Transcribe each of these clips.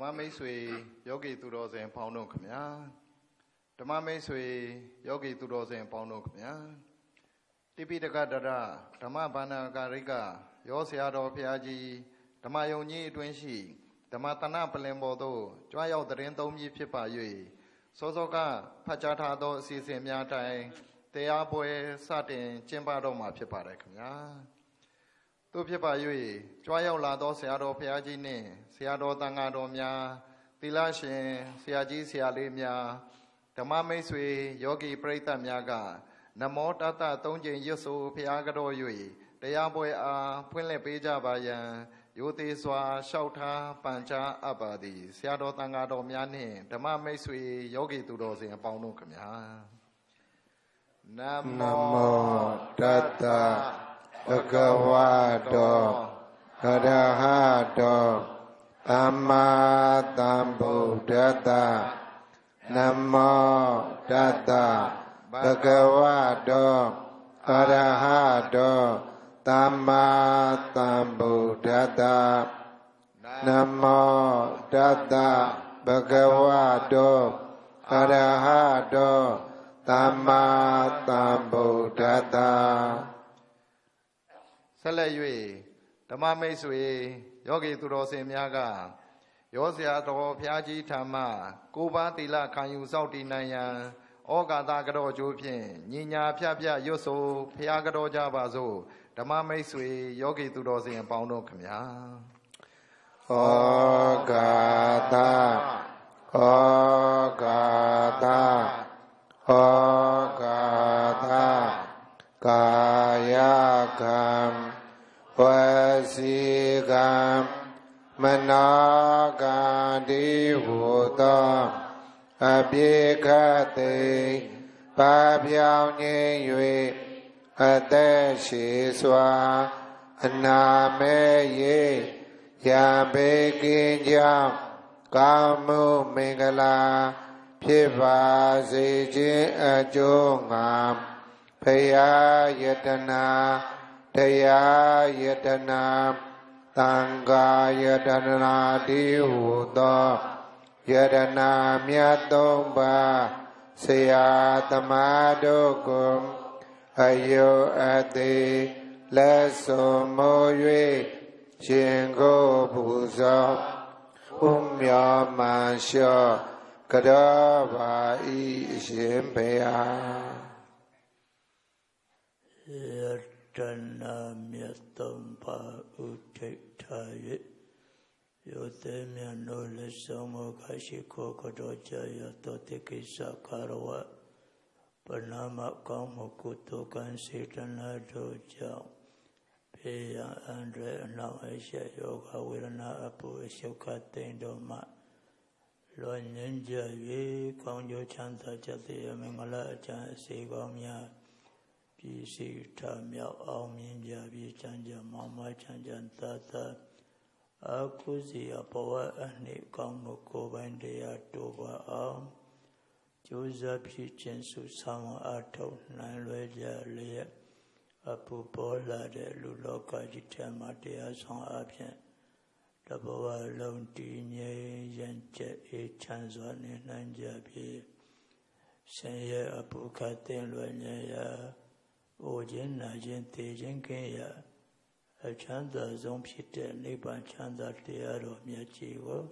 မမိတ်ဆွေယောဂီသူတော်စင်ပေါင်းတို့ခင်ဗျာဓမ္မမိတ်ဆွေယောဂီသူတော်စင်ပေါင်းတို့ခင်ဗျာတိပိတကတရဓမ္မဘာနာကာရိကရောဆရာတော်ဘုရားကြီးဓမ္မယုံကြီးအတွင်းရှိဓမ္မတနပလင်ပေါ်သို့ကြွားရောက်တရင်သုံးပြီးဖြစ်ပါ၍စောစောကဖတ်ကြားထားသောအစီအစဉ်များတိုင်းတရားပွဲစတင်ကျင်းပတော့မှာဖြစ်ပါတယ်ခင်ဗျာ တို့ဖြစ်ပါ၍ကြွားရောက်လာသောဆရာတော်ဘုရားကြီးနှင့်ဆရာတော်တန်ဃာတော်များသီလရှင်ဆရာကြီးဆရာလေးများဓမ္မမိတ်ဆွေယောဂီပရိသတ်များကနမောတတသုံးကျင်ရွတ်ဆိုဘုရားကြော၍တရားပွဲအားဖွင့်လှစ်ပေးကြပါယံရိုသေစွာလျှောက်ထားပန်ချအပ်ပါသည်ဆရာတော်တန်ဃာတော်များနှင့်ဓမ္မမိတ်ဆွေယောဂီသူတော်စင်အပေါင်းတို့ခင်ဗျာနနမောမောတတ္တ ဘဂဝတောအရဟတောသမ္မာသမ္ဗုဒ္ဓတ္တနမောတတ္တဘဂဝတောအရဟတောသမ္မာသမ္ဗုဒ္ဓတ္တနမောတတ္တဘဂဝတောအရဟတောသမ္မာသမ္ဗုဒ္ဓတ္တ ဆက်လက်၍ဓမ္မမိတ်ဆွေယောဂီသူတော်စင်များကရောဆရာတော်ဘုရားကြီးထံမှကိုးပါးသီလခံယူစောင့်တည်နိုင်ရန်ဩကာသကတော်ကျိုးဖြင့်ညီညာဖြတ်ဖြတ်ရွတ်ဆိုဘုရားကတော်ကြပါစို့ဓမ္မမိတ်ဆွေယောဂီသူတော်စင်အပေါင်းတို့ခမညာဩကာသဩကာသဩကာသကာယကံ ဝစီကံမနောကံတိဟုသောအပြေခတိပပြောင်းငြိမ်၍အသက်ရှိစွာအနာမဲ၍ရံပေကင်းကြောင်းကောင်းမှုမင်္ဂလာဖြစ်ပါစေခြင်းအကျိုးငါဖရာယတနာ တရားယတနာသံဃာယတနာတိဟုသောယတနာမြတ်သုံးပါးဆရာသမားတို့ကိုအယုအသေးလက်စွန်မိုး၍ရှင်ကိုပူဇော်ဥမြမလျှော့ကြောပါဤအရှင်ဘုရားယ တနာမြတ်သုံးပါးဥထိတ်ထား၍ယောသေမြတ်နိုးလက်ဆောင်မခရှိခောကတော်ကြရတောတိကိစ္စကာရဝပနာမကောင်းမှုကုသိုလ်ကံစေတနာတို့ကြောင့်ဖေယံအန္တရအနောက်အရှက်ယောဂဝေဒနာအပူအရှုခတိန်တို့မှလွန်ငင်းကြ၍ကောင်းကျိုးချမ်းသာကြသည်အမင်္ဂလာအကျံအစေကောင်းများ ပြည်စီထမြောက်အောင်မြင်ကြပြီးချမ်းကြမောင်မချမ်းကြတတအကုစီအဘဝအနှစ်ကောင်းမှုကိုယ်ပိုင်တရားတိုးပါအောင်ကျိုးစားဖြစ်ခြင်းစုဆောင်အထောက်နိုင်လွယ်ကြလျက်အပူပေါ်လာတဲ့လူလောကကြီးထဲမှာတရားဆောင်အဖြစ်တဘဝလုံးတည်ငြိမ်ရန်ကျက်အေးချမ်းစွာနေနိုင်ကြပြီးဆင်းရဲအပူခတ်တင်လွယ်နေရာ အိုခြင်းနာခြင်းသိခြင်းကင်းရာအချမ်းသာဆုံးဖြစ်တဲ့နိဗ္ဗာန်ချမ်းသာတရားတော်မြတ်ကြီးကို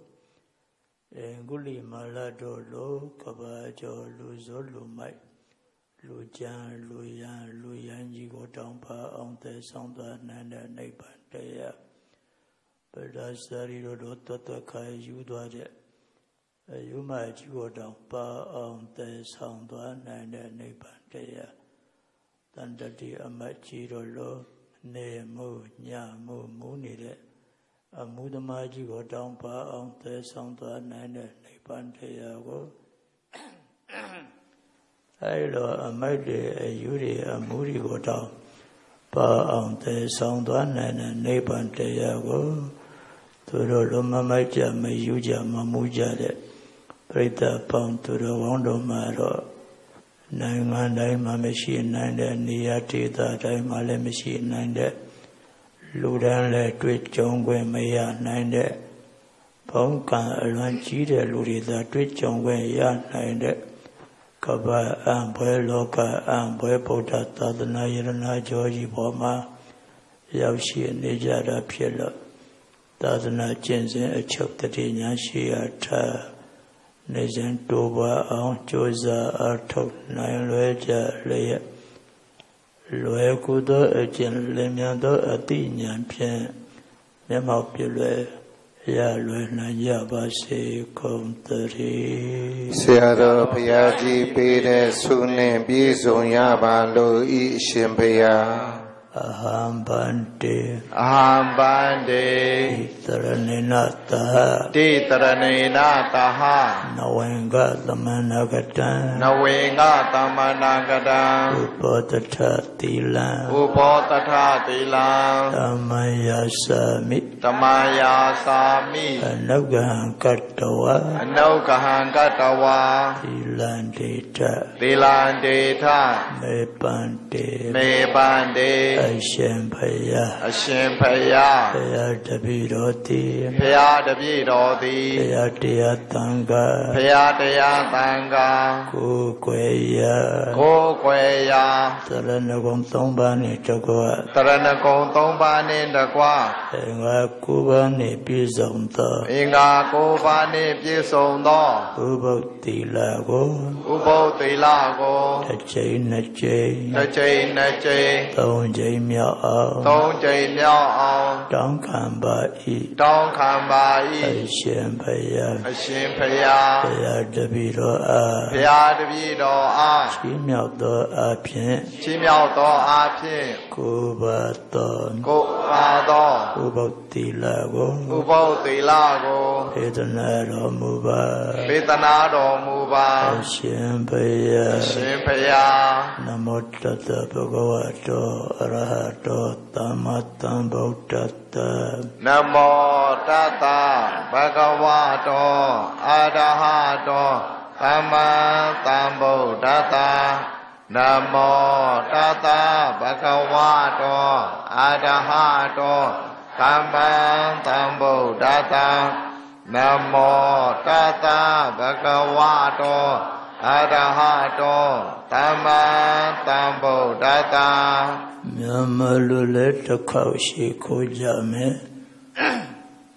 အင်္ဂုလိမာလတို့လိုကဘာကျော်လူစိုးလူမိုက်လူကြံလူရန်လူရန်ကြီးကိုတောင်းပါအောင်သက်ဆောင်သွားနိုင်တဲ့နိဗ္ဗာန်တရားပဒါစရီတို့တို့တတခါယူသွားတဲ့အယုမကြီးကိုတောင်းပါအောင်သက်ဆောင်သွားနိုင်တဲ့နိဗ္ဗာန်တရားတ န်တတိအမတ်ကြီးတို့လိုနေမှုညမှုမူးနေတဲ့အမှုသမားကြီးကိုတောင်းပါအောင်သဲဆောင်သွားနိုင်တဲ့နိဗ္ဗာန်တရားကိုအဲလိုအမတ်တွေအယူတွေအမှုတွေကိုတောင်းပါအောင်သဲဆောင်သွားနိုင်တဲ့နိဗ္ဗာန်တရားကိုသူတို့လိုမမိုက်ကြမယူကြမမှုကြတဲ့ပရိသတ်ပေါင်းသူတော်ကောင်းတို့မှာတော့ နိုင်ငံတိုင်းမှာမရှိနိုင်တဲ့နေရာဒေသတိုင်းမှာလည်းမရှိနိုင်တဲ့လူတန်းလည်းတွေ့ကြုံခွင့်မရနိုင်တဲ့ဘုံကံအလွန်ကြီးတဲ့လူတွေသာတွေ့ကြုံခွင့်ရနိုင်တဲ့ကပ္ပအံဘွဲလောကအံဘွဲဗုဒ္ဓသာသနာယရနာကျော်ကြီးပေါ်မှာရောက်ရှိနေကြတာဖြစ်လို့သာသနာကျင့်စဉ်အချုပ်တတိညာရှိရထား နေစဉ်တိုးပွားအောင်ကြိုးစားအားထုတ်နိုင်လွယ်ကြလျက်လွယ်ကူသောအကျင့်လင်းမြန်သောအတိညာဖြင့်မျက်မှောက်ပြလွယ်ရလွယ်နိုင်ကြပါစေကုန်တည်းဆရာတော်ဘုရားကြီးပေးတဲ့ဆုနဲ့ပြည့်စုံရပါလို့ဤအရှင်ဘုရား အဟံဗန္တေအဟံဗန္တေသရဏိနတဟတိတရဏေနတဟနဝင်္ဂသမဏဂတံနဝေငတမနာကတံဥပောတထသီလံဥပောတထသီလံသမ္မယသမိတမယာသာမိအနုဂံကတ္တဝအနုကဟံကတဝါသီလံဒေတသီလံဒေထမေပန္တေမေပန္တေအရှင်ဖယအရှင်ဖယာဘုရားတပည့်တော်တိဖယာတပြည့်တော်သည်ဘုရားတရားတန်ခါဖယာတရားတန်ခါကိုယ်ွယ်ရကိုယ်ွယ်ရာသရဏဂုံ၃ပါးနှင့်တကွတရဏဂုံ၃ပါးနှင့်တကွအင်္ဂါ၉ပါးနှင့်ပြည့်စုံသောအင်္ဂါ၉ပါးနှင့်ပြည့်စုံသောဥပုသ္တိလကိုဥပုသ္တိလကိုတစ်ချိန်နှစ်ချိန်တစ်ချိန်နှစ်ချိန်သုံးချိန်မြောက်အောင်သုံးချိန်မြောက်အောင်တောင်းခံပါ၏တောင်းခံပါအ၏ရှင်ဘုရားအရှင်ဖယာဘုရားတပည့်တော်အားဖယာတပြည့်တော်အားချီးမြှောက်သောအဖြစ်ချီးမြှောက်သောအားဖြင့်ကိုယ်ပါသောကိုယ်ပါသောဥပုသ္တိလကိုဥပုသ္တိလကိုေဒနာတော်မူပါဝေသနာတော်မူပါအရှင်ဘုရားအရှင်ဖယာနမောတတဗုဒ္ဓဝါတောအရဟတောသမ္မာသမ္ဗုဒ္ဓတ္တနမောတတဘဂဝတောအာရဟတောသမ္မာသမ္ဗုဒ္ဓတ္တနမောတတဘဂဝတောအာရဟတော သမ္မာသမ္ဗုဒ္ဓတ္တနမောတတဘဂဝတောအာရဟတောသမ္မာသမ္ဗုဒ္ဓတ္တမြမလူလည်းတစ်ခေါက်ရှိခိုးကြမယ်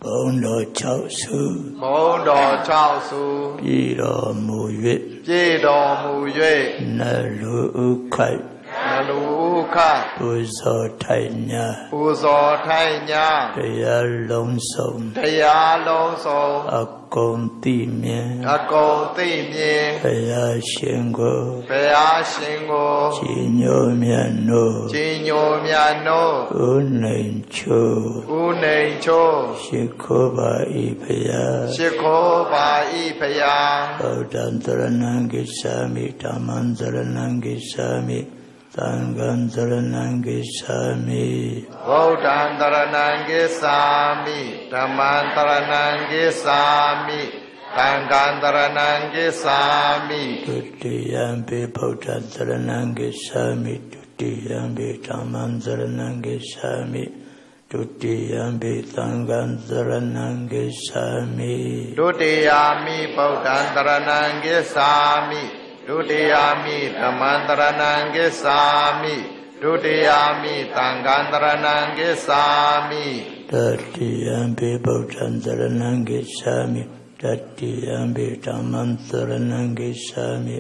ဘုံတော်6စုဘုံတော်6စုပြည်တော်မူ၍ပြည့်တော်မူ၍နလူဥခိုက်န လူခပူဇော်ထိုင်ညာပူဇော်ထိုင်ညာတရားလုံးစုံတရားလုံးစုံအကုန်တိမြင်အကုန်သိမြင်ဘုရားရှင်ကိုဘုရားရှင်ကိုကြီးညိုမြတ်နို့ကြီးညိုမြတ်နို့ဥနိုင်ချိုဥနေချိုးရှိခိုးပါ၏ဘုရားရှိခိုးပါဤဘုရားဗုဒ္ဓံတရဏံဂိသာမိဓမ္မံတရဏံဂိသာမိ သံဃံတရဏံဂိသာမိဗုဒ္ဓံတရဏံကိသာမိဓမ္မံတရဏံကိသာမိသံဃံတရဏံကိသာမိဒုတိယံပိဗုဒ္ဓံတရဏံဂိသာမိဒုတိယံပိဓမ္မံတရဏံဂိသာမိဒုတိယံပိသံဃံတရဏံဂိသာမိဒုတိယမိဗုဒ္ဓံတရဏံကိသာမိ ဒုတိယမိဓမ္မံတရဏံကိသာမိဒုတိယမိသံဃံတရဏံကိသာမိတတိယံပိဗုဒ္ဓံတရဏံဂိသာမိတတိယံပိဓမ္မံတရဏံဂိသာမိ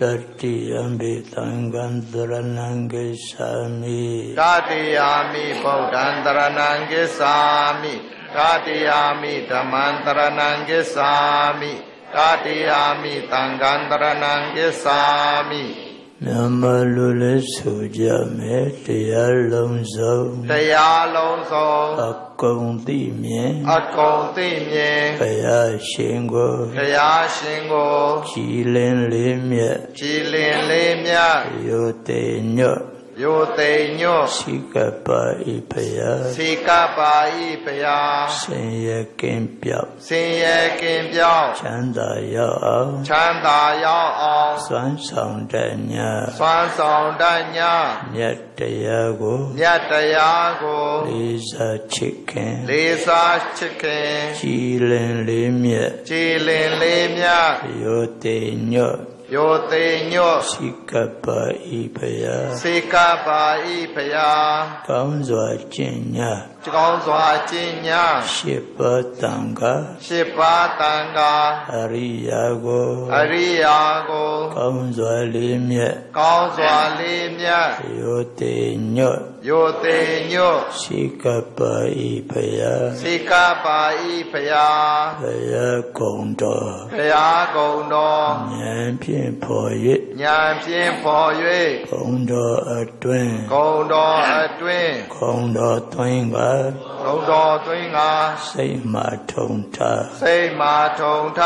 တတိယံပိသံဃံတရဏံဂိသာမိတတိယမိဗုဒ္ဓံတရဏံကိသာမိတတိယမိဓမ္မံတရဏံကိသာမိ တတိယမိသံဃံတရဏံကိသာမိနမလူလေးဆိုကြမယ်တရားလုံးစုံတရားလုံးစုံအကုန်သိမြင်အကုန်သိမြင်ဘုရားရှင်ကိုဘုရားရှင်ကိုကြည်လင်းလေးမြတ်ကြည်လင်လေးမြတ်ယုတ်တေညွ တ်ယိုသိမ်ညွတ်ရှိကပ်ပါဤဖရာစီကပ်ပါဤဖရာဆင်းရဲကင်းပြောက်စင်ရဲကင်းပြောင်းချမ်းသာရောက်အောင်ချမ်းသာရောက်အောင်စွမ်းဆောင်တဲ့ညာစွမ်းဆောင်တတ်ညာမြတ်တရားကိုမြတ်တရားကိုလေးစားချစ်ခင်လေးစားချစ်ခင်ကြည်လင်လေးမြတ်ကြည်လင်လေးမြတ်ယောတေညွတ် ယိုသိမ်ညွတ်ရှိကပ်ပါဤဖရာစေကပ်ပါဤဖရာကောင်းစွာကျင့်ညာကောင်းစွာကျင့်ညာရှစ်ပါးတန်ခါရှစ်ပါးတန်ခါအရိယာကိုအရိယာကိုကောင်းစွာလေးမြတ်ကောင်းစွာလေးမြတ်ယောတေညွတ်ယိုသိမ်ညွတ်ရှိကပ်ပါဤဖရာစေကပ်ပါဤဖရာဖရာကုံတော်ဖရာကုံတော်ဉာဏ်ဖြင့်ဖော်၍ညာဖြင့်ဖော်၍ကုံတော်အတွင်ကုံတော်အတွင်ကုံတော်သွင်းကကုံတော်တွင်ကစိတ်မှထုံထစိတ်မာထုံထ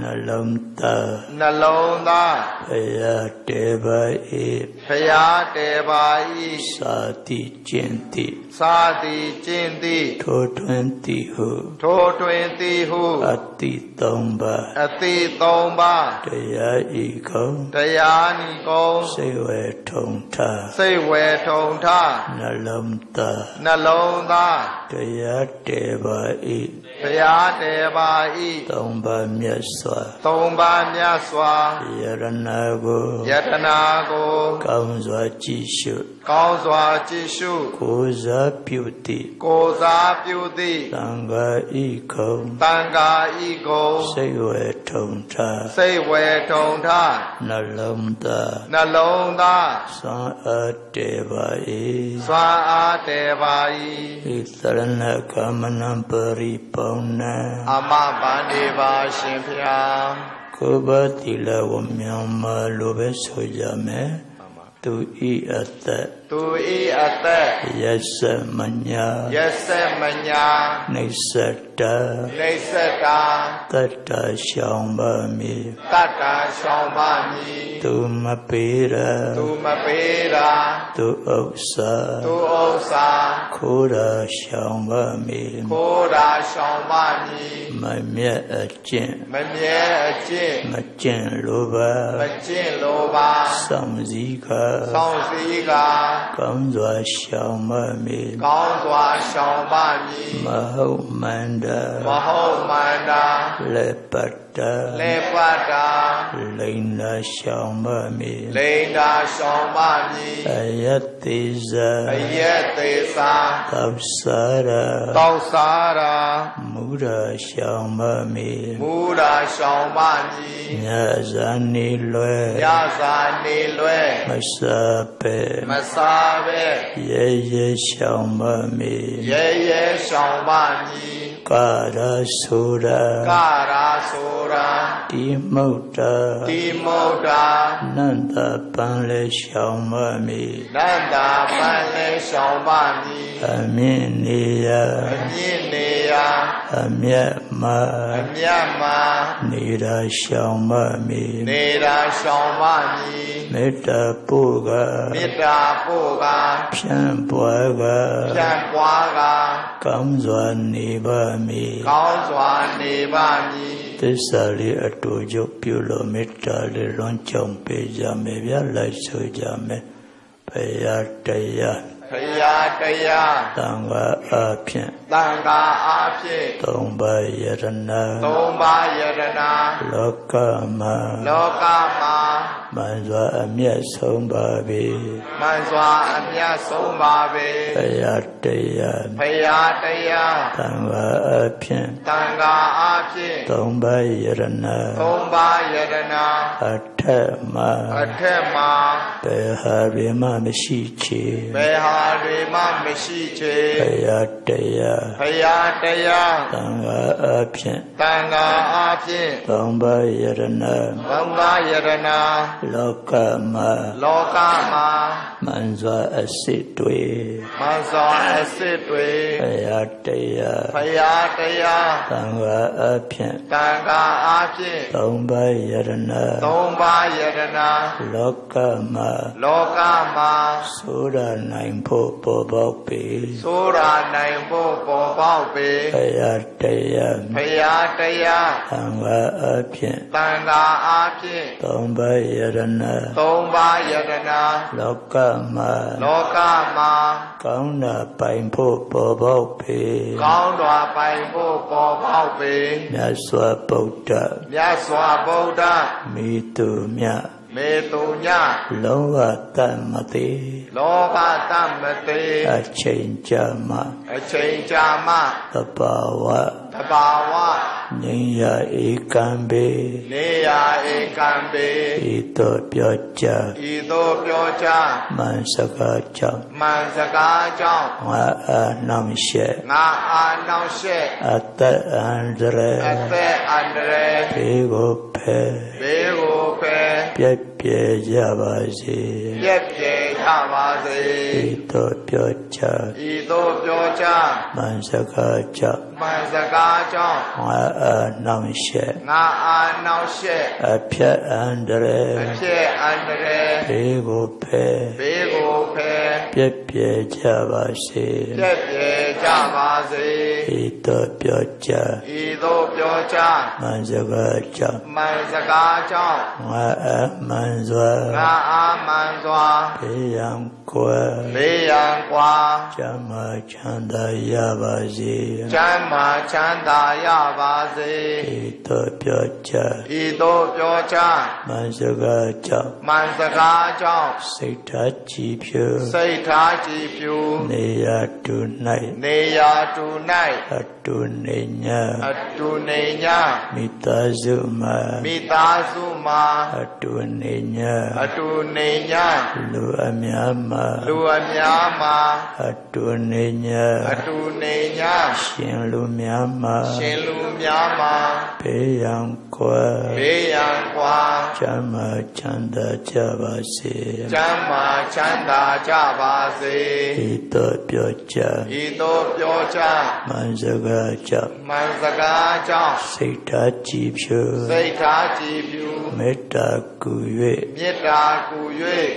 နှလုံးသားနှလုံးသားဖရာတေပါဤဖရာတေပါဤစာတိကျင့်တိစာတိကျင့်သည်ထိုထွင်းတိဟုထိုတွင်သည်ဟုအတိသုံးပါးအတိသုံးပါးတရားဤကုံတရားနိကုံစိတ်ဝေထုံထစိတ်ဝေထုံထနှလုံးသားနှလုံးသားတရားတေပါဤဘုရားတေပါဤသုံးပါးမြတ်စွာသုံးပါးမြတ်စွာယရနာကိုယတနာကိုကောင်းစွာကြည်ရှုကောင်းစွာကြည့်ရှုကိုယ်စားပြုသည့်ကိုယ်စားပြုသည့်သံဃာဤကုံတန်ခါဤကုံစိတ်ဝေထုံထစိတ်ဝေထုံထနှလုံးသားနှလုံးသားသံအတေပါဤစွာအားတေပါဤဣသရဏကမနံပရိပောဏံအမဗန္ဒီပါရှင်ဖျားကိုယ်ပတိလဝမြောင်မလိုပဲဆိုကြမယ်သူဤအသက်သူဤအသက်ယစ္စမညာယဆက်မညာနှိစ္စတနေသတ္တာတတ္တရှောင်ပါမည်တတ္တာရှောင်းပါမည်သူမပေးရသူမပေးတာသူဥစ္စာသူဥစ္စာခိုးရာရှောင်ပါမည်ကိုယ်တာရှောင်းပါမည်မမြတ်အကျင့်မမြဲအကျင့်မကျင့်လိုပါမကျင့်လိုပါစောင့်စည်းကဆောင်းစည်းကကောင်းစွာရှောင်ပါမည်ကောင်းစွာရှောင်းပါမည်မဟုတ်မန္တမဟုတ်မှန်တာလက်ပတ်တာလေပတ်တာလိန်နာရှောင်ပါမည်လိန်တာရှောင်းပါမည်အယတ္တိဇာအယက်သေးစာသောစာရာတောက်စားတာမူရာရှောင်ပါမည်မူတာရှောင်းပါမည်ညဇာနေလွယ်ညစာနေလွဲမစားပဲမစားပဲရဲရဲရှောင်ပါမည်ရဲရဲရှောင်းပါမည် ကာရဆိုရာကရာဆိုတာတိမုတ်တာတိမုဒ္ဒါနန္တပံလေရှောင်ပါမည်နန္တာပန်လဲရှောင်းပါမည်အမြင့်နေရအမြင့်နေရာအမျက်မအမြတ်မှာနေရာရှောင်ပါမည်နေတာရှောင်းပါမည်မေတ္တာပို့ကမေတ္တာပို့ကဖြန့်ပွားကဖြန့်ပွားကကောင်းစွာနေပါမည်ကောင်းစွာနေပါမည်သစ္စာလေးအတူချုပ်ပြုလို့မေတ္တာလေးလွန်ကြုံပေးကြမယ်ဗျာလိုက်ဆိုကြမယ်ဖရာတရား ဖရာတရားတန်ခါအဖြင့်တန်ခါအားဖြင့်သုံးပါးယရဏသုံးပါးယရနာလောကမှာလောကမှာမန်စွာအမျက်ဆုံးပါပြီမှန်စွာအမြတ်ဆုံးပါပဲဖရာတရားဖရာတရားတန်ခါအဖြင့်တန်ခါအားဖြင့်သုံးပါးယရဏသုံးပါးယရနာအထက်မှာအထက်မှာဘယ်ဟာတွေမှမရှိချေဘယ်ဟာတွေမှမရှိချေဖရာတရားဖရာတရားတန်ခါအဖြင့်တန်ခါအားဖြင့်သုံးပါးယရဏသုံးပါးယရနာလောကမှာလောကမှာမှန်စွာအစစ်တွေမစွာအစစ်တွေဘုရားတရားဖရာတရားသံဃာအဖြင့်တန်ခါအားဖြင့်သုံးပါးယရဏသုံးပါးယတနာလောကမှာလောကမှာဆိုရနိုင်ဖို့ပေါ်ပေါက်ပေသိုးရာနိုင်ဖို့ပေါ်ပေါက်ပေဘုရားတရားဖရာတရားသံဃာအဖြင့်တန်ခါအားဖြင့်သုံးပါးယရဏသုံးပါးယတနာလောကမှာလောကမှာကောင်းတာပိုင်ဖို့ပေါ်ပေါက်ပေကောင်းစွာပိုင်ဖို့ပေါ်ပေါက်ပေမြတ်စွာဘုရားမြတ်စွာဘုရားမိတုမြတ် မေတုညလုံးဝတတ်မသိလောဘတမတေအချိန်ကြာမှအချိန်ကြာမှသဘာဝတဘာဝငြိမ်းရာဧကံပေနေရာဧကံပေဤသို့ပြောကြဤသို့ပြောကြမန်စကားကြောင့်မှန်စကားကြောင့်ငါအာနောင်ရှက်ငါအာနောင်ရှက်အသက်အန္တရာအယ်သက်အန္တရာယ်ဘေးကိုဖယ်ဘေးကိုဖယ် ပြက်ပြဲကြပါစေပြည့်ပြ ည့်ရပါစေဤသို့ပြောကြဤသို့ပြောကြမန်စကားကြောင့်မှန်စကားကြောင့်ငါအာနောင်ရှက်ငါအာနောင်ရှက်အဖြတ်အန္တရာယ်အဖြစ်အန္တရာယ်ဘေးကိုဖယ်ဘေးကိုဖယ်ပြက်ပြဲကြပါစေပြည့်ပြည့်ကြပါစေဤသို့ပြောကြဤသို့ပြောကြမန်စကားကြောင့်မှန်စကားကြောင့်ငါအမှန်စွာငါအာမှန်စွာဘေးရန်ကွယ်ဘေးရန်ကွာကျမ်းမာချမ်းသာရပါစေချမ်းမာချမ်းသာရပါစေဤသို့ပြောကြဤသို့ပြောကြမန်စကားကြောင့်မှန်စကားကြောင့်စိတ်ထားကြည်ဖြူစိတ်ထားကြည်ဖြူနေရတူနေရာတူ၌အ တူနေည၌အတူနေညမိသားစုမှာမိသားစုမှာအတူနေညအတူနေညလူအများမှာလူအများမှာအတူနေညအတူနေညရှင်လူများမှာရှင်လူများမှာဘေးရန် ကွယ်ဘေးရန်ကွာကျမ်းမာချမ်းသာကြပါစေချမ်းမာချမ်းသာကြပါစေဤသို့ပြောကြဤသို့ပြောကြမန်စကားကြောင့်မှန်စကားကြောင့်စိတ်ထားကြည်ဖြူစိတ်ထားကြည်ဖြူမေတ္တာကူ၍မေတ္တာကူ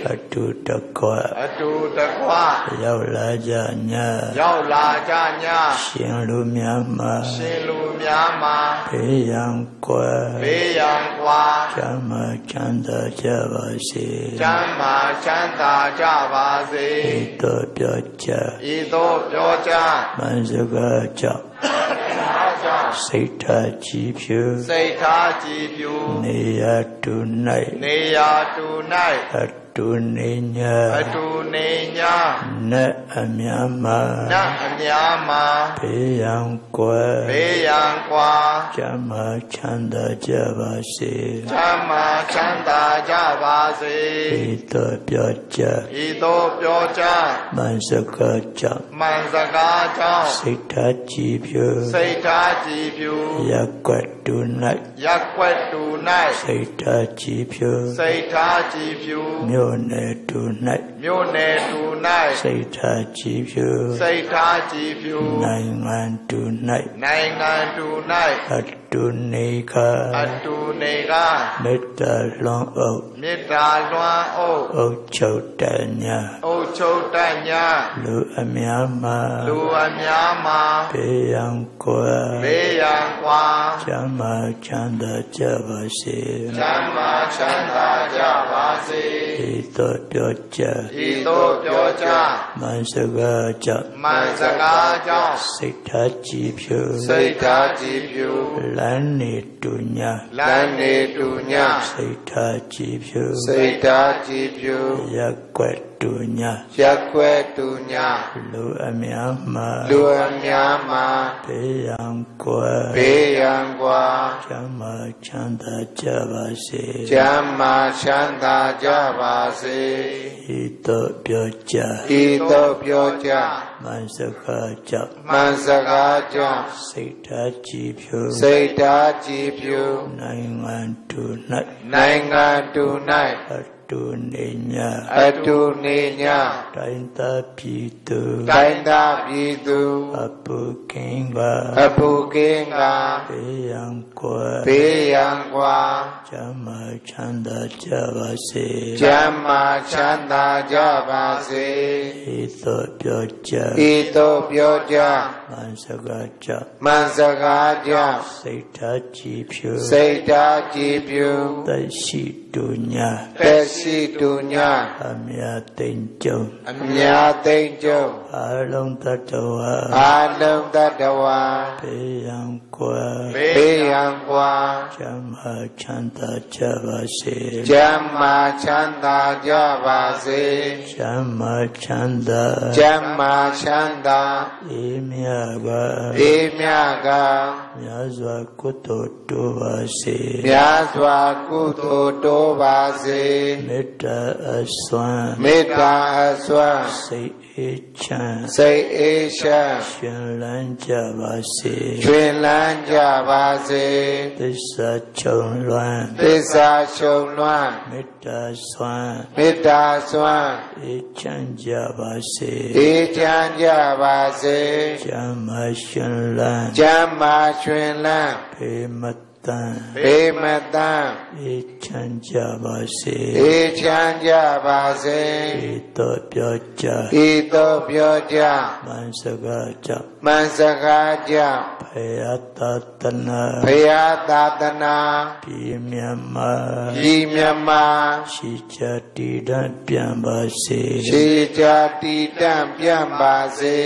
အတူတကွ၍အတူတကွရောက်လာကြညရောက်လာကြညရှင်လူများမှာရှင်လူများမှာဘေးရန်ကွယ်ဘေးရန်ကွာကျမ်းမာချမ်းသာကြပါစေချမ်းမာချမ်းသာကြပါစေဤသို့ပြောကြဤသို့ပြောကြမန်စကားကြောင့်အားကြောင့်စိတ်ထားကြည်ဖြူစိတ်ထားကြည်ဖြူနေရတူနေရာတူ၌အ တူနေည၌အတူနေညနတ်အများမှာနတ်အများမှာဘေးရန်ကွယ်ဘေးရန်ကွာကျမ်းမာချမ်းသာကြပါစေချမ်းမာချမ်းသာကြပါစေဤသို့ပြောကြဤသို့ပြောကြမန်စကားကြောင့်မှန်စကားကြောင့်စိတ်ထားကြည်ဖြူစိတ်ထားကြည်ဖြူရက်ကွက်တူရက်ွက်တူ၌စိတ်ထားကြည်ဖြူ၌စိတ်ထားကြည်ဖြူမြို့နယ်တူမြို့နယ်တူ၌စိတ်ထားကြည်ဖြူ၌စိတ်ထားကြည်ဖြူနိုင်ငံတူနိုင်ငံတူ၌အတူနေခါ၌အတူနေကမေတ္တာလွန်အုပ်မေတ္တာလွှမ်းအုပ်အုပ်ချုပ်တညာအုပ်ချုပ်တတ်ညလူအများမှာလူအများမှာဘေးရန်ကွယ်ဘေးရန်ကွာကျမ်းမာချမ်းသာကြပါစေချမ်းသာချမ်းသာကြပါစေဤသို့ပြောကြဤသို့ပြောကြမန်စကားကြောင့်မှန်စကားကြောင့်စိတ်ထားကြည်ဖြူစိတ်ထားကြည်ဖြူလမ်းနေတူညာလမ်းနေတူညစိတ်ထားကြည်ဖြူစိတ်ထားကြည်ဖြူရက်ကွက် တူညရက်ွယ်တူညလူအများမှလူအများမှဘေးရန်ကွယ်ဘေးရန်ကွာကျမ်းမာချမ်းသာကြပါစေကျမ်းမာချမ်းသာကြပါစေဤတို့ပြောကြဤတို့ပြောကြမန်စကားကြမန်စကားကြစိတ်ဓာတ်ကြည်ဖြူစိတ်ဓာတ်ကြည်ဖြူနိုင်ငံတူ၌နိုင်ငံတူ၌ တူနေညအတူနေညတိုင်းသာပြည်သူတိုင်းသာပြည်သူအပုကင်းကအပုကင်းကဘေးရန်ကွာဘေးရန်ကွာကျမ်းမာချမ်းသာကြပါစေကျမ်းမာချမ်းသာကြပါစေဤသို့ပြောကြဤသို့ပြောကြမန်စကားကြမန်စကားကြစိတ်ဓာတ်ကြည်ဖြူစိတ်ဓာတ်ကြည်ဖြူတရှိတုညာပစ္စည်းတုညာအမြာသိမ့်ကျုံအမြာသိမ့်ကျုံအလုံးတတဝါအလုံးတတဝါဘေးရန်ကွာဘေးရန်ကွာကျမ်းမာချမ်းသာကြပါစေကျမ်းမာချမ်းသာကြပါစေကျမ်းမာချမ်းသာကျမ်းမာချမ်းသာအေးမြကအေးမြကမြတ်စွာကုသိုလ်တို့ပါစေမြတ်စွာကုသိုလ်တို့ပါစေမေတ္တာအစွမ်းမေတ္တာအစွမ်းစိတ်အေးချမ်းစိတ်အေးချမ်းရှင်လန်းကြပါစေကျွင်လန်းကြပါစေသစ္စာချုံလွမ်းသစ္စာရှုံလွှမ်းမေတ္တာစွမ်းမေတ္တာစွမ်းအေးချမ်းကြပါစေအေးချမ်းကြပါစေကျမ်းမာရှင်လန်းကျမ်းမာကျွင်လန်းဖေမတ န်ဘေးမတန်းအေးချမ်းကြပါစေအေးချမ်းကြပါစေဤသို့ပြောကြဤသို့ပြောကြမန်စကားကြောင့်မှန်စကားကြောင့်ဖေယတတနာဘုရားသာသနာပြည်မြတ်မာဤမြတ်မာရှိချတည်တတ်ပြန်ပါစေရှိကြတည်တံ့ပြန့်ပါစေ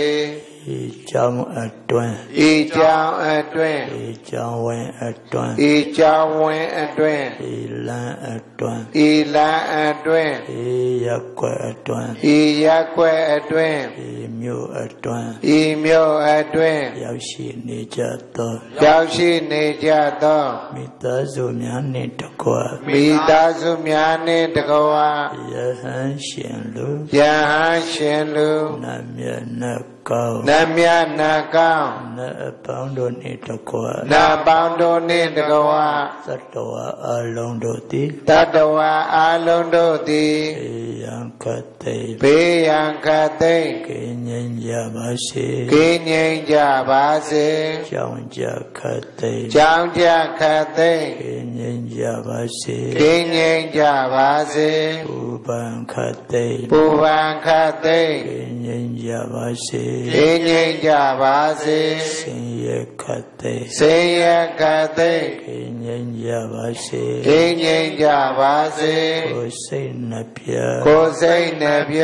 ဤကြောင့်အတွင်းဤကြောင့်အတွင်ဤကြောင့်ဝင်အတွင်းဤကြောင့်ဝင်အတွင်ဤလန်းအတွင်းဤလန်းအတွင်ဤရက်ကွယ်အတွင်းဤရက်ွယ်အတွင်ဤမြို့အတွင်းဤမြို့အတွင်ရောက်ရှိနေကြသောရောက်ရှိနေကြသောမိသားစုများနှင့်တကွာမိသားစုများနှင့်တကဝါယဟန်ရှင်လူယဟန်ရှင်လူနတ်မြတ်နတ် ကောင်းနတ်မြတ်နတ်ကောင်းနတ်အပေါင်းတို့နှင့်တကွာနတ်ပေါင်းတို့နှင့်တကဝါသတ္တဝါအလုံးတို့သည်တတဝါအလုံးတို့သည်ေယံကတိ ဘေးရန်ခတ်သိမ်းကေငြိမ်းကြပါစေကင်းငြိမ်းကြပါစေကြောင်းကြခတိကြောင်းကြခတ်သိမ်းကေငြိမ်းကြပါစေကင်းငြိမ်းကြပါစေဘူပံခတိပူပန်ခတ်သိမ်းကေငြိမ်းကြပါစေကင်းငြိမ်းကြပါစေစင်ရခတိစေရခတ်သိမ်းကေငြိမ်းကြပါစေကင်းငြိမ်းကြပါစေကိုယ်စိတ်နှပြကိုယ်စိတ်နှပြ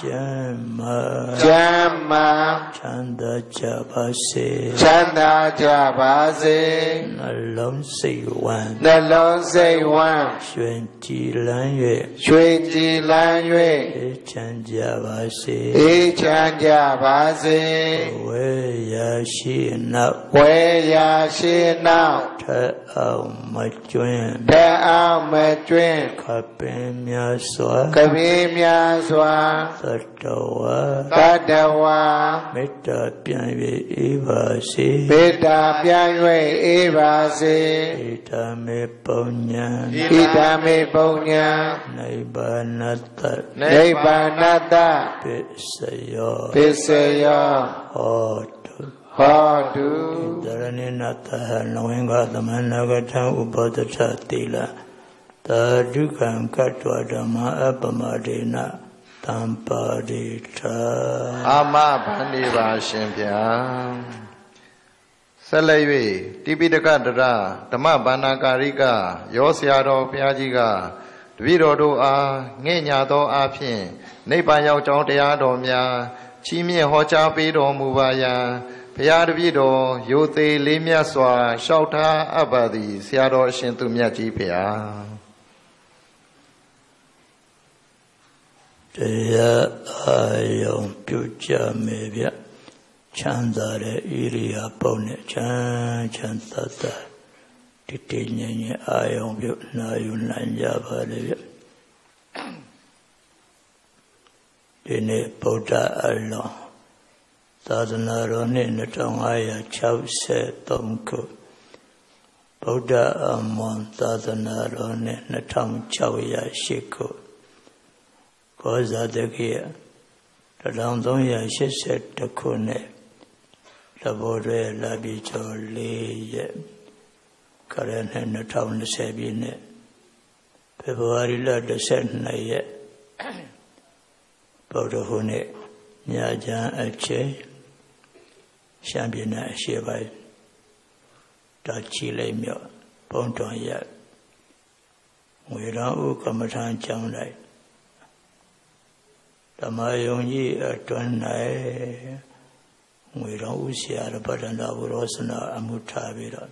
ကျမ်းမာကျမ်းမာချမ်းသာကြပါစေချမ်းသာကြပါစေနှလုံးစိတ်ဝမ်းနှလုံးစိတ်ဝမ်းရွှင်ကြည်လန်း၍ရွှေကြည်လန်းအေးချမ်းကြပါစေ၍အေးချမ်းကြပါစေဝေရရှိနောက်ဝေရာရှိနောက်ထအောင်မကျွင်းတအောင်မကျွင်းခပင်များစွာကပင်းများစွာသတ္တဝါတတဝါမေတ္တာပြန်၍အေးပါစေမေတ္တာပြန့်၍အေးပါစေဣဒာမေပုံညာဣဒာမေပုံညာနိဗ္ဗာနတ္တနိဗ္ဗာနတ္တပစ္စယောပစ္စယောဟောတုဟောတုဒရဏိနတဟနဝင်္ဂသမဏဂထံဥပဒထတိလသာဒုက္ခံကတ္တဝဓမ္မအပမဒေန တံပါရိထာအာမဗန္ဒီပါရှင်ဗျာဆက်လက်၍တိပိဋကတရဓမ္မဘာနာကာရိကရောဆရာတော်ဘုရားကြီးကတပည့်တော်တို့အားငဲ့ညာသောအားဖြင့်နိဗ္ဗာန်ရောက်ကြောင်းတရားတော်များချီးမြှင့်ဟောကြားပေးတော်မူပါယံဘုရားတပည့်တော်ရိုသေလေးမြတ်စွာလျှောက်ထားအပ်ပါသည်ဆရာတော်အရှင်သူမြတ်ကြီးဖေဟာ တရားအာယုံပြုကြမယ်ဗျချမ်းသာတဲ့ဣရိယာပုနဲ့ချမ်းချမ်းသာသာတိတိငြိမ်ငြိမ်အာယုံပြုနာယူနိုင်ကြပါလေဗျဒီနေ့ဗုဒ္ဓအလောင်းသာသနာတော်နှစ်2563ခုဗုဒ္ဓအမွန်သာသနာတော်နှစ်2608ခု ကောဇာတကိယ1382ခုနှစ်တဘောရဲလာပြီကျော်၄ရက်ခရနဲ့2020ပြည့်နှစ်ဖေဖော်ဝါရီလ12ရက်ဗုဒ္ဓဟူးနေ့ညချမ်းအချိန်ရှမ်းပြည်နယ်အရှေ့ပိုင်းတာချီလိမ့်မြော့ပုံတော်ရငွေတော်ဥကမ္မထံကျောင်းလိုက် ဓမ္မယုံကြီးအတွန်း၌ငွေတော်ဥဆရာရပဒန္တဘုရောစနာအမှုထားပြီးတော့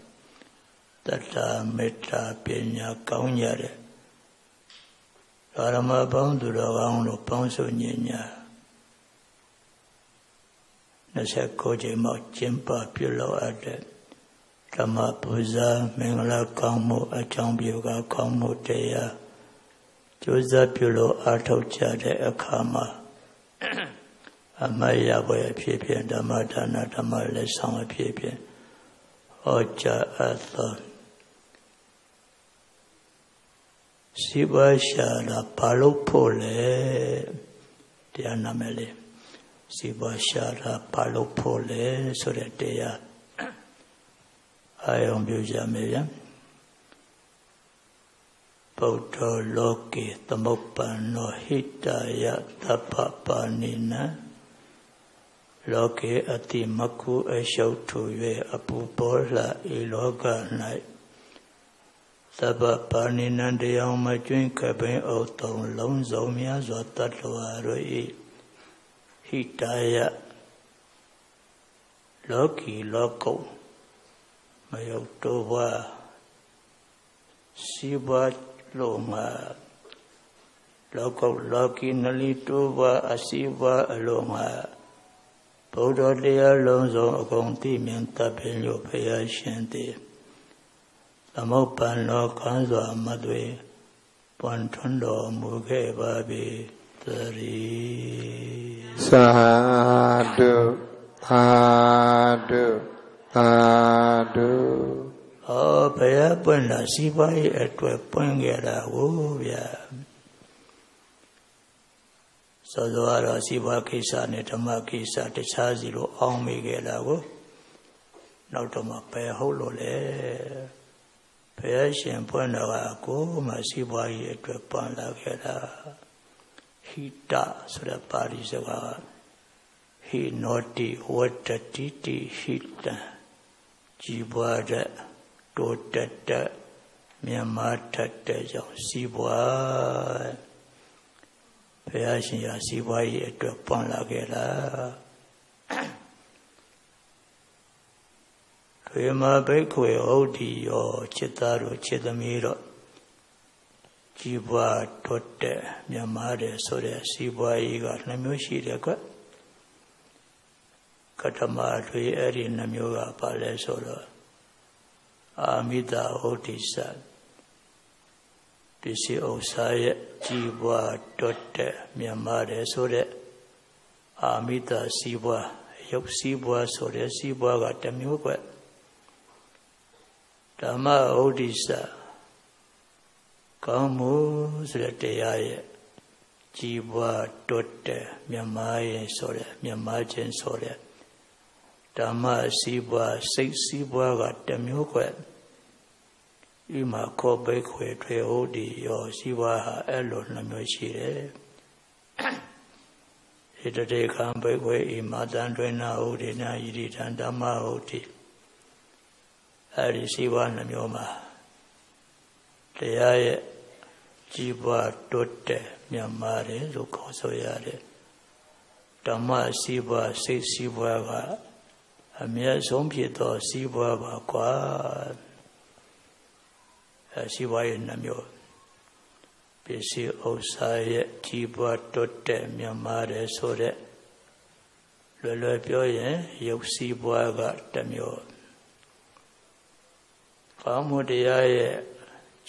တတ္တမေတ္တာပညာကောင်းကြတဲ့ဓမ္မပေါင်းသူတော်ကောင်းတို့ပေါင်းစုညင်ညာ29ချိန်မှကျင်းပပြုလုပ်အပ်တဲ့ဓမ္မပူဇာမင်္ဂလာကောင်းမှုအကြောင်းပြုကကောင်းမှုတရား ကျိုးစားပြုလို့အားထုတ်ကြတဲ့အခါမှာအမရပွဲအဖြစ်ဖြင့်ဓမ္မဒါနဓမ္မလက်ဆောင်အဖြစ်ဖြင့်ဟောကြားအပ်သောစီပါရှာလာဘာလို့ဖို့လဲတရားနာမည်လေးစီပါရှာလာဘာလို့ဖို့လဲဆိုတဲ့တရားအာယုံပြုကြမယ်ဗျာ ဗုဒ္ဓလောကေသမုပ္ပန္နောဟိတယသဗ္ဗပါဏိနလောကေအတိမကုအရှုပ်ထူ၍အပူပေါ်လှဤလောက၌သဗ္ဗပါဏိနံတရားမကျွင်းကပင်အုပ်တုံလုံးစုံများစွာတတ္တဝါတို့၏ဟိတယလောကီလောကုမယုတ်တော်ဘစီဘ လုံးမှာလောကုလောကီနလီတော်ဘအစီဘအလုံးမှာဘုဒ္ဓတရားလုံးစုံအကုန်သိမြင်တတ်ပင်လို့ဖရာရှင်တည်သမုပ္ပန်လောကံစွာမသွေပွန်ထွန်းတော်မူခဲ့ပါပြီသရီသာဓုသာဓုသာဓု ဟောဘယ်ပွင့်လာစီးပွားရေးအတွက်ပွင့်ခဲ့တာကိုဗျာစောစောကတော့စီးပွားကိစ္စနဲ့ဓမ္မကိစ္စတခြားစီလိုအောင်းမိခဲ့တာကိုနောက်တော့မှဘယ်ဟုတ်လို့လဲဘုရားရှင်ပွင့်တော်ကကိုမှစီးပွားရေးအတွက်ပန်လာခဲ့တာဟိတဆိုတဲ့ပါဠိစကားဟိနောတိဝတ္တတိတိဟိတံကြည်ပွားတဲ့ တိုးတက်တဲ့မြတ်မာထက်တဲ့ကြောင့်စီးပွားဘုရားရှင်ရာစီးပွားရေးအတွက်ပန်လာခဲ့တာခေမဘိက္ခွေဟုတ်ဒီရောจิตသားတို့จิตသမီးတို့ကြည်ပွားထွတ်တဲ့မြတ်မာတဲ့ဆိုတဲ့စီးပွားရေးကနှမျိုးရှိတယ်ကွကတမတွေအဲ့ဒီနှမျိုးကပါလဲဆိုတော့ အာမိတာဟုတ်ဒီစပစ္စည်းဥစ္စာရဲ့ကြည်ပွားတွတ်တဲ့မြတ်မာတဲ့ဆိုတဲ့အာမိတာစီးပွားရုပ်စီးပွားဆိုတဲ့စီးပွားကတစ်မျိုးကွဓမ္မဥဒိစ္စကောင်းမှုဆိုတဲ့တရားရဲ့ကြည်ပွားတွတ်တဲ့မြတ်မာရင်ဆိုတဲ့မြတ်မာခြင်းဆိုတဲ့ ဓမ္မစီးပွားစိတ်စီးပွားကတမျိုးခွဲ့ဤမှာခောဘိခွေထွေဟုတ်ဒီရောစီးပွားဟာအဲ့လိုနှမျိုးရှိတယ်ဣတတေခံဘိခွေဤမာတံတွင်နာဟုတ်ဒီနာယိတိတံဓမ္မဟုတ်ဒီအဲ့ဒီစီးပွားနှမျိုးမှာတရားရဲ့ကြီးပွားတိုးတက်မြတ်မာတယ်လို့ခေါ်ဆိုရတယ်ဓမ္မစီးပွားစိတ်စီးပွားက အမြဲဆုံးဖြစ်သောစီးပွားပါကွာအဲစီးပွားရေးနှမျိုးပစ္စည်းဥစ္စာရဲ့ကြီးပွားတိုးတက်မြတ်မာတယ်ဆိုတဲ့လွယ်လွယ်ပြောရင်ရုပ်စည်းပွားကတစ်မျိုးကောင်းမှုတရားရဲ့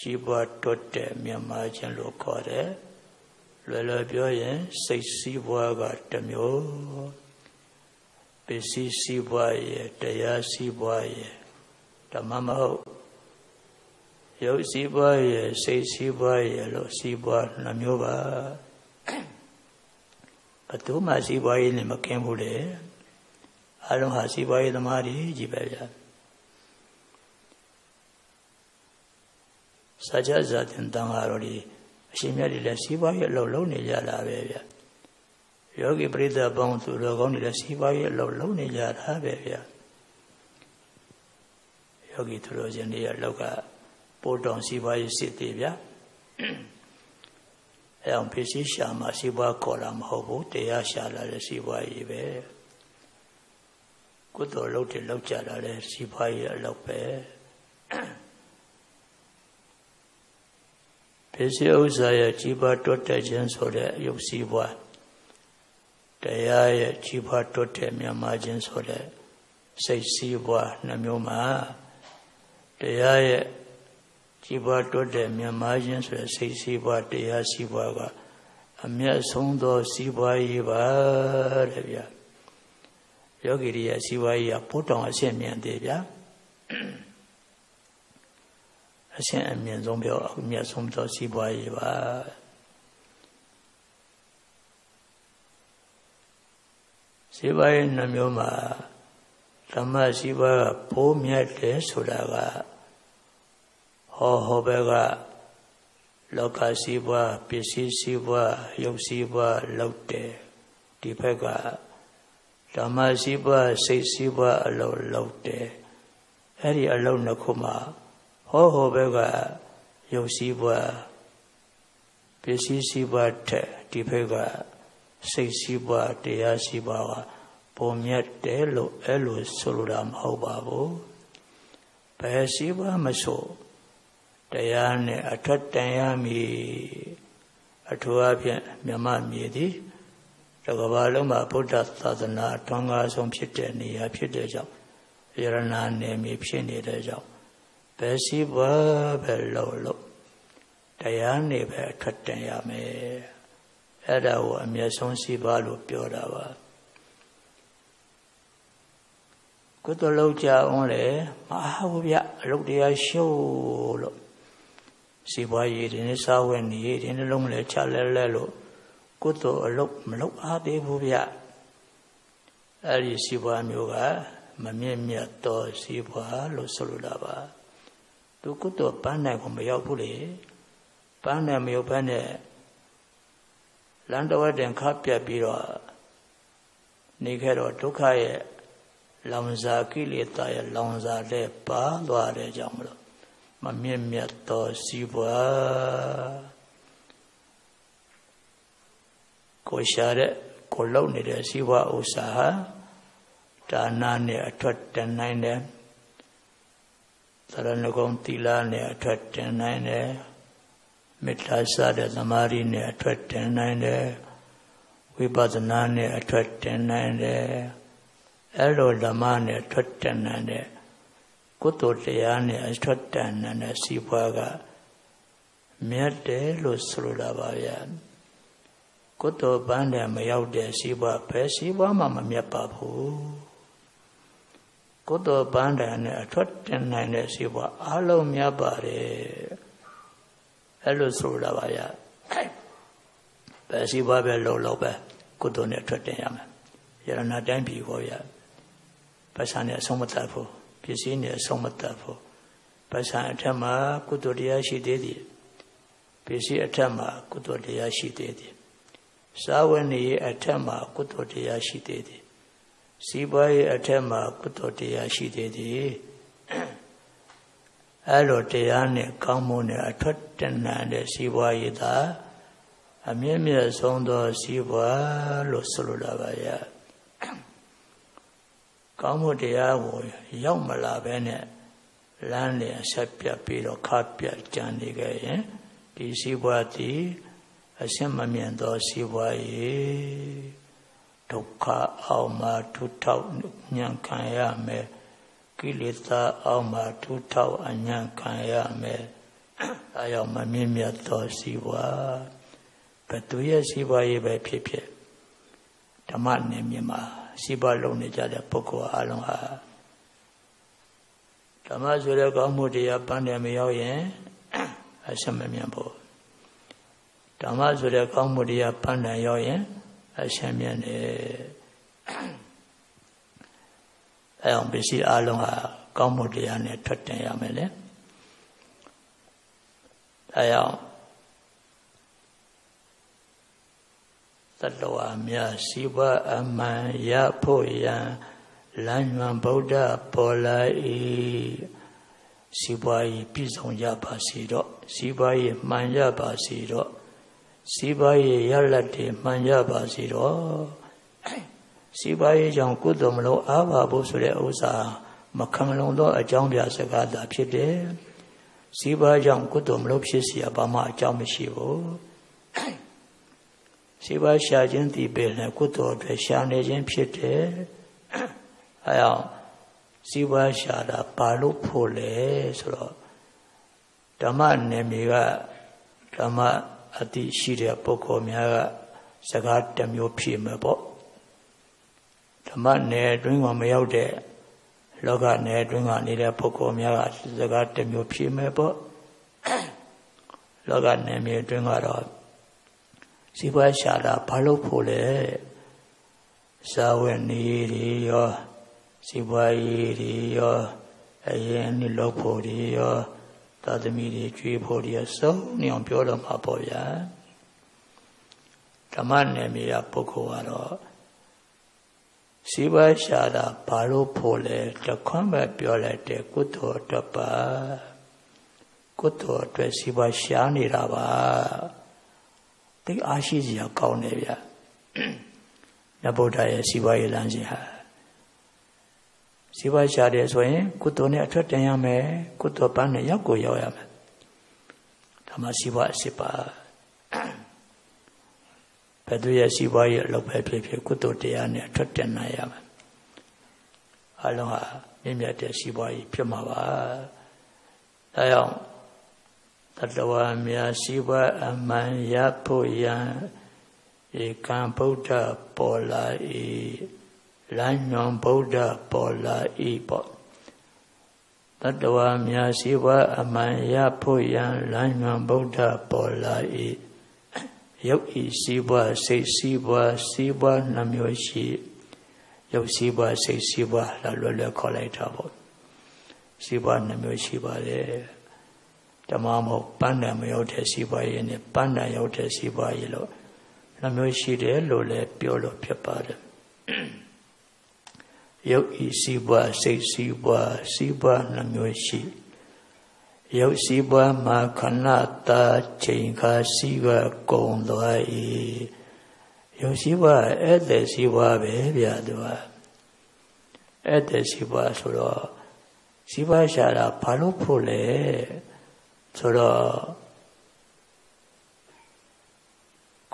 ကြီးပွားတိုးတက်မြတ်မာခြင်းလို့ခေါ်တယ်လွယ်လွယ်ပြောရင်စိတ်စည်းပွားကတစ်မျိုး ပစ္စည်းစည်းပွားရဲ့တရားစည်းပွားရဲ့ဓမ္မမဟုတ်ရုပ်စည်းပွားရဲ့စိတ်စည်းပွားရဲ့လို့စည်းပွားနှမျိုးပါဘသူမှစည်းပွားရေးနဲ့မကင်းဘူးလေအလုံးဟာစည်းပွားရေးသမားတွေကြီးပဲဗျာစာကြဇာတင်တန်ဃာတော်ဒီအရှင်မြတ်တွေလည်းစည်းပွားရေးအလုပ်လုပ်နေကြတာပဲဗျာ ယောဂီပရိသတ်ပေါင်းသူတော်ကောင်းတွေလည်းစည်းပွားရေးအလုပ်လုပ်နေကြတာပဲဗျာယောဂီသူတော်ရှင်တွေရဲ့လောက်ကပို့တော်စီးပွားရေးစစ်သေးဗျာအဲအောင်ဖြစ်ရှိရှာမှာစီးပွားခေါ်တာမဟုတ်ဘူးတရားရှာလာတဲ့စီးပွားရေးပဲကုသိုလ်လုပ်တယ်လုပ်ကြတာလဲစီးပွားရေးအလုပ်ပဲဖြစ်ရှိဥစ္စာရဲ့ကြီးပွားတိုးတက်ခြင်းဆိုတဲ့ရုပ်စီးပွား တရားရဲ့ကြီးပွားတိုးတက်မြတ်မာခြင်းဆိုတဲ့စိတ်စီးပွားနှမျိုးမှာတရားရဲ့ကြီးပွားတိုးတက်မြတ်မာခြင်းဆိုတဲ့စိတ်စီးပွားတရားစီးပွားကအမျက်ဆုံးသောစီးပွားရေးပါတဲ့ဗျာယောဂီရဲ့စီးပွားရေးကပို့တောင်အရှင်းမြန်သေးဗျာအရှင်းအမြင့်ဆုံးပြောအမြတ်ဆုံးသောစီးပွားရေးပါ စီးပွားရေးနှမျိုးမှာဓမ္မစီးပွားကပိုးမြတ်တယ်ဆိုတာကဟောဟောဘက်ကလောကစည်းပွားပစ္စည်းစည်းပွားရုပ်စည်းပွားလောက်တယ်ဒီဘက်ကဓမ္မစည်းပွားစိတ်စည်းပွားအလုံးလောက်တယ်အဲ့ဒီအလုံးနှစ်ခုမှာဟောဟောဘက်ကရုပ်စည်းပွားပစ္စည်းစည်းပွားထက်ဒီဘက်က စိတ်စည်းပွားတရားစည်းပွားကပုံမြတ်တယ်လို့အဲ့လိုဆိုလိုတာမဟုတ်ပါဘူးဘယ်စည်းပွားမဆိုတရားနဲ့အထက်တန်ရမည်အထူးအဖြင့်မြမမြေသည်တကဘာလုံးမှာဗုဒ္ဓသာသနာအထွန်းကားဆုံးဖြစ်တဲ့နေရာဖြစ်တဲ့ကြောင့်ယရဏနယ်မြေဖြစ်နေတဲ့ကြောင့်ဘယ်စီဘာပဲလို့လို့တရားနေပဲအထက်တန်ရမယ် အဲ့ဒါကိုအမျက်ဆုံးစီပါလို့ပြောတာပါကုသလုံးကြအောင်လေမအားဘူးဗျအလုတ်တရားရှုပ်လို့စီပွားရေးတွေနဲ့စားဝတ်နေရေးတွေနှလုံးလဲချလဲလဲလို့ကုသိုလ်အလုပ်မလုပ်အားသေးဘူးဗျအဲ့ဒီစီပွားမျိုးကမမြင့်မြတ်သောစီပွားလို့ဆိုလိုတာပါသူကုသိုလ်ပန်းနိုင်ကိုမရောက်ဘူးလေပန်းနိုင်မရောက်ဘဲနဲ့ လမ်းတော်တင်ခါပြတ်ပြီးတော့နေခဲ့တော့ဒုက္ခရဲ့လောင်စာကိလေသာရဲ့လောင်စာတဲ့ပါသွားတဲ့ကြောင့်မလို့မမြင့်မြတ်သောစီးပွားကိုရှာတဲ့ကိုလုံနေတဲ့စီးပွားဥစ္စာဟာဒါနနဲ့အထွတ်တင်နိုင်တယ်သရဏဂုံသီလနဲ့အထွတ်တင်နိုင်တယ် မေတ္တာစတဲ့သမာဓိနဲ့အထွတ်တင်နိုင်တယ်ဝိပဿနာနဲ့အထွတ်တင်နိုင်တယ်အဲ့လိုဓမ္မနဲ့ထွတ်တင်နိုင်တယ်ကုသိုလ်တရားနဲ့အထွတ်တန်တဲ့စီးပွားကမြတ်တယ်လို့ဆိုလိုတာပါဗျာကုသိုလ်ပန်းတယ်မရောက်တဲ့စီးပွားဘယ်စီးပွားမှမမြတ်ပါဘူးကုသိုလ်ပန်းတယ်နဲ့အထွတ်တင်နိုင်တဲ့စီးပွားအလုံးမြတ်ပါတယ် အဲ့လိုဆိုလိုတာပါဗျာဘယ်စီးပွားပဲလုံးလုံးပဲကုသိုလ်နဲ့အထွတ်တင်ရမယ်ယရဏတိုင်းပြီပေါ့ဗျာပတ်စံနဲ့အဆုံးမတတ်ဘူးပစ္စည်းနဲ့ဆုံးမတတ်ဖို့ပစ္ဆံအထက်မှာကုသိုလ်တရားရှိသေးသည်ပစ္စည်းအထက်မှာကုသိုလ်တရားရှိသေးသည်စာဝဏီအထက်မှာကုသိုလ်တရားရှိသေးသည်စီးပွားရေးအထက်မှာကုသိုလ်တရားရှိသေးသည် အဲ့လိုတရားနဲ့ကောင်းမှုနဲ့အထွတ်တဏ္ဍတဲ့စီးပွားရေးသာအမြင့်မြတ်ဆုံးသောစီးပွားလို့ဆိုလိုတာပါရဲ့ကောင်းမှုတရားကိုရောက်မလာဘဲနဲ့လမ်းလျင်ဆက်ပြတ်ပြီးတော့ခါပြတ်ကြံနေကြရင်ဒီစီးပွားသည်အရှင်းမမြင်သောစီးပွား၏ဒုက္ခအောင်မှထုထောက်ညံခံရမယ် ကိလေသာအောင်မှထုထောက်အညံခံရမယ်အယောမမြင့်မြတ်သောစီးပွားဘသူရဲ့စီးပွားရေးပဲဖြစ်ဖြစ်ဓမ္မနယ်မြေမှာစီးပွားလုပ်နေကြတဲ့ပုဂ္ဂိုလ်အလုံးဟာဓမ္မဆိုတဲ့ကောင်းမှုတရားပန်းတယ်မရောက်ရင်အဆက်မမြင်ဖို့ဓမ္မဆိုတဲ့ကောင်းမှုတရားပန်းတယ်ရောက်ရင်အဆက်မြင်တယ် အဲအောင်ပစ္စည်းအလုံးဟာကောင်းမှုတရားနဲ့ထွက်တင်ရမယ်လေအဲအောင်သတ္တဝါများစီးပွားအမှန်ရဖို့ရန်လမ်းညွန်ဗုဒ္ဓပေါ်လာ၏စီးပွားရေးပြည့်စုံကြပါစေတော့စီးပွားရေးမှန်ကြပါစေတော့စီးပွားရေးရလတ်တွေမှန်ကြပါစေတော့ စီးပွားရေးကြောင့်ကုသိုလ်မလို့အားပါဖို့ဆိုတဲ့ဥစ္စာမခံလုံသောအကြောင်းပြစကားသာဖြစ်တယ်စီးပွားကြောင့်ကုသိုလ်မလို့ဖြစ်စီရဘာမှအကြောင်းမရှိဘူးစီးပွားရှာခြင်းတည်ပေနဲ့ကုသိုလ်အတွက်ရှာနေခြင်းဖြစ်တယ်အဲအောင်စီးပွားရှာတာဘာလို့ဖို့လဲဆိုတော့ဓမ္မနယ်မြေကဓမ္မအတိရှိတဲ့ပုဂ္ဂိုလ်များကစကားတစ်မျိုးဖြေမယ်ပေါ့ ဓမ္မနယ်အတွင်းကမရောက်တဲ့လောကနယ်အတွင်းကနေတဲ့ပုဂ္ဂိုလ်များကစကားတစ်မျိုးဖြေမယ်ပေါ့လောကနယ်မြေအတွင်းကတော့စီးပွားရှာတာဘာလို့ဖို့လဲစာဝတ်နေတွေရောစီပွားရေးတွေရောအရင်နှစ်လောက်ဖို့တွေရောသာသမီတွေကျွေးဖို့တွေစုံနေအောင်ပြောတော့မှာပေါ့ဗျာဓမ္မနယ်မြေကပုဂ္ဂိုလ်ကတော့ စီပွားရှာတာဘာလို့ဖို့လဲတခွန်းပဲပြောလိုက်တယ်ကုသိုလ်အတွက်ပါကုသိုလ်အတွက်စီပွားရှာနေတာပါသိအားရှိစရာကောင်းတယ်ဗျမြတ်ဗုဒ္ဓရဲ့စီပွားရေးလမ်းစဉ်ဟာစီပွားရှာတယ်ဆိုရင် ကုသိုလ်နဲ့အထွက်တင်ရမယ်ကုသိုလ်ပန်းနဲ့ရောက်ကိုရောက်ရမယ်ဒါမှစီပွားအစစ်ပါ ဘယ်သူရဲ့စီပွားရေးအလုပ်ပဲဖြစ်ဖြစ်ကုသိုလ်တရားနဲ့အထွက်တင်နိုင်ရမယ်အလုံးဟာမြင့်မြတ်တဲ့စီပွားရေးဖြစ်မှာပါဒါကြောင့်တတဝါများစီပွားအမှန်ရဖို့ရန်ဧကံဗုဒ္ဓပေါ်လာ၏လမ်းညွန်ဗုဒ္ဓပေါ်လာ၏ပေါ့တတဝါများစီဝါအမှန်ရဖို့ရန်လမ်းညွန်ဗုဒ္ဓပေါ်လာ၏ ရုပ်ဤစီးပွားစိတ်စီးပွားစီးပွားနှမျိုးရှိရုပ်စီးပွားစိတ်စီးပွားလာလွယ်လွယ်ခေါ်လိုက်တာပေါ့စီးပွားနှမျိုးရှိပါတယ်ဓမ္မမဟုတ်ပန်းတန်မရောက်တဲ့စီးပွားရေးနဲ့ပန်းတန်ရောက်တဲ့စီးပွားရေးလို့နှမျိုးရှိတယ်လို့လည်းပြောလို့ဖြစ်ပါတယ်ရုပ်ဤစီးပွားစိတ်စီးပွားစီးပွားနှမျိုးရှိ ရုပ်စီးပွားမှာခဏတာချိန်ခါစီးပွားကုံသွား၏ရုပ်စီးပွားဧည့်သည်စီးပွားပဲဗျာသူကဧည့်သည်စီးပွားဆိုတော့စီးပွားရှာတာဘာလို့ဖို့လဲဆိုတော့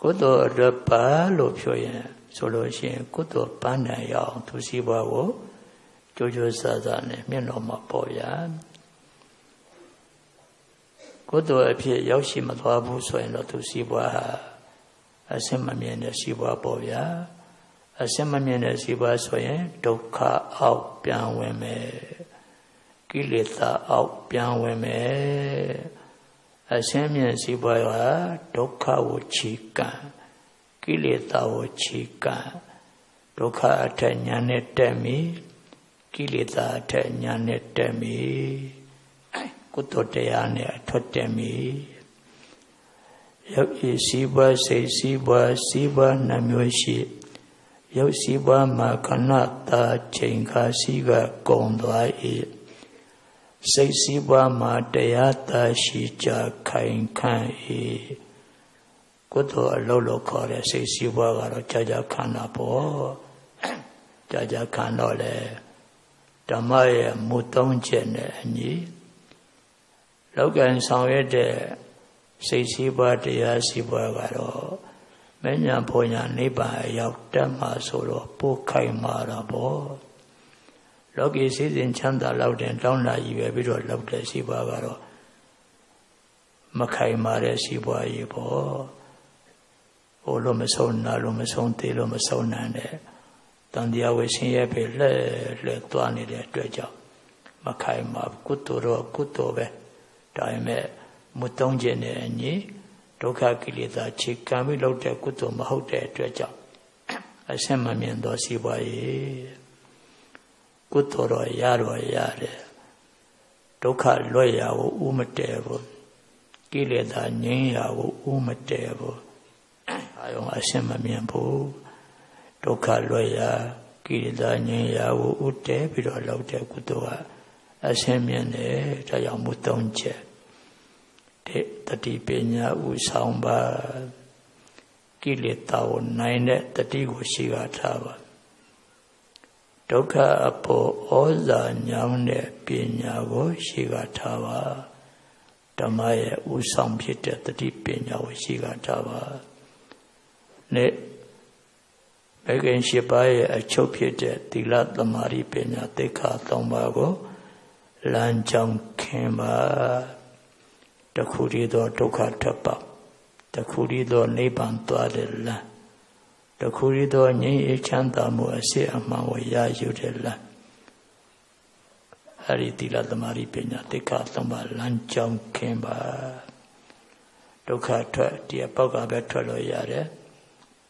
ကုသိုလ်အတွက်ပါလို့ပြောရင်ဆိုလို့ရှိရင်ကုသိုလ်ပန်းတန်ရအောင်သူစီးပွားကိုကြိုးကြိုးစားစားနဲ့မျက်နှာမှာပေါ်ရ ကုသိုလ်အဖြစ်ရောက်ရှိမသွားဘူးဆိုရင်တော့သူစီးပွားဟာအစင်မမြင်တဲ့စီးပွားပေါ်ဗျာအစင်မမြင်တဲ့စီးပွားဆိုရင်ဒုက္ခအောက်ပြန်ဝင်မယ်ကိလေသာအောက်ပြန်ဝင်မယ်အစင်မြင်စီးပွားဟာဒုက္ခကိုချီကံကိလေသာကိုချီကံဒုက္ခအထက်ညာနဲ့တက်မီကိလေသာအထက်ညာနဲ့တက်မီ ကုသိုလ်တရားနဲ့အထွတ်တက်မီရုပ်ဤစီးပွားစိတ်စီးပွားစီးပွားနှမျိုးရှိရုပ်စီးပွားမှာခဏတာချိန်ခါစီးကကုံသွား၏စိတ်စီးပွားမှာတရားသာရှိကြခိုင်ခန့်၏ကုသိုလ်အလုပ်လို့ခေါ်တဲ့စိတ်စီးပွားကတော့ကြာကြာခန္ဓာပေါ့ကြာကြာခန္ဓာလေဓမ္မရဲ့မူသုံးချက်နဲ့အညီ လောက်ကံဆောင်ရွက်တဲ့စိတ်စီးပွားတရားစီးပွားကတော့မဉ္ဇဉ်ဘုံညာနိဗ္ဗာန်ရောက်တတ်မှာဆိုတော့ပို့ခိုင်မာတာပေါ့လောကီစည်းစိမ်ချမ်းသာလောက်တဲ့တောင်းလာကြီးပဲပြီးတော့လောက်တဲ့စီးပွားကတော့မခိုင်မာတဲ့စီးပွားရေးပေါ့ဟိုလိုမဆုံးနာလိုမဆုံးသေးလိုမဆုံးနိုင်တဲ့တန်တရားဝိဆင်းရဲပဲလှဲ့လှဲ့သွားနေတဲ့အတွက်ကြောင့်မခိုင်မာကုသိုလ်တော့ကုသိုလ်ပဲ ဒါပေမဲ့မတုံးခြင်းနဲ့အညီဒုက္ခကိလေသာခြေကံပြီးလောက်တဲ့ကုသိုလ်မဟုတ်တဲ့အတွက်ကြောင့်အဆင်မမြင်သောစီးပွားရေးကုသိုလ်တော့ရတော့ရတယ်ဒုက္ခလွတ်ရဖို့ဥမတည်ဘူးကိလေသာငြိမ်းရဖို့ဥမတည်ဘူးအာယုံအဆင်မမြင်ဘူးဒုက္ခလွတ်ရကိလေသာငြိမ်းရဖို့ဥတည်ပြီးတော့လောက်တဲ့ကုသိုလ်က အဆင်မြင်တယ်ဒါကြောင့်မတုံးချက်တဲ့တတိပညာဥဆောင်ပါကိလေသာကိုနိုင်တဲ့တတိကိုရှိကထားပါဒုက္ခအပေါ်ဩဇာညောင်းတဲ့ပညာကိုရှိကထားပါဓမ္မရဲ့ဥဆောင်ဖြစ်တဲ့တတိပညာကိုရှိကထားပါနဲ့ဘေကင်ရှိပါရဲ့အချုပ်ဖြစ်တဲ့သီလသမာဓိပညာသိက္ခာ၃ပါးကို လမ်းကြောင်းခင်ပါတခုတည်းသောဒုက္ခထပ်ပါတခုတည်းသောနိဗ္ဗာန်သွားတဲ့လမ်းတခုတည်းသောငြိမ်းအေးချမ်းသာမှုအစစ်အမှန်ကိုရယူတဲ့လမ်းအဲဒီတိလသမารိပညာတိခသုံးပါလမ်းကြောင်းခင်ပါဒုက္ခထွက်တရားပေါက်ကပဲထွက်လို့ရတယ်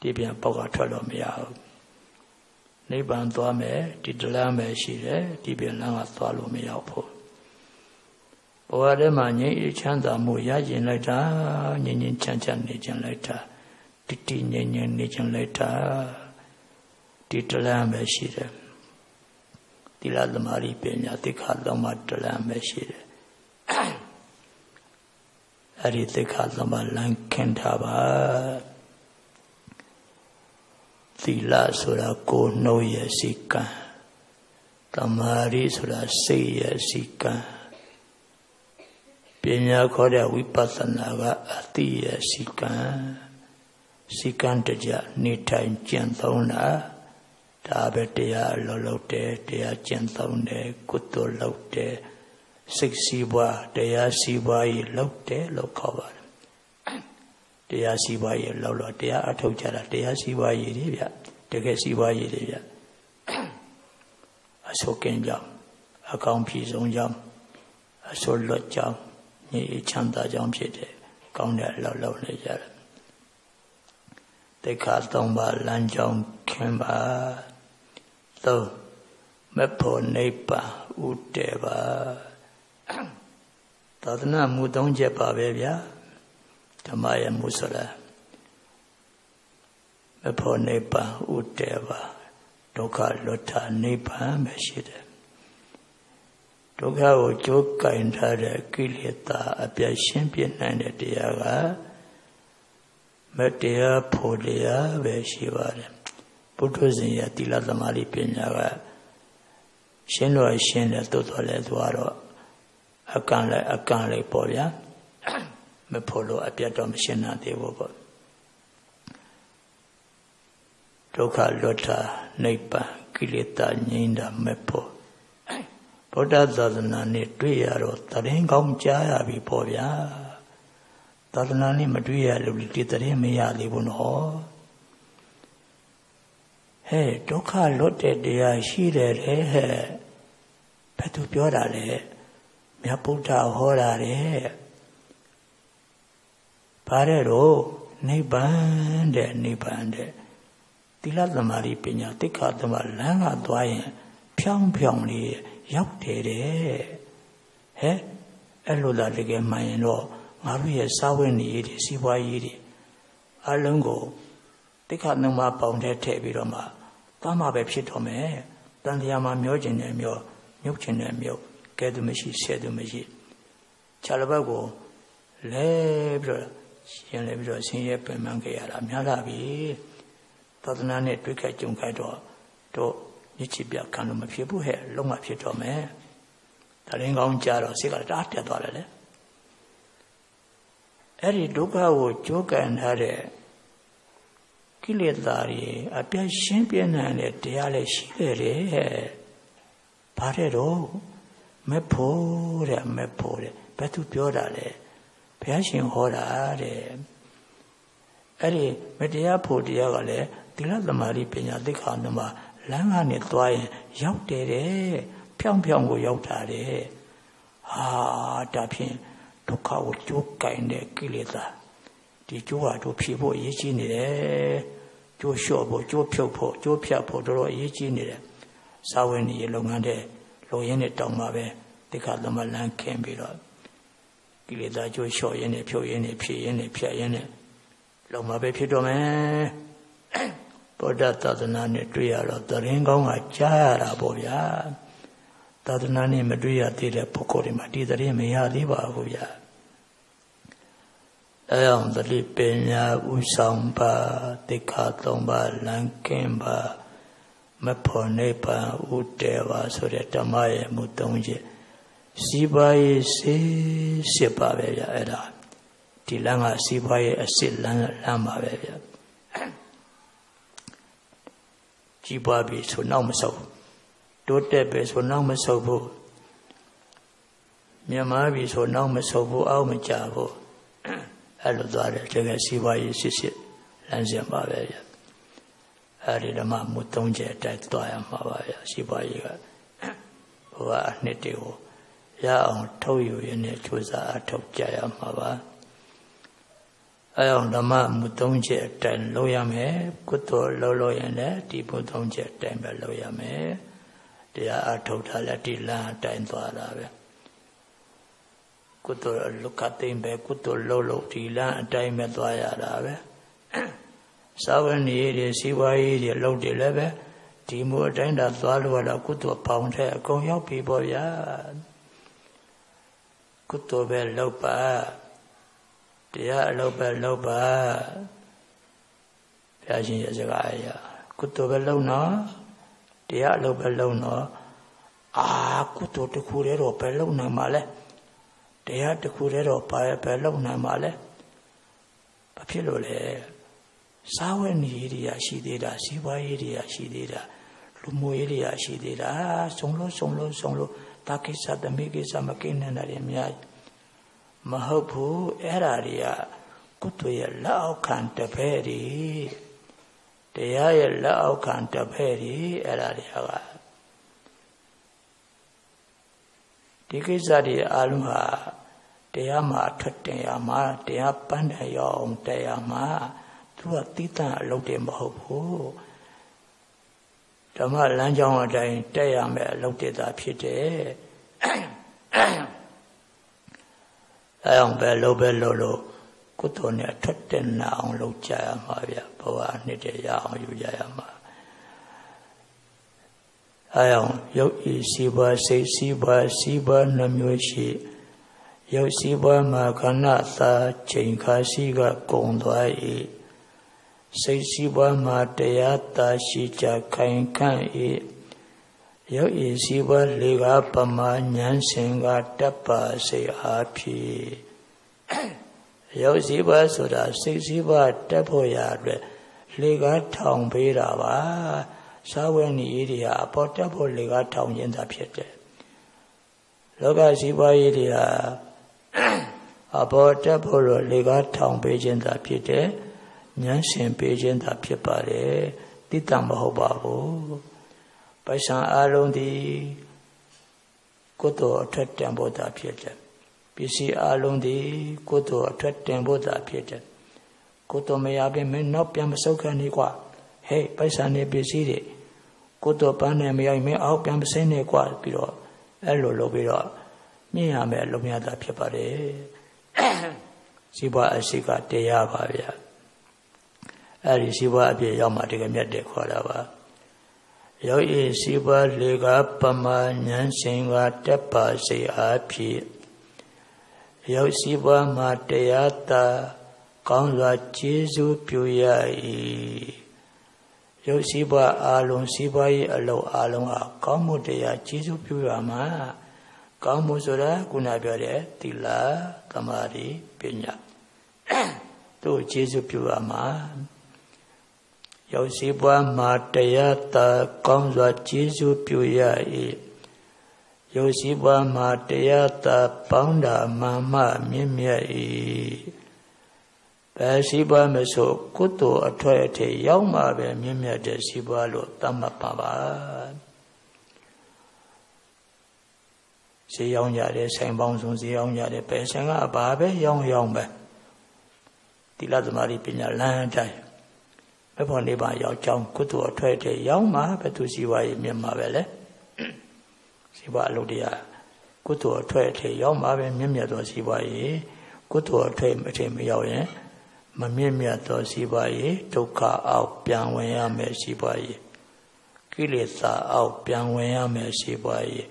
ဒီပြန်ပေါက်ကထွက်လို့မရဘူး နိဗ္ဗာန်သွားမယ်ဒီတလမ်းပဲရှိတယ်ဒီပြန်လမ်းကသွားလို့မရောက်ဘူးဘဝထဲမှာငြိမ်းအေးချမ်းသာမှုရကျင်လိုက်တာငြိမ်းငြိမ်းချမ်းချမ်းနေကျင်လိုက်တာတတိငြိမ်းငြိမ်းနေကျင်လိုက်တာဒီတလမ်းပဲရှိတယ်သီလသမารိပညာသိက္ခာသုံးပါးတလမ်းပဲရှိတယ်အဲ့ဒီသိက္ခာသုံးပါးလမ်းခင်ထားပါ သီလဆိုတာကိုယ်နှုတ်ရဲ့စီကံတမာရီဆိုတာစိတ်ရဲ့စီကံပညာခေါ်တဲ့ဝိပဿနာကအတိရဲ့စီကံစီကံတကြနေထိုင်ကျင့်သုံးတာဒါပဲတရားအလုံးလုံးတယ်တရားကျင့်သုံးတယ်ကုသိုလ်လုပ်တယ်စိတ်စီးပွားတရားစီးပွားကြီးလုပ်တယ်လို့ခေါ်ပါတယ် တရားစီးပွားရေးလောက်တော့တရားအထုတ်ကြတာတရားစီးပွားရေးတွေဗျတကယ်စီးပွားရေးတွေဗျအဆိုကင်းကြောင့်အကောင်ဖြည့်ဆုံးကြောင့်အဆိုလွတ်ကြောင့်ညီချမ်းသာကြောင့်ဖြစ်တယ်ကောင်းတဲ့အလောက်လောက်နေကြတယ်တိခါသုံးပါးလမ်းကြောင်းခင်ပါသုံးမဖို့နိဗ္ဗာန်ဥတည်ပါသာသနာမှုသုံးချက်ပါပဲဗျာ ဓမ္မရဲ့မှုဆိုတာမဖို့နိဗ္ဗာန်ဥတည်ပါဒုက္ခလွတ်တာနိဗ္ဗာန်ပဲရှိတယ်ဒုက္ခကိုကြိုးကင်ထားတဲ့ကိလေသာအပြည့်ရှင်းပြနိုင်တဲ့တရားကမတရားဖို့တရားပဲရှိပါတယ်ဘုဒ္ဓဇင်ရတိလသမารိပညာကရှင်းတော့ရှင်းတယ်သို့တော်လည်းသူကတော့အကန့်လည်းအကန့်လည်းပေါ့ဗျာ မဖို့လို့အပြတ်တော့မရှင်းနိုင်သေးဘူးပေါ့ဒုက္ခလွတ်တာနိဗ္ဗာန်ကိလေသာငြိမ်းတာမဖို့ဗုဒ္ဓသာသနာနဲ့တွေ့ရတော့တရင်ကောင်းကြားရပြီပေါ့ဗျာသာသနာနဲ့မတွေ့ရလို့ဒီတရင်မရသေးဘူးနော်ဟဲ့ဒုက္ခလွတ်တဲ့တရားရှိတယ်လေဟဲ့ဘယ်သူပြောတာလဲမြတ်ဗုဒ္ဓဟောတာတဲ့ ဘာတဲ့တော့နိဗ္ဗာန်တဲ့နိဗ္ဗာန်တဲ့သီလသမารိပညာတိခါသမလမ်းကသွားရင် ဖြောင်းဖြောင်းလေးရောက်တယ်တဲ့ဟဲ့အဲ့လိုသာတကယ်မှန်ရင်တော့ငါတို့ရဲ့စာဝတ်နေရေးတွေစီးပွားရေးတွေအလုံးကိုတိခါနှုံမပေါင်တဲ့ထည့်ပြီးတော့မှသွားမှပဲဖြစ်တော့မယ်တန်တရားမှာမျောကျင်တယ်မျောမြုပ်ကျင်တယ်မြုပ်ကဲသူမရှိဆဲသူမရှိခြာလဘက်ကိုလဲပြီးတော့ ရှင်လဲပြီးတော့ဆင်းရဲပင်ပန်းခဲ့ရတာများလာပြီသာသနာနဲ့တွေ့ခဲ့ကြုံခဲ့တော့တို့မြစ်ချပြခံလို့မဖြစ်ဘူးဟဲ့လုံးဝဖြစ်တော့မယ်တရင်ကောင်းကြတော့စိတ်ကတအားတက်သွားတယ်လေအဲ့ဒီဒုက္ခကိုကြိုးကန်ထားတဲ့ကိလေသာတွေအပြတ်ရှင်းပြနိုင်တဲ့တရားလည်းရှိတယ်တဲ့။ဘာတဲ့တော့မဖို့တဲ့မဖို့တဲ့ဘယ်သူပြောတာလဲ ဘုရားရှင်ဟောတာတဲ့အဲ့ဒီမတရားဖို့တရားကလည်းသီလသမာဓိပညာသိက္ခာနမလမ်းကနေသွားရင် ရောက်တယ်တဲ့ဖြောင်းဖြောင်းကိုရောက်တာတဲ့ဟာဒါဖြင့်ဒုက္ခကိုကြိုးကင်တဲ့ကိလေသာဒီကြိုးဟာတို့ဖြေဖို့အရေးကြီးနေတယ်ကြိုးလျှော့ဖို့ကြိုးဖြုတ်ဖို့ကြိုးဖြတ်ဖို့တို့တော့အရေးကြီးနေတယ်စာဝင်ဒီလုပ်ငန်းတဲ့လိုရင်းနဲ့တောင်းမှာပဲတိခါသမလန်းခင်းပြီးတော့ ကိလေသာကြိုးလျှော့ရင်းနဲ့ဖြုတ်ရင်းနဲ့ဖြည့်ရင်းနဲ့ဖြတ်ရင်းနဲ့လုံမှာပဲဖြစ်တော့မယ်ဗုဒ္ဓသာသနာနဲ့တွေ့ရတော့တရင်ကောင်းကကြားရတာပေါ့ဗျာသာသနာနဲ့မတွေ့ရသေးတဲ့ပုဂ္ဂိုလ်တွေမှာဒီတရင်မရသေးပါဘူးဗျာအဲအောင်တတိပညာဥဆောင်ပါတိခါသုံးပါလန်ကင်းပါမဖို့နိဗ္ဗာန်ဥတေပါဆိုတဲ့ဓမ္မရဲ့မူသုံးချက် စီပါရေးစေစစ်ပါပဲဗျအဲ့ဒါဒီလမ်းကစီပါရေးအစစ်လမ်းလမ်းပါပဲဗျကြီးပွားပြီဆိုနောက်မဆုပ်တိုးတက်ပဲဆိုနောက်မဆုပ်ဘူးမြန်မာပြီဆိုနောက်မဆုပ်ဘူးအောက်မကြဘူးအဲ့လိုသွားတယ်တကယ်စီပါရေးစစ်စစ်လမ်းစဉ်ပါပဲဗျအဲ့ဒီဓမ္မမူသုံးချက်အတိုင်းသွားရမှာပါဗျာရှိပါရေးကဘုရားအနှစ်တွေကို ရအောင်ထုတ်ယူရင်းနဲ့ကြိုးစားအထောက်ကြရမှာပါအဲအောင်ဓမ္မမူသုံးချက်အတိုင်းလုပ်ရမယ်ကုသိုလ်လုပ်လို့ရင်လည်းဒီမူသုံးချက်အတိုင်းပဲလုပ်ရမယ်တရားအထုတ်တာလည်းဒီလမ်းအတိုင်းသွားတာပဲကုသိုလ်လုကသိမ့်ပဲကုသိုလ်လုပ်လို့ဒီလမ်းအတိုင်းပဲသွားရတာပဲစာဝဏီတွေစီဝါရေးတွေလုပ်တယ်လည်းပဲဒီမူအတိုင်းသာသွားလို့ရတော့ကုသိုလ်ပေါင်းတဲ့အကုန်ရောက်ပြီပေါ့ဗျာ ကုသိုလ်ပဲလုပ်ပါတရားအလုပ်ပဲလုပ်ပါဘုရားရှင်ရဲ့စကားအရာကုသိုလ်ပဲလုပ်နော်တရားအလုပ်ပဲလုပ်နော်အာကုသိုလ်တစ်ခုတည်းတော့ပဲလုပ်နိုင်မှာလဲတရားတစ်ခုတည်းတော့ဘာပဲလုပ်နိုင်မှာလဲဘာဖြစ်လို့လဲစားဝတ်နေရေးတွေရှိသေးတာစီးပွားရေးတွေရှိသေးတာလူမှုရေးတွေရှိသေးတာစုံလို့စုံလို့စုံလို့ တာကိစ္စတမိကိစ္စမကိန်းနေတာတွေအများကြီးမဟုတ်ဘူးအဲ့ဓာတွေကကုသိုလ်ရဲ့လက်အောက်ခံတပည့်တွေတရားရဲ့လက်အောက်ခံတပည့်တွေအဲ့ဓာတွေကဒီကိစ္စတွေအလုံးဟာတရားမှာထွက်တင်ရမှာတရားပန်းတယ်ရအောင်တရားမှာသူကတိတန့်အလုပ်တွေမဟုတ်ဘူး ဓမ္မလမ်းကြောင်းအတိုင်းတက်ရမယ်အလုပ်တွေသာဖြစ်တယ်အဲအောင်ပဲလုပ်ပဲလုပ်လို့ကုသိုလ်နဲ့ထွက်တဲ့နာအောင်လုပ်ကြရမှာဗျဘဝနှစ်တည်းရအောင်ယူကြရမှာအဲအောင်ရုပ်ဤစီးပွားစိတ်စီးပွားစီးပွားနှမျိုးရှိရုပ်စီးပွားမှာခဏသာချိန်ခါရှိကကုံသွား၏ စိတ်စီးပွားမှာတရားသာရှိကြခိုင်ခန့်၏ရုပ်ဤစီးပွားလေကပမာဉာဏ်စဉ်ကတပ်ပါစေအားဖြင့်ရုပ်စီးပွားဆိုတာစိတ်စီးပွားတက်ဖို့ရအတွက်လေကထောင်ပေးတာပါသာဝဏီဤတွေဟာအပေါ်တက်ဖို့လေကထောင်ခြင်းသာဖြစ်တယ်လောကစီးပွားရေးတွေဟာအပေါ်တက်ဖို့လို့လေကထောင်ပေးခြင်းသာဖြစ်တယ် ဉာဏ်ရှင်ပေးခြင်းသာဖြစ်ပါတယ်တိတ္တမဟုတ်ပါဘူးပိုက်ဆံအလုံးသည်ကုသိုလ်အထက်တန်ဖို့သာဖြစ်တယ်ပစ္စည်းအလုံးသည်ကုသိုလ်အထက်တန်ဖို့သာဖြစ်တယ်ကုသိုလ်မရပြင်မင်းနောက်ပြန်မဆုတ်ခံနေကွာဟေးပိုက်ဆံနေပစ္စည်းတွေကုသိုလ်ပန်းနေမရမင်းအောက်ပြန်မစင်းနေကွာပြီးတော့အဲ့လိုလုပ်ပြီးတော့မြင်ရမယ်လုံရတာဖြစ်ပါတယ်စီးပွားအရှိကတရားပါဗျာ အဲ့ဒီစီးပွားအပြည့်ရောက်မှတကယ်မြတ်တယ်ခေါ်တာပါရောက်ဤစီပါလေကပမာဉဏ်ရှင်ကတက်ပါစေအားဖြင့်ရောက်စီပါမှာတရားတာကောင်းစွာကျေးဇူးပြုရ၏ရုပ်စီးပွားအာလုံးစီးပွားရေးအလုံးအာလုံးဟာကောင်းမှုတရားကျေးဇူးပြုရမှာကောင်းမှုဆိုတာခုနပြောတဲ့သီလသမာဓိပညာသူ့ကျေးဇူးပြုရမှာ ရောက်စီပွားမှာတရားတာကောင်းစွာကျေးဇူးပြုရ၏ရောက်စီပွားမှာတရားတာပေါင်းတာမှန်မှမြင့်မြတ်၏ဘယ်စီပွားမဆိုကုသိုလ်အထွတ်အထိပ်ရောက်မှာပဲမြင့်မြတ်တဲ့စီပွားလို့သတ်မှတ်ပါပါဈေးရောင်းကြတယ်ဆိုင်ပေါင်းစုံဈေးရောင်းကြတယ်ဘယ်ဆိုင်ကဘာပဲရောင်းရောင်းပဲတိလသမารိပညာလမ်းတိုင်း ဘယ်ဖို့နေပါရောက်ကြောင်းကုသိုလ်အထွတ်အထိပ်ရောက်မှာဘယ်သူစီဝါရေးမြင်မှာပဲလေစီဝါအလုပ်တရားကုသိုလ်အထွတ်အထိပ်ရောက်မှာပဲမြင့်မြတ်သောစီဝါရေးကုသိုလ်အထွတ်အထိပ်မရောက်ရင်မမြင့်မြတ်သောစီဝါရေးဒုက္ခအောက်ပြန်ဝင်ရမယ်စီဝါရေးကိလေသာအောက်ပြန်ဝင်ရမယ်စီဝါရေး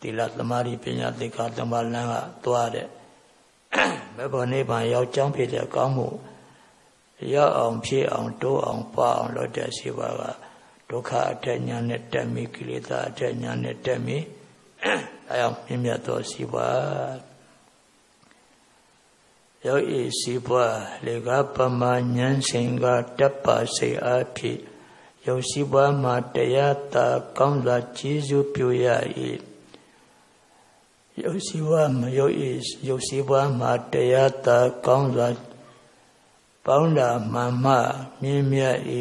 သီလသမာဓိပညာသိက္ခာသမလန်းကသွားတဲ့ဘယ်ပေါ်နိဗ္ဗာန်ရောက်ကြောင်းဖြစ်တဲ့ကောင်းမှု ရောက်အောင်ဖြစ်အောင်တိုးအောင်ပွားအောင်လုပ်တဲ့ရှိပါကဒုက္ခအထက်ညာနဲ့တက်မိကိလေသာအထက်ညာနဲ့တက်မိအဲအောင်မြင့်မြတ်သောရှိပါရောက်ဤရှိပါလေကပမာဉဏ်စဉ်ကတပ်ပါစေအဖြစ်ရောက်ရှိပါမှာတရားတာကောင်းစွာကျေးဇူးပြုရ၏ရုပ်ရှိဝါမရုပ်ဤရုပ်ရှိဝါမှာတရားတာကောင်းစွာ ပေါင်းတာမှန်မှမြင်မြတ်၏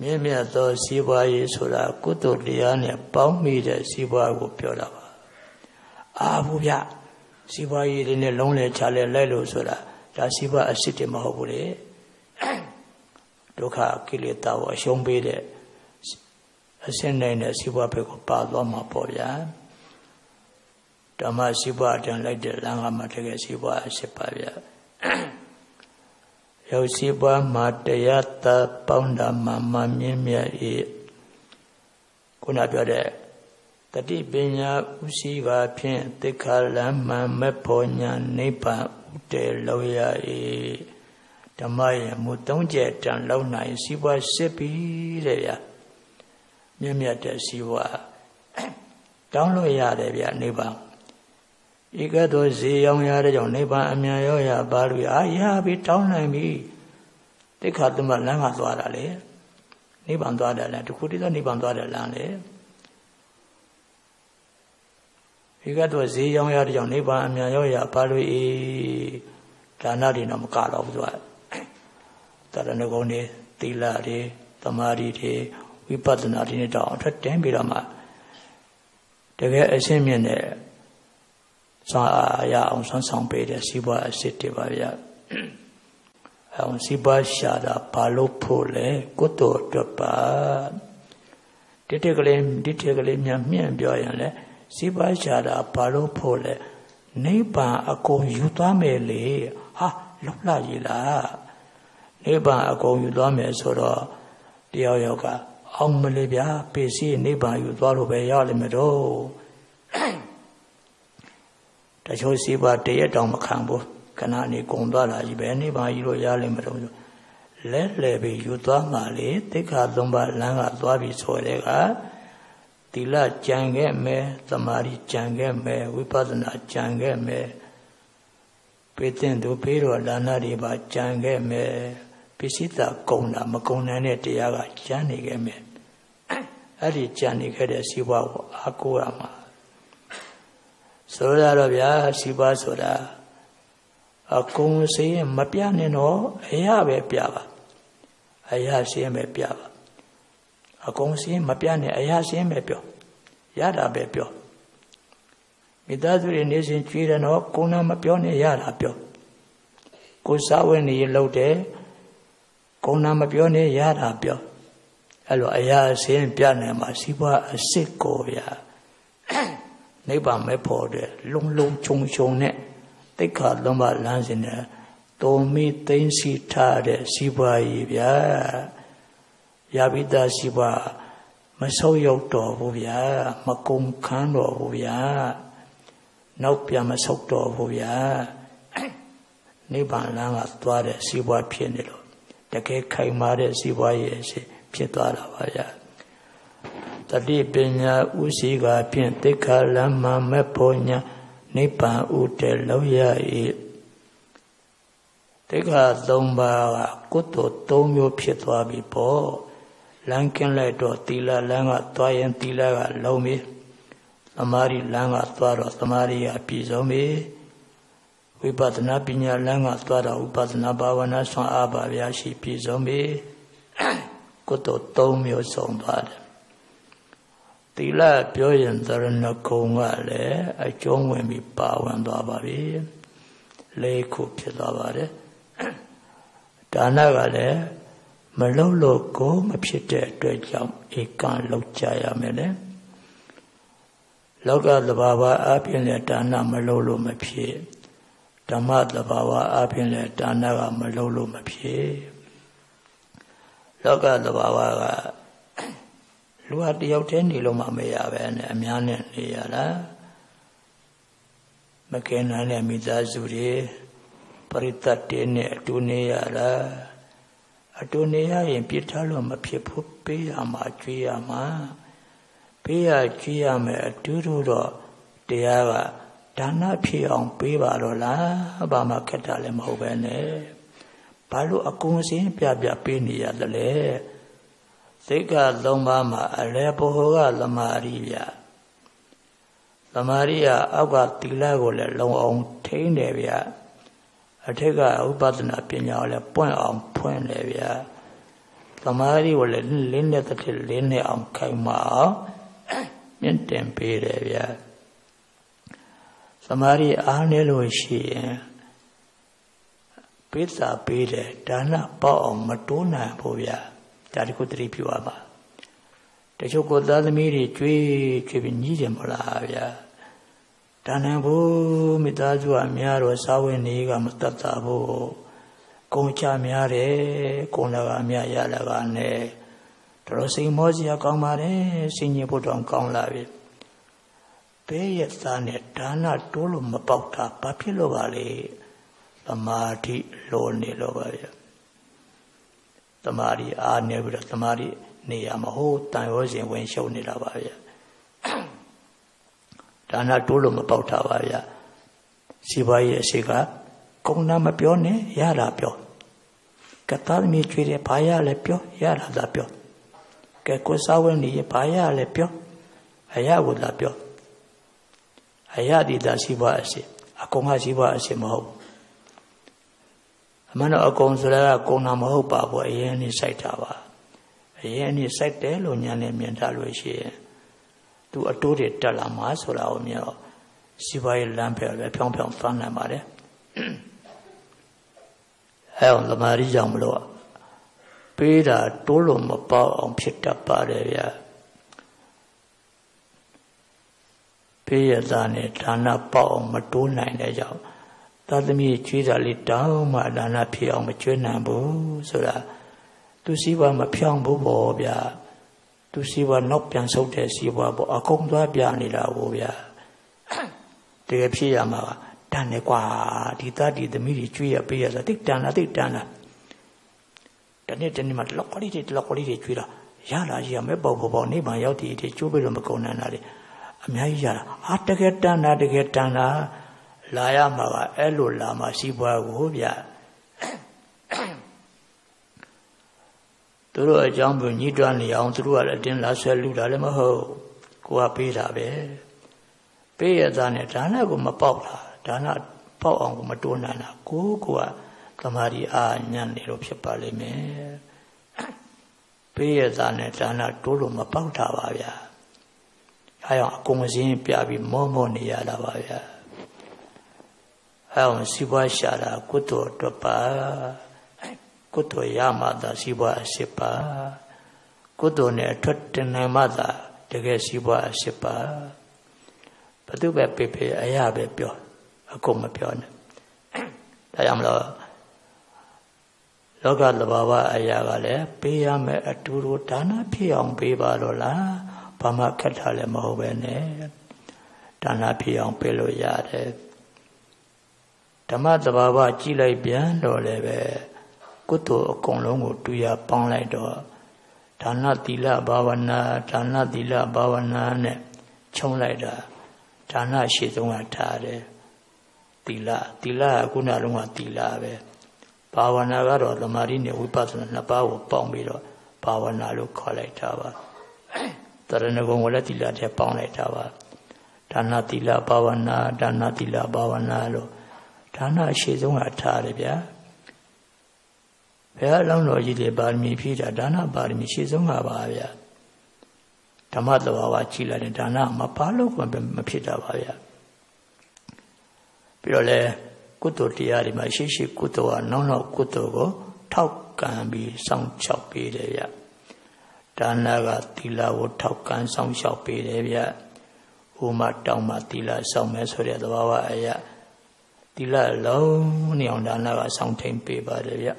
မြင်မြတ်သောရှိပွားရေးဆိုတာကုသိုလ်တရားနဲ့ပေါင်းမိတဲ့ရှိပွားကိုပြောတာပါအာဘူးဗျရှိပွားရေးတွေနဲ့လုံးလဲချလဲလိုက်လို့ဆိုတာဒါရှိပွားအစစ်တွေမဟုတ်ဘူးလေဒုက္ခကိလေသာကိုအရှုံးပေးတဲ့အစင်းနိုင်တဲ့ရှိပွားဘက်ကိုပါသွားမှာပေါ့ဗျာဓမ္မရှိပွားတန်လိုက်တဲ့လမ်းကမှတကယ်ရှိပွားရှိပါဗျာ ရောက်ရှိပွားမှာတရားသာပေါင်းတာမှမမြင့်မြတ်၏ခုနပြောတဲ့တတိပညာဥရှိကဖြင့်တိခါလမ်းမှန်မဲ့ဖို့ညာနိဗ္ဗာန်ဥတည်လောက်ရ၏ဓမ္မရဲ့မူသုံးချက်တန်လောက်နိုင်ရှိပွားစစ်ပြီတဲ့ဗျာမြင့်မြတ်တဲ့ရှိပွားတောင်းလို့ရတယ်ဗျာနိဗ္ဗာန် ဤကဲ့သို့ဇေရောင်ရတဲ့ကြောင့်နိဗ္ဗာန်အမြန်ရောရပါလို့အာရပြီတောင်းနိုင်ပြီတိခါသမလမ်းကသွားတာလေနိဗ္ဗာန်သွားတယ်လေတခုတည်းသောနိဗ္ဗာန်သွားတယ်လမ်းလေဤကဲ့သို့ဇေရောင်ရတဲ့ကြောင့်နိဗ္ဗာန်အမြန်ရောရပါလို့ဤဒါနတွေတော့မကတော့ဘူးသူကတရဏဂုံတွေသီလတွေသမာဓိတွေဝိပဿနာတွေနဲ့တောင်းအထက်တင်းပြီးတော့မှတကယ်အရှင်းမြင့်တဲ့ စွမ်းအားရအောင်ဆွမ်းဆောင်ပေးတဲ့စီးပွားအစစ်တွေပါဗျာအောင်စီးပွားရှာတာဘာလို့ဖို့လဲကုသိုလ်အတွက်ပါတိတိကလေးတိတိကလေးမြန်မြင့်ပြောရင်လေစီးပွားရှာတာဘာလို့ဖို့လဲနိဗ္ဗာန်အကုန်ယူသွားမယ်လေဟာလွတ်လပ်ရည်လားနိဗ္ဗာန်အကုန်ယူသွားမယ်ဆိုတော့တယောက်ယောက်ကအောင်မလေးဗျာပေစီနိဗ္ဗာန်ယူသွားလို့ပဲရလိမ့်မယ်တော့ တချို့စီးပွားတရက်တောင်မခံဘူးခဏနေကုံသွားတာကြီးပဲနေပါကြီးလို့ရလိမ့်မလို့လဲလဲပြီးယူသွားမှလေတိခါသုံးပါးလမ်းကသွားပြီးဆိုတဲ့ကသီလကြံခဲ့မယ်သမာဓိကြံခဲ့မယ်ဝိပဿနာကြံခဲ့မယ်ပေတင်သူဖေးတော်ဒါနတွေပါကြံခဲ့မယ်ပစ္စည်းတာကုံတာမကုံနိုင်တဲ့တရားကကြံနေခဲ့မယ်အဲ့ဒီကြံနေခဲ့တဲ့စီးပွားကိုအားကိုးရမှာ ဆိုရတော့ဗျာစီပါဆိုတာအကုန်စင်းမပြနဲ့တော့အရာပဲပြပါအရာစင်းပဲပြပါအကုန်စင်းမပြနဲ့အရာစင်းပဲပြောရတာပဲပြောမိသားစုတွေနေစဉ်ကြွေးတယ်နော်ကိုနာမပြောနဲ့ရတာပြောကိုစားဝဲနေလို့တယ်ကိုနာမပြောနဲ့ရတာပြောအဲ့လိုအရာစင်းပြနေမှာစီးပွားအစ်စ်ကိုရ နိဗ္ဗာန်မဲ့ဖို့တဲ့လုံလုံခြုံခြုံနဲ့တိတ်ခါလုံးပါလမ်းစဉ်နဲ့တုံမိသိမ့်စီထားတဲ့စီးပွားရေးဗျာရပိသားစီးပွားမဆုပ်ယုတ်တော်ဘူးဗျာမကုံခန်းတော်ဘူးဗျာနောက်ပြန်မဆုပ်တော်ဘူးဗျာနိဗ္ဗာန်လမ်းကသွားတဲ့စီးပွားဖြစ်နေလို့တကယ်ခိုင်မာတဲ့စီးပွားရေးဖြစ်သွားတာပါဗျာ တတိပညာဥရှိကဖြင့်တိခါလမ္မမဲ့ဖို့ညာနိဗ္ဗာန်ဥတည်လောက်ရ၏တိခါ၃ပါးကကုသိုလ်၃မျိုးဖြစ်သွားပြီပေါ့လမ်းကင်းလိုက်တော့သီလလမ်းကသွားရင်သီလကလုံးပြီသမာဓိလမ်းကသွားတော့သမာဓိကပြည့်စုံပြီဝိပဿနာပညာလမ်းကသွားတော့ဝိပဿနာဘာဝနာဆွမ်းအားပါဗျာရှိပြည့်စုံပြီကုသိုလ်၃မျိုးဆုံးသွားတယ် သီလပြောရင်သရဏဂုံကလည်းအကျုံးဝင်ပြီးပါဝင်သွားပါပြီလေးခုဖြစ်သွားပါတယ်ဒါနကလည်းမလုံလို့ကိုမဖြစ်တဲ့အတွက်ကြောင့်ဧကံလောက်ကြရမယ်လေလောကသဘာဝအပြင်လည်းဒါနမလုံလို့မဖြစ်ဓမ္မသဘာဝအပြင်လည်းဒါနကမလုံလို့မဖြစ်လောကသဘာဝက လူဟာတယောက်တည်းနေလို့မှမရပဲနဲ့အများနဲ့နေရတာမကင်နိုင်တဲ့မိသားစုတွေပရိသတ်တွေနဲ့အတူနေရတာအတူနေရရင်ပြစ်ထားလို့မဖြစ်ဘူးပေးရမှာကြွေးရမှာပေးရကြွေးရမယ်အတူတူတော့တရားကဒါနဖြစ်အောင်ပေးပါတော့လားဘာမှခက်တာလည်းမဟုတ်ပဲနဲ့ဘာလို့အကုန်စင်းပြပြပေးနေရတယ်လဲ စိတ်ကသုံးပါးမှာအလဲဘ ਹੁ ကသမာရိယသမာရိယအောက်ကသီလကိုလည်းလုံအောင်ထိန်းတယ်ဗျအထက်ကဥပဒနာပညာကိုလည်းပွင့်အောင်ဖွင့်တယ်ဗျသမာဓိကိုလည်းလင်းတဲ့တစ်ထစ်လင်းနေအောင်ခိုင်မအောင်မြင့်တင်ပေးတယ်ဗျသမာဓိအားနည်းလို့ရှိရင်ပိဿာပေးတယ်ဒါနပေါ့အောင်မတိုးနိုင်ဘူးဗျ ဒါတခုတတိပြုပါပါတချို့ကိုသားသမီးတွေကြွေးကြွေးပြီးညီးတယ်မလားဗျာဒါနံဘူးမိသားစုအများတော့စာဝင်နေကမတတ်တာဘူးကုံချများတယ်ကုံလကအများရလကနဲ့တော်စိန်မောစရာကောင်းပါတယ်စင်ကြီးဖို့တောင်ကောင်းလာပြီဘေးရသားနဲ့ဒါနတိုးလို့မပေါက်တာဘာဖြစ်လို့ပါလဲသမာဓိလိုနေလို့ပါဗျာ သမာဓိအားနေပြီးတော့သမာဓိနေရမဟုတ်တန်ရောစဉ်ဝင်ရှုံနေတာပါဗျာဒါနတိုးလို့မပေါက်တာပါဗျာစီပွားရေးအရှိကကုံနာမပြောနဲ့ရတာပြောကတသမီးကျွေးတယ်ဘာရလဲပြောရတာသာပြောကဲကိုစားဝဲနေဘာရလဲပြောအရာကိုသာပြောအရာဒီသာစီပွားအရှိအကုန်ကစီပွားအရှိမဟုတ် အမှန်တော့အကုန်ဆိုတာကကုံနာမဟုတ်ပါဘူးအရင်နေစိုက်တာပါအရင်နေစိုက်တယ်လို့ညာနဲ့မြင်တာလို့ရှိရင်သူအတိုးတွေတက်လာမှာဆိုတာကိုမြင်တော့စီပွားရေးလမ်းဖယ်ပဲဖြောင်းဖြောင်းဖမ်းနိုင်ပါတယ်အဲအောင်သမာဓိကြောင့်မလို့ပေးတာတိုးလို့မပေါအောင်ဖြစ်တတ်ပါတယ်ဗျာပေးရတာနဲ့ဒါနပေါအောင်မတိုးနိုင်တဲ့ကြောင့် သာသမီကျွေးတာလေးတောင်းမှဒါနဖြစ်အောင်မကျွေးနိုင်ဘူးဆိုတာသူစီးပွားမဖြောင်းဘူးပေါ့ဗျာသူစီးပွားနောက်ပြန်ဆုတ်တဲ့စီးပွားပေါ့အကုန်သွားပြနေတာကိုဗျာတကယ်ဖြစ်ရမှာတန်တယ်ကွာဒီသားဒီသမီးတွေကျွေးရပေးရတာတိတ်တန်တာတိတ်တန်တာတနေ့တနေ့မှလောက်ကလေးတွေလောက်ကလေးတွေကျွေးတာရလာကြီးရမဲ့ပေါ့ပေါ့ပေါ့နေမှရောက်တည်တည်ကျိုးပြီးတော့မကုန်နိုင်တာလေအများကြီးရတာအာတကယ်တန်တာတကယ်တန်တာ လာရမှာကအဲ့လိုလာမှစီးပွားကိုဗျသူတို့အကြောင်းပြုညှိတွားနေအောင်သူတို့ကလည်းအတင်းလာဆွဲလူတာလည်းမဟုတ်ကိုကပေးတာပဲပေးရသားနဲ့ဒါနကိုမပေါက်တာဒါနပေါက်အောင်ကိုမတိုးနိုင်တာကိုကိုကသမာဓိအားညံ့နေလို့ဖြစ်ပါလိမ့်မယ်ပေးရသားနဲ့ဒါနတိုးလို့မပေါက်တာပါဗျာအဲအောင်အကုန်စင်းပြပြီးမောမောနေရတာပါဗျာ အဲအောင်စီးပွားရှာတာကုသိုလ်အတွက်ပါကုသိုလ်ရမှသာစီးပွားအရှိပါကုသိုလ်နဲ့အထွက်တင်နိုင်မှသာတကယ်စီးပွားအရှိပါဘသူပဲပေပေအရာပဲပြောအကုန်မပြောနဲ့ဒါကြောင့်မလို့လောကသဘာဝအရာကလည်းပေးရမယ်အတူတူဒါနဖြစ်အောင်ပေးပါလို့လားဘာမှခက်တာလည်းမဟုတ်ပဲနဲ့ဒါနဖြစ်အောင်ပေးလို့ရတယ် ဓမ္မသဘာဝကြည့်လိုက်ပြန်တော့လည်းပဲကုသိုလ်အကုန်လုံးကိုတူရပေါင်းလိုက်တော့ဒါနသီလဘာဝနာဒါနသီလဘာဝနာနဲ့ခြုံလိုက်တာဒါနရှိဆုံးကထားတယ်သီလသီလကခုနလုံးကသီလပဲဘာဝနာကတော့သမာဓိနဲ့ဝိပဿနာနှစ်ပါးကိုပေါင်းပြီးတော့ဘာဝနာလို့ခေါ်လိုက်တာပါတရဏဂုံဝလတိလတဲ့ပေါင်းလိုက်တာပါဒါနတိလဘာဝနာဒါနတိလဘာဝနာလို့ ဒါနအရှိဆုံးကထားတယ်ဗျာဘယ်အလောင်းတော်ကြီးတွေပါရမီဖြည့်တာဒါနပါရမီရှိဆုံးကပါဗျာဓမ္မသဘာဝကြည်လိုက်တဲ့ဒါနမပါလို့မဖြစ်တာပါဗျာပြီးတော့လဲကုသိုလ်တရားတွေမှာရှိရှိကုသိုလ်ကနောက်နောက်ကုသိုလ်ကိုထောက်ကံပြီးစောင့်ချောက်ပေးတယ်ဗျဒါနကသီလကိုထောက်ကံစောင့်ရှောက်ပေးတယ်ဗျဥမတောင်းမှသီလစောင့်မယ်ဆိုတဲ့သဘာဝအရာ သီလလုံးနေအောင်ဒါနကစောင့်ထိန်ပေးပါတယ်ဗျ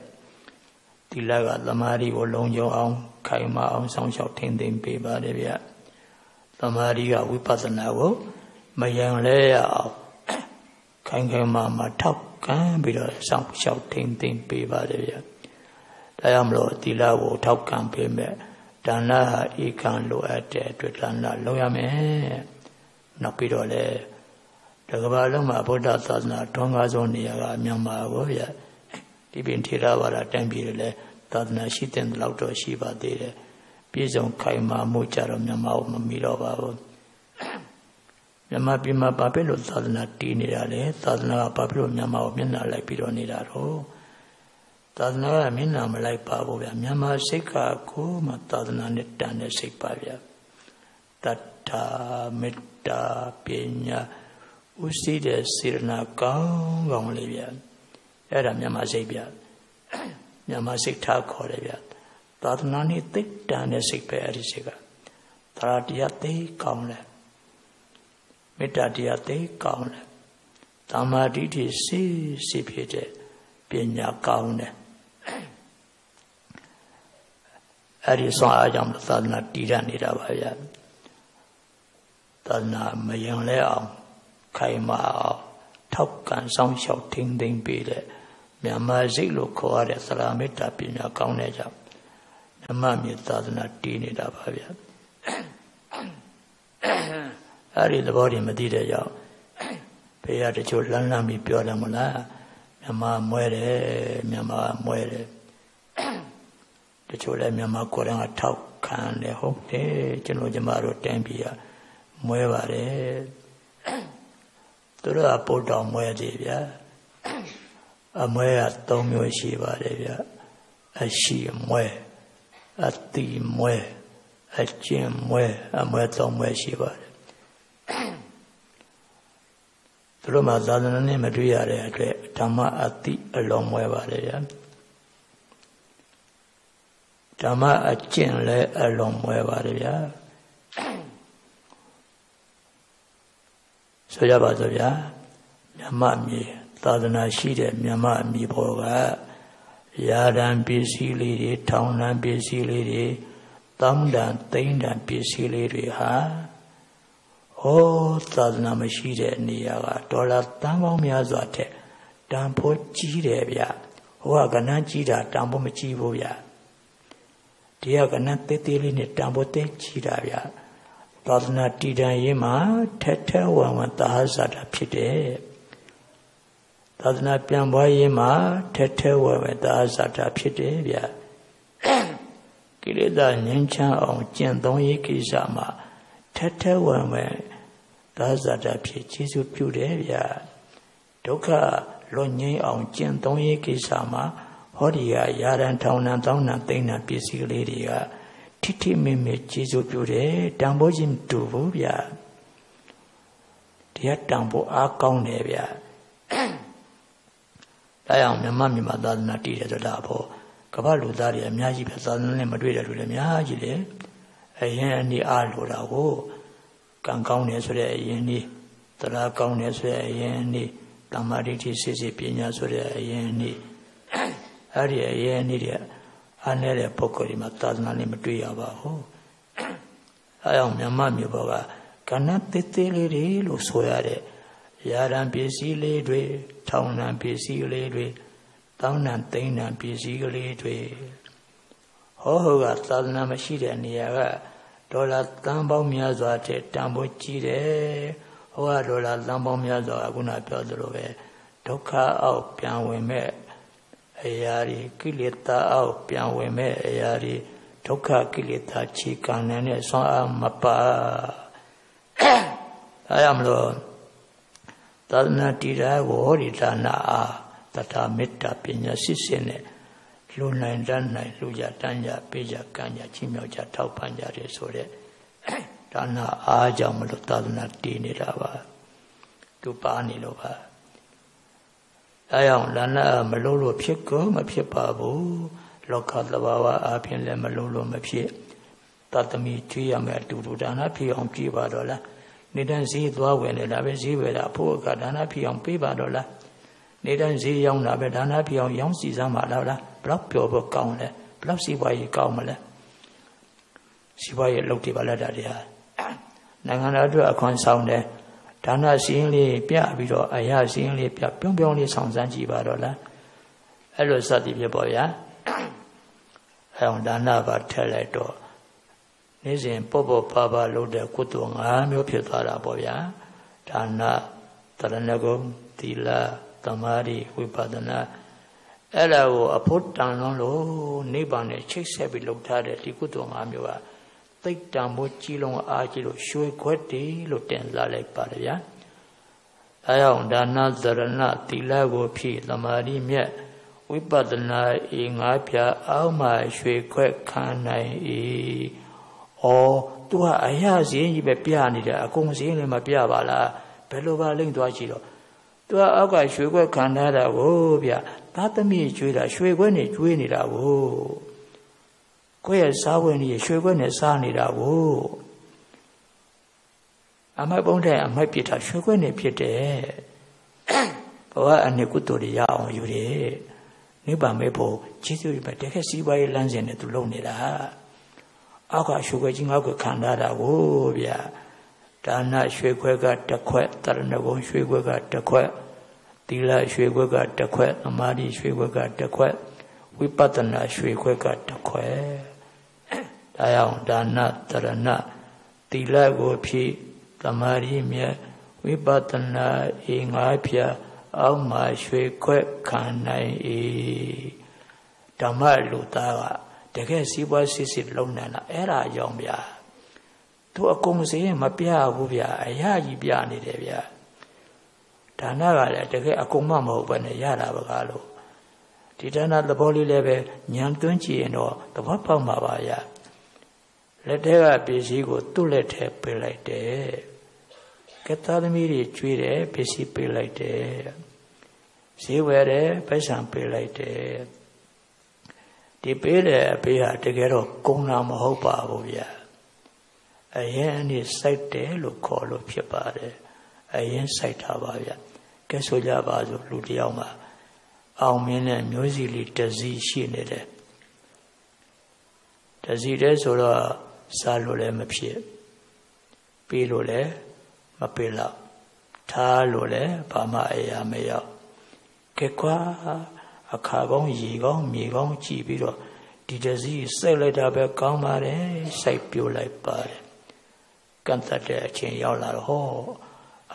သီလကသမာဓိကိုလုံခြုံအောင် ခိုင်မာအောင်စောင့်ရှောက်ထိန်သိမ်းပေးပါတယ်ဗျသမာဓိကဝိပဿနာကိုမယံလဲရအောင်ခိုင်ခိုင်မာမာထောက်ကံပြီးတော့စောင့်ရှောက်ထိန်သိမ်းပေးပါတယ်ဗျဒါကြောင့်မလို့သီလကိုထောက်ကံပေးမဲ့ဒါနဟာဧကံလိုအပ်တဲ့အတွက်ဒါနလုပ်ရမယ်နောက်ပြီးတော့လေ တကဘာလုံးမှာဗုဒ္ဓသာသနာထွန်းကားဆုံးနေရာကမြန်မာကိုဗျဒီပင်ထေရဝါဒတန်ပြည်လည်းသာသနာရှိတဲ့လောက်တော့ရှိပါသေးတယ်ပြည့်စုံခိုင်မာမှုကြတော့မြန်မာကိုမမီတော့ပါဘူးမြန်မာပြည်မှာဘာဖြစ်လို့သာသနာတည်နေတာလဲသာသနာကဘာဖြစ်လို့မြန်မာကိုမျက်နှာလိုက်ပြီးတော့နေတာတော့သာသနာကမျက်နှာမလိုက်ပါဘူးဗျာမြန်မာစိတ်ကကိုမှသာသနာနဲ့တန်တဲ့စိတ်ပါဗျာတတ္ထာမေတ္တာပညာ ဥသိတဲ့စေရနာကောင်းကောင်းလေးဗျာအဲ့ဒါမြန်မာစိတ်ဗျာမြန်မာစိတ်ထားခေါ်တယ်ဗျာသာသနာနဲ့တိတ်တန်တဲ့စိတ်ပဲအဲ့ဒီစိတ်ကသရတရားသိကောင်းတယ်မေတ္တာတရားသိကောင်းတယ်သမာဓိတိစိစိဖြစ်တဲ့ပညာကောင်းတယ်အဲ့ဒီဆွမ်းအားကြောင့်သာသနာတည်ရနေတာပါဗျာသာသနာမယံလဲအောင် ခိုင်မာအောင်ထောက်ကန်ဆောင်ရှောက်ထိမ့်သိမ့်ပေးတဲ့မြန်မာစိတ်လို့ခေါ်ရတဲ့သရမေတ္တာပညာကောင်းတဲ့ကြောင့်ဓမ္မမြေသာသနာတည်နေတာပါဗျာအဲ့ဒီသဘောတွေမသိတဲ့ကြောင့်ဘေးကတချို့လန်းလန်းပြီးပြောတယ်မလားမြန်မာမွဲတယ်မြန်မာမွဲတယ်တချို့လည်းမြန်မာကိုယ်တိုင်ကထောက်ခံတယ်ဟုတ်တယ်ကျွန်တော်ကျမတို့တန်းပြီးမွဲပါတယ် သူတို့ကပို့တော်မွဲတယ်ဗျာအမွဲက၃မျိုးရှိပါတယ်ဗျာအရှိမွဲအတိမွဲအကျင့်မွဲအမွဲ၃မွဲရှိပါတယ်သူတို့မှာသာသနာနဲ့မတွေ့ရတဲ့အတွက်ဓမ္မအတိအလုံးမွဲပါတယ်ဗျာဓမ္မအကျင့်လည်းအလုံးမွဲပါတယ်ဗျာ ဆိုကြပါစို့ဗျာမြမမြေသာသနာရှိတဲ့မြမမြေပေါ်ကရာဒံပစ္စည်းလေးတွေထောင်ဒံပစ္စည်းလေးတွေတောင်းတန်သိမ့်တန်ပစ္စည်းလေးတွေဟာဟောသာသနာမရှိတဲ့နေရာကဒေါ်လာတန်ပေါင်းများစွာထက်တန်ဖိုးကြီးတယ်ဗျဟိုကကနန်းကြီးတာတန်ဖိုးမကြီးဘူးဗျဒီကကနန်းသေးသေးလေးနဲ့တန်ဖိုးသေးကြီးတာဗျ သာသနာတည်တံ့ရေးမှာထက်ထက်ဝံဝံသာဟဇာတာဖြစ်တယ်သာသနာပြန်ပွားရေးမှာထက်ထက်ဝံဝံသာဟဇာတာဖြစ်တယ်ဗျကိလေသာငြိမ်းချမ်းအောင်ကျင့်သုံးရေးကိစ္စမှာထက်ထက်ဝံဝံသာဟဇာတာဖြစ်ကျေစုပြုတယ်ဗျဒုက္ခလွန်ငြိမ်းအောင်ကျင့်သုံးရေးကိစ္စမှာဟောဒီကရာရန်ထောင်နှံတောင်းနှံသိမ့်နှံပစ္စည်းကလေးတွေက ထိထိမိမိကျေစုပြုတယ်တန်ဖိုးချင်းတူဘူးဗျာတရားတန်ဖိုးအားကောင်းတယ်ဗျာဒါကြောင့်မြမမြမသာသနာတည်တယ်ဆိုတာပေါ့ကမ္ဘာလူသားတွေအများကြီးပဲသာသနာနဲ့မတွေ့တဲ့လူတွေအများကြီးလေအရင်အနည်းအားလိုတာကိုကံကောင်းတယ်ဆိုတဲ့အရင်နည်းတရားကောင်းတယ်ဆိုတဲ့အရင်နည်းတမ္မာဒိဋ္ဌိစိစိပညာဆိုတဲ့အရင်နည်းအဲ့ဒီအရင်နည်းတွေ အားနည်းတဲ့ပုဂ္ဂိုလ်ဒီမှာသာသနာနဲ့မတွေ့ရပါဘူးအဲအောင်မြမမျိုးဘောကကဏ္ဍသေးသေးလေးတွေလို့ဆိုရတဲ့ရာရန်ပစ္စည်းလေးတွေထောင်နှံပစ္စည်းလေးတွေတောင်းနှံသိန်းနှံပစ္စည်းကလေးတွေဟောဟောကသာသနာမရှိတဲ့နေရာကဒေါ်လာတန်ပေါင်းများစွာတဲ့တန်ဖိုးကြီးတယ်ဟောကဒေါ်လာတန်ပေါင်းများစွာခုနပြောသလိုပဲဒုက္ခအောက်ပြန်ဝင်မဲ့ အအရာတွေကိလေသာအောက်ပြန်ဝင်မဲ့အရာတွေဒုက္ခကိလေသာခြေကံနဲ့ဆွမ်းအားမပါအဲရမလို့သာသနာတည်တာကိုဟောဒီဒါနာအားတထာမေတ္တာပညာစစ်စစ်နဲ့လူနိုင်တတ်နိုင်လူကြတန်းကြပေးကြကမ်းကြချင်းမြောက်ကြထောက်ပံ့ကြတယ်ဆိုတဲ့ဒါနာအားကြောင့်မလို့သာသနာတည်နေတာပါသူပါနေလို့ပါ အဲကြောင့်ဒါနာမလို့လို့ဖြစ်ကောမဖြစ်ပါဘူးလောကသဘာဝအပြင်လည်းမလို့လို့မဖြစ်တသမီကြွေးရမယ်အတူတူဒါနာဖြစ်အောင်ကြည်ပါတော့လားနေတန်းဈေးသွားဝင်နေတာပဲဈေးဝယ်တာအဖို့ကဒါနာဖြစ်အောင်ပေးပါတော့လားနေတန်းဈေးရောက်တာပဲဒါနာဖြစ်အောင်ရောင်းစီစမ်းပါလားဘလောက်ပျော်ဖို့ကောင်းလဲဘလောက်စီးပွားရေးကောင်းမလဲစီးပွားရေးလုပ်တယ်ပါလားဒါတွေဟာနိုင်ငံတော်အတွက်အခွန်ဆောင်တယ် ဒါနစီရင်လေးပြပြီးတော့အရာစီရင်လေးပြပြုံးပြုံးလေးဆောင်စမ်းကြည့်ပါတော့လားအဲ့လိုစသည်ဖြစ်ပေါ်ဗျာအဲအောင်ဒါနပါထက်လိုက်တော့နေ့စဉ်ပေါ့ပေါ့ပါပါလုပ်တဲ့ကုသိုလ်၅မျိုးဖြစ်သွားတာပေါ့ဗျာဒါနတရဏဂုံသီလသမာဓိဝိပဿနာအဲ့ဒါကိုအဖို့တန်လုံးလို့နိဗ္ဗာန်နဲ့ချိတ်ဆက်ပြီးလုပ်ထားတဲ့ဒီကုသိုလ်၅မျိုးက သိတ္တံမိုးကြီးလုံးအားကြီးလို့ရွှေခွက်တည်လို့တင်စားလိုက်ပါတယ်ဗျာအဲအောင်ဒါနသရဏသီလကိုဖြည့်သမာဓိမြတ်ဝိပဿနာဤငါးပြအောက်မှရွှေခွက်ခံနိုင်၏ဩသူကအရာစင်းကြီးပဲပြနေတယ်အကုန်စင်းလည်းမပြပါလားဘယ်လိုပါလိမ့်သွားကြည့်တော့သူကအောက်ကရွှေခွက်ခံထားတာကိုဗျသားသမီးကျွေးတာရွှေခွက်နဲ့ကျွေးနေတာကို ကိုယ့်ရဲ့စားဝင်ကြီးရွှေခွက်နဲ့စားနေတာကိုအမိုက်ပုံးတဲ့အမိုက်ပြစ်တာရွှေခွက်နဲ့ဖြစ်တယ်ဘဝအနှစ်ကုသိုလ်တွေရအောင်ယူတယ်နိဗ္ဗာန်မဲ့ဖို့ကျေးဇူးတွေပဲတကယ်စီးပွားရေးလမ်းစဉ်နဲ့သူလုပ်နေတာအောက်ကရွှေခွက်ကြီးငါ့ကိုခံထားတာကိုဗျာဒါနရွှေခွက်ကတစ်ခွက်တရဏဂုံရွှေခွက်ကတစ်ခွက်သီလရွှေခွက်ကတစ်ခွက်သမာဓိရွှေခွက်ကတစ်ခွက်ဝိပဿနာရွှေခွက်ကတစ်ခွက် ဒါကြောင့်ဒါနတရဏသီလကိုဖြည့်သမာဓိမြတ်ဝိပဿနာဤငါးဖြာအောက်မှာရွှေခွက်ခံနိုင်၏ဓမ္မလူသားကတကယ်စီးပွားစစ်စစ်လုံနေတာအဲ့ဒါကြောင့်ဗျာသူအကုန်စရင်မပြဘူးဗျာအရာကြီးပြနေတယ်ဗျာဒါနကလည်းတကယ်အကုန်မမဟုတ်ဘဲနဲ့ရတာပကားလို့ဒီဒါနသဘောလေးလည်းပဲညံသွင်းကြည့်ရင်တော့သဘောပေါက်မှာပါဗျာ လက်ထဲကပစ္စည်းကိုသူ့လက်ထဲပေးလိုက်တယ်ကတသမီးတွေကျွေးတယ်ပစ္စည်းပေးလိုက်တယ်ဈေးဝယ်တယ်ပိုက်ဆံပေးလိုက်တယ်ဒီပေးတဲ့အပေးဟာတကယ်တော့ကုန်တာမဟုတ်ပါဘူးဗျာအရင်အနေစိုက်တယ်လို့ခေါ်လို့ဖြစ်ပါတယ်အရင်စိုက်ထားပါဗျာကဲဆိုကြပါစို့လူတယောက်မှာအောင်မင်းနဲ့မျိုးစီလေးတစည်းရှိနေတယ်တစည်းတည်းဆိုတော့ စားလို့လည်းမဖြစ်ပေးလို့လည်းမပေးတော့ထားလို့လည်းဘာမှအရာမရောက်ကဲကွာအခါကောင်းရေကောင်းမြေကောင်းကြည့်ပြီးတော့ဒီတစည်းစိုက်လိုက်တာပဲကောင်းပါတယ်စိုက်ပြိုးလိုက်ပါတယ်ကန့်တတ်တဲ့အချိန်ရောက်လာတော့ဟော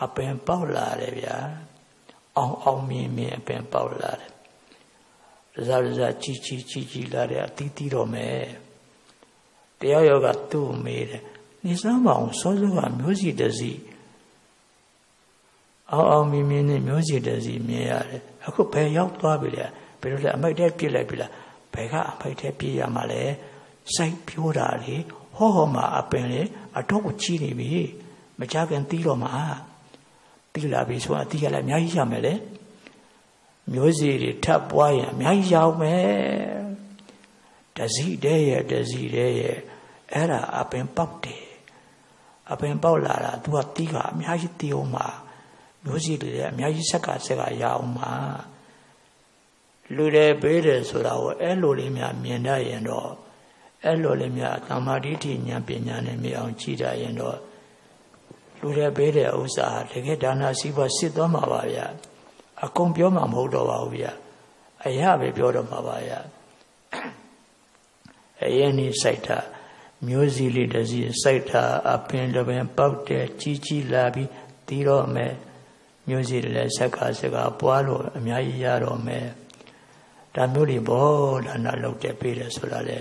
အပင်ပေါက်လာတယ်ဗျာအောင်အောင်မြင်မြင်အပင်ပေါက်လာတယ်ရဇရဇကြီးကြီးကြီးကြီးလာတဲ့အသီးသီးတော့မယ် တရားယောကသူ့မေးတယ်နေစမ်းမအောင်စောစောကမျိုးစီတစီအောင်အောင်မြင်မြင်နဲ့မျိုးစီတစီမြင်ရတယ်အခုဘယ်ရောက်သွားပြီလဲဘယ်လိုလဲအမိုက်တဲပြစ်လိုက်ပြီလားဘယ်ကအမိုက်တဲပြစ်ရမှာလဲစိုက်ပြိုးတာလေဟောဟောမှာအပင်လေအတော့ကိုကြီးနေပြီမကြခင်တီးတော့မှာတီးလာပြီဆိုတော့အတီးကလည်းအများကြီးရမယ်လေမျိုးစီတွေထပ်ပွားရင်အများကြီးရအောင်မယ်တစီတဲ့ရဲ့တစီတဲ့ရဲ့ အဲ့ဒါအပင်ပေါက်တယ်အပင်ပေါက်လာတာ तू ကတီးကအများကြီးတီးအောင်မှာမျိုးစီတွေလည်းအများကြီးဆက်ကဆက်ကရအောင်မှာလူတွေပေးတယ်ဆိုတာကိုအဲ့လိုလေးများမြင်တတ်ရင်တော့အဲ့လိုလေးများသမာဓိဋ္ဌိဉာဏ်ပညာနဲ့မြင်အောင်ကြည့်တတ်ရင်တော့လူတွေပေးတဲ့ဥစ္စာတကယ်ဒါနစီးပွားစစ်သွားမှာပါဗျာအကုန်ပြောမှာမဟုတ်တော့ပါဘူးဗျာအရာပဲပြောတော့မှာပါဗျာအရင်နေစိုက်တာ မျိုးစီလေးတစ်စီးစိုက်တာအပင်တစ်ပင်ပေါက်တဲ့ကြီးကြီးလာပြီးတီးတော့မယ်မျိုးစီလည်းဆက်ကဆက်ကပွားလို့အများကြီးရတော့မယ်ဒါမျိုးတွေဘောဒါနလုပ်တဲ့ပေးတယ်ဆိုတာလေ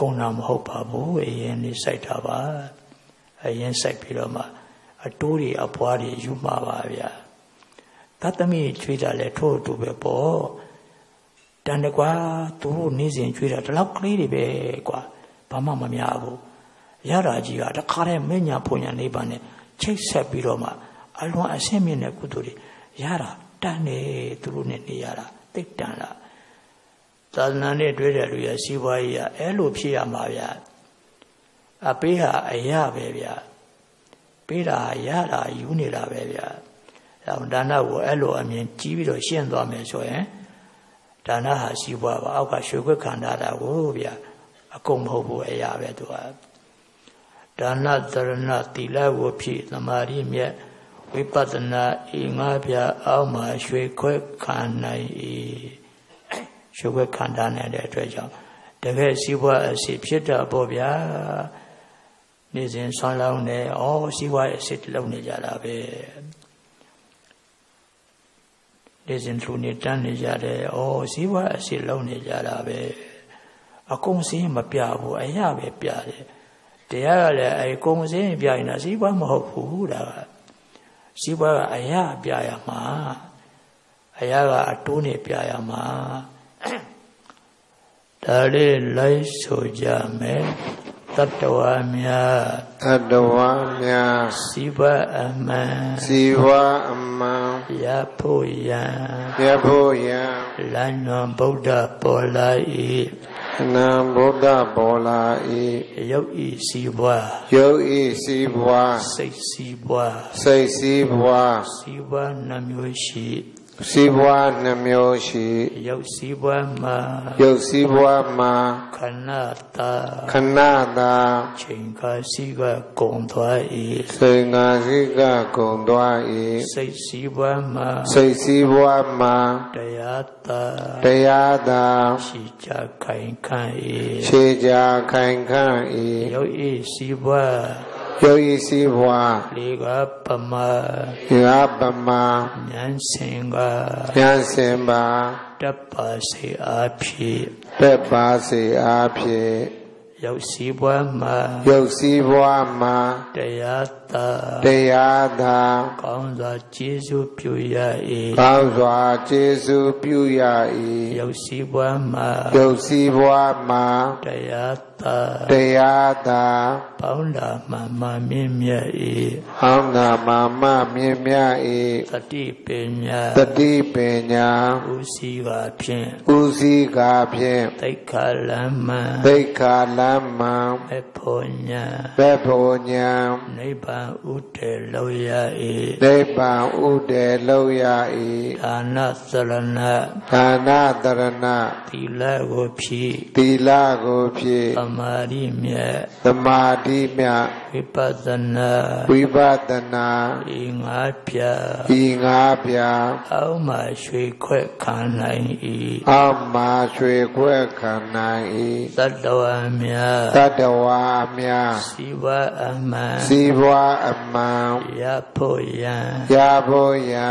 ကုံနာမဟုတ်ပါဘူးအရင်နေစိုက်တာပါအရင်စိုက်ပြီးတော့မှအတိုးတွေအပွားတွေယူမှာပါဗျာသတ္တမိချွေးတာလဲထို့အတူပဲပေါ့တန်တကွာသူတို့နေစဉ်ချွေးတာဒီလောက်ကလေးတွေပဲကွာ ဘာမှမများဘူးရတာကြီးကတခါတည်းမညာဖွညာနေပါနဲ့ချိတ်ဆက်ပြီးတော့မှအလွန်အဆင့်မြင့်တဲ့ကုသိုလ်တွေရတာတန်နေသူတို့နဲ့နေရတာတိတ်တန်လားသာသနာနဲ့တွေ့တဲ့လူရဲ့စီးပွားရေးကအဲ့လိုဖြစ်ရမှာဗျာအပေးဟာအရပဲဗျာပေးတာရတာယူနေတာပဲဗျာဒါဒါနကိုအဲ့လိုအမြင်ကြီးပြီးတော့ရှင်းသွားမယ်ဆိုရင်ဒါနဟာစီးပွားပါအောက်ကရွှေခွက်ခန္ဓာတာကိုဗျာ အကုန်မဟုတ်ဘူးအရာပဲသူကဒါနသရဏသီလကိုဖြည့်သမာဓိမြတ်ဝိပဿနာဤငါးပြအောက်မှာရွှေခွက်ခံနိုင်၏ရွှေခွက်ခန္ဓာနဲ့တဲ့အတွက်ကြောင့်တကယ်စီးပွားအစီဖြစ်တာပေါ့ဗျာနေ့စဉ်ဆွမ်းလောင်းနေဩစီးပွားအစီလုံးနေကြတာပဲနေ့စဉ်ထူနေတန်းနေကြတယ်ဩစီးပွားအစီလုံးနေကြတာပဲ အကုန်စင်းမပြဘူးအရာပဲပြတယ်တရားကလည်းအကုန်စင်းပြရင်တော့စီးပွားမဟုတ်ဘူးဒါကစီးပွားကအရာပြရမှာအရာကအတိုးနေပြရမှာဒါလေးလိုက်ဆိုကြမယ်တတ္တဝါများတတဝါများစီပွားအမှန်စီဝါအမှန်ရဖို့ရန်ရဖို့ယံလမ်းညွန်ဗုဒ္ဓပေါ်လာ၏အ နံဗုဒ္ဓဘောလာဤရုပ်ဤစီပွားယုတ်ဤစီဘွားစိတ်စီပွားစိတ်စီဘွားစီပွားနှမျိုးရှိ စီဘွားနှမျိုးရှိရုပ်စီပွားမှာယုတ်စီဘွားမှာခဏတာခဏသာချိန်ခါစီကကုံသွား၏စေငါစိကကုံသွားဤစိတ်စီပွားမှာစိတ်စီဘွားမှာတရားတာတရားသာရှိကြခိုင်ခံ၏ခြေကြခိုင်ခန့်ဤရုပ်ဤစီပွား ယုတ်ဤစီဘွားလေးကပမရာပမဉာဏ်စင်ကဉာဏ်စင်ပါတပ်ပါစေအားဖြင့်သက်ပါစေအားဖြင့်ရုပ်စီပွားမှာယုတ်စီဘွားမှာတရားတာတရားသာကောင်းစွာကျေးဇူးပြုရ၏ကောင်းစွာကျေးဇူးပြုရရုပ်စီပွားမှာ၏ယုတ်စီဘွားမှာတရားတာတရားသာပေါင်းလာမှန်မှန်မြင့်မြတ်၏ဟောင်းနာမမမြင့်မြတ်သတိပညာ၏တတိပညာဥစီကဖြင့်ဥစည်းကားဖြင့်သိက္ခာလမ်းမှန်သိက္ခာလမ်းမှန်မေဖို့ညာဘက်ဖို့ညာနိဗ္ဗာန်ဥတေလောရ၏နိဗ္ဗာန်ဥတည်လောက်ရဒါနသရဏ၏ဒါနတရဏသီလကိုဖြည့်သီလကိုဖြင့်သမာဓိမြတ်သမာဓိမြတ်ဝိပဿနာဝိပဿနာဤငါးပြဤငါးပြာအောက်မှရွှေခွက်ခံနိုင်၏အောက်မှာရွှေခွဲခံနိုင်သတ္တဝါများ၏တတဝါများစီဝအမှန်စီးပွားအမှန်ရဖို့ယံရဖို့ယံ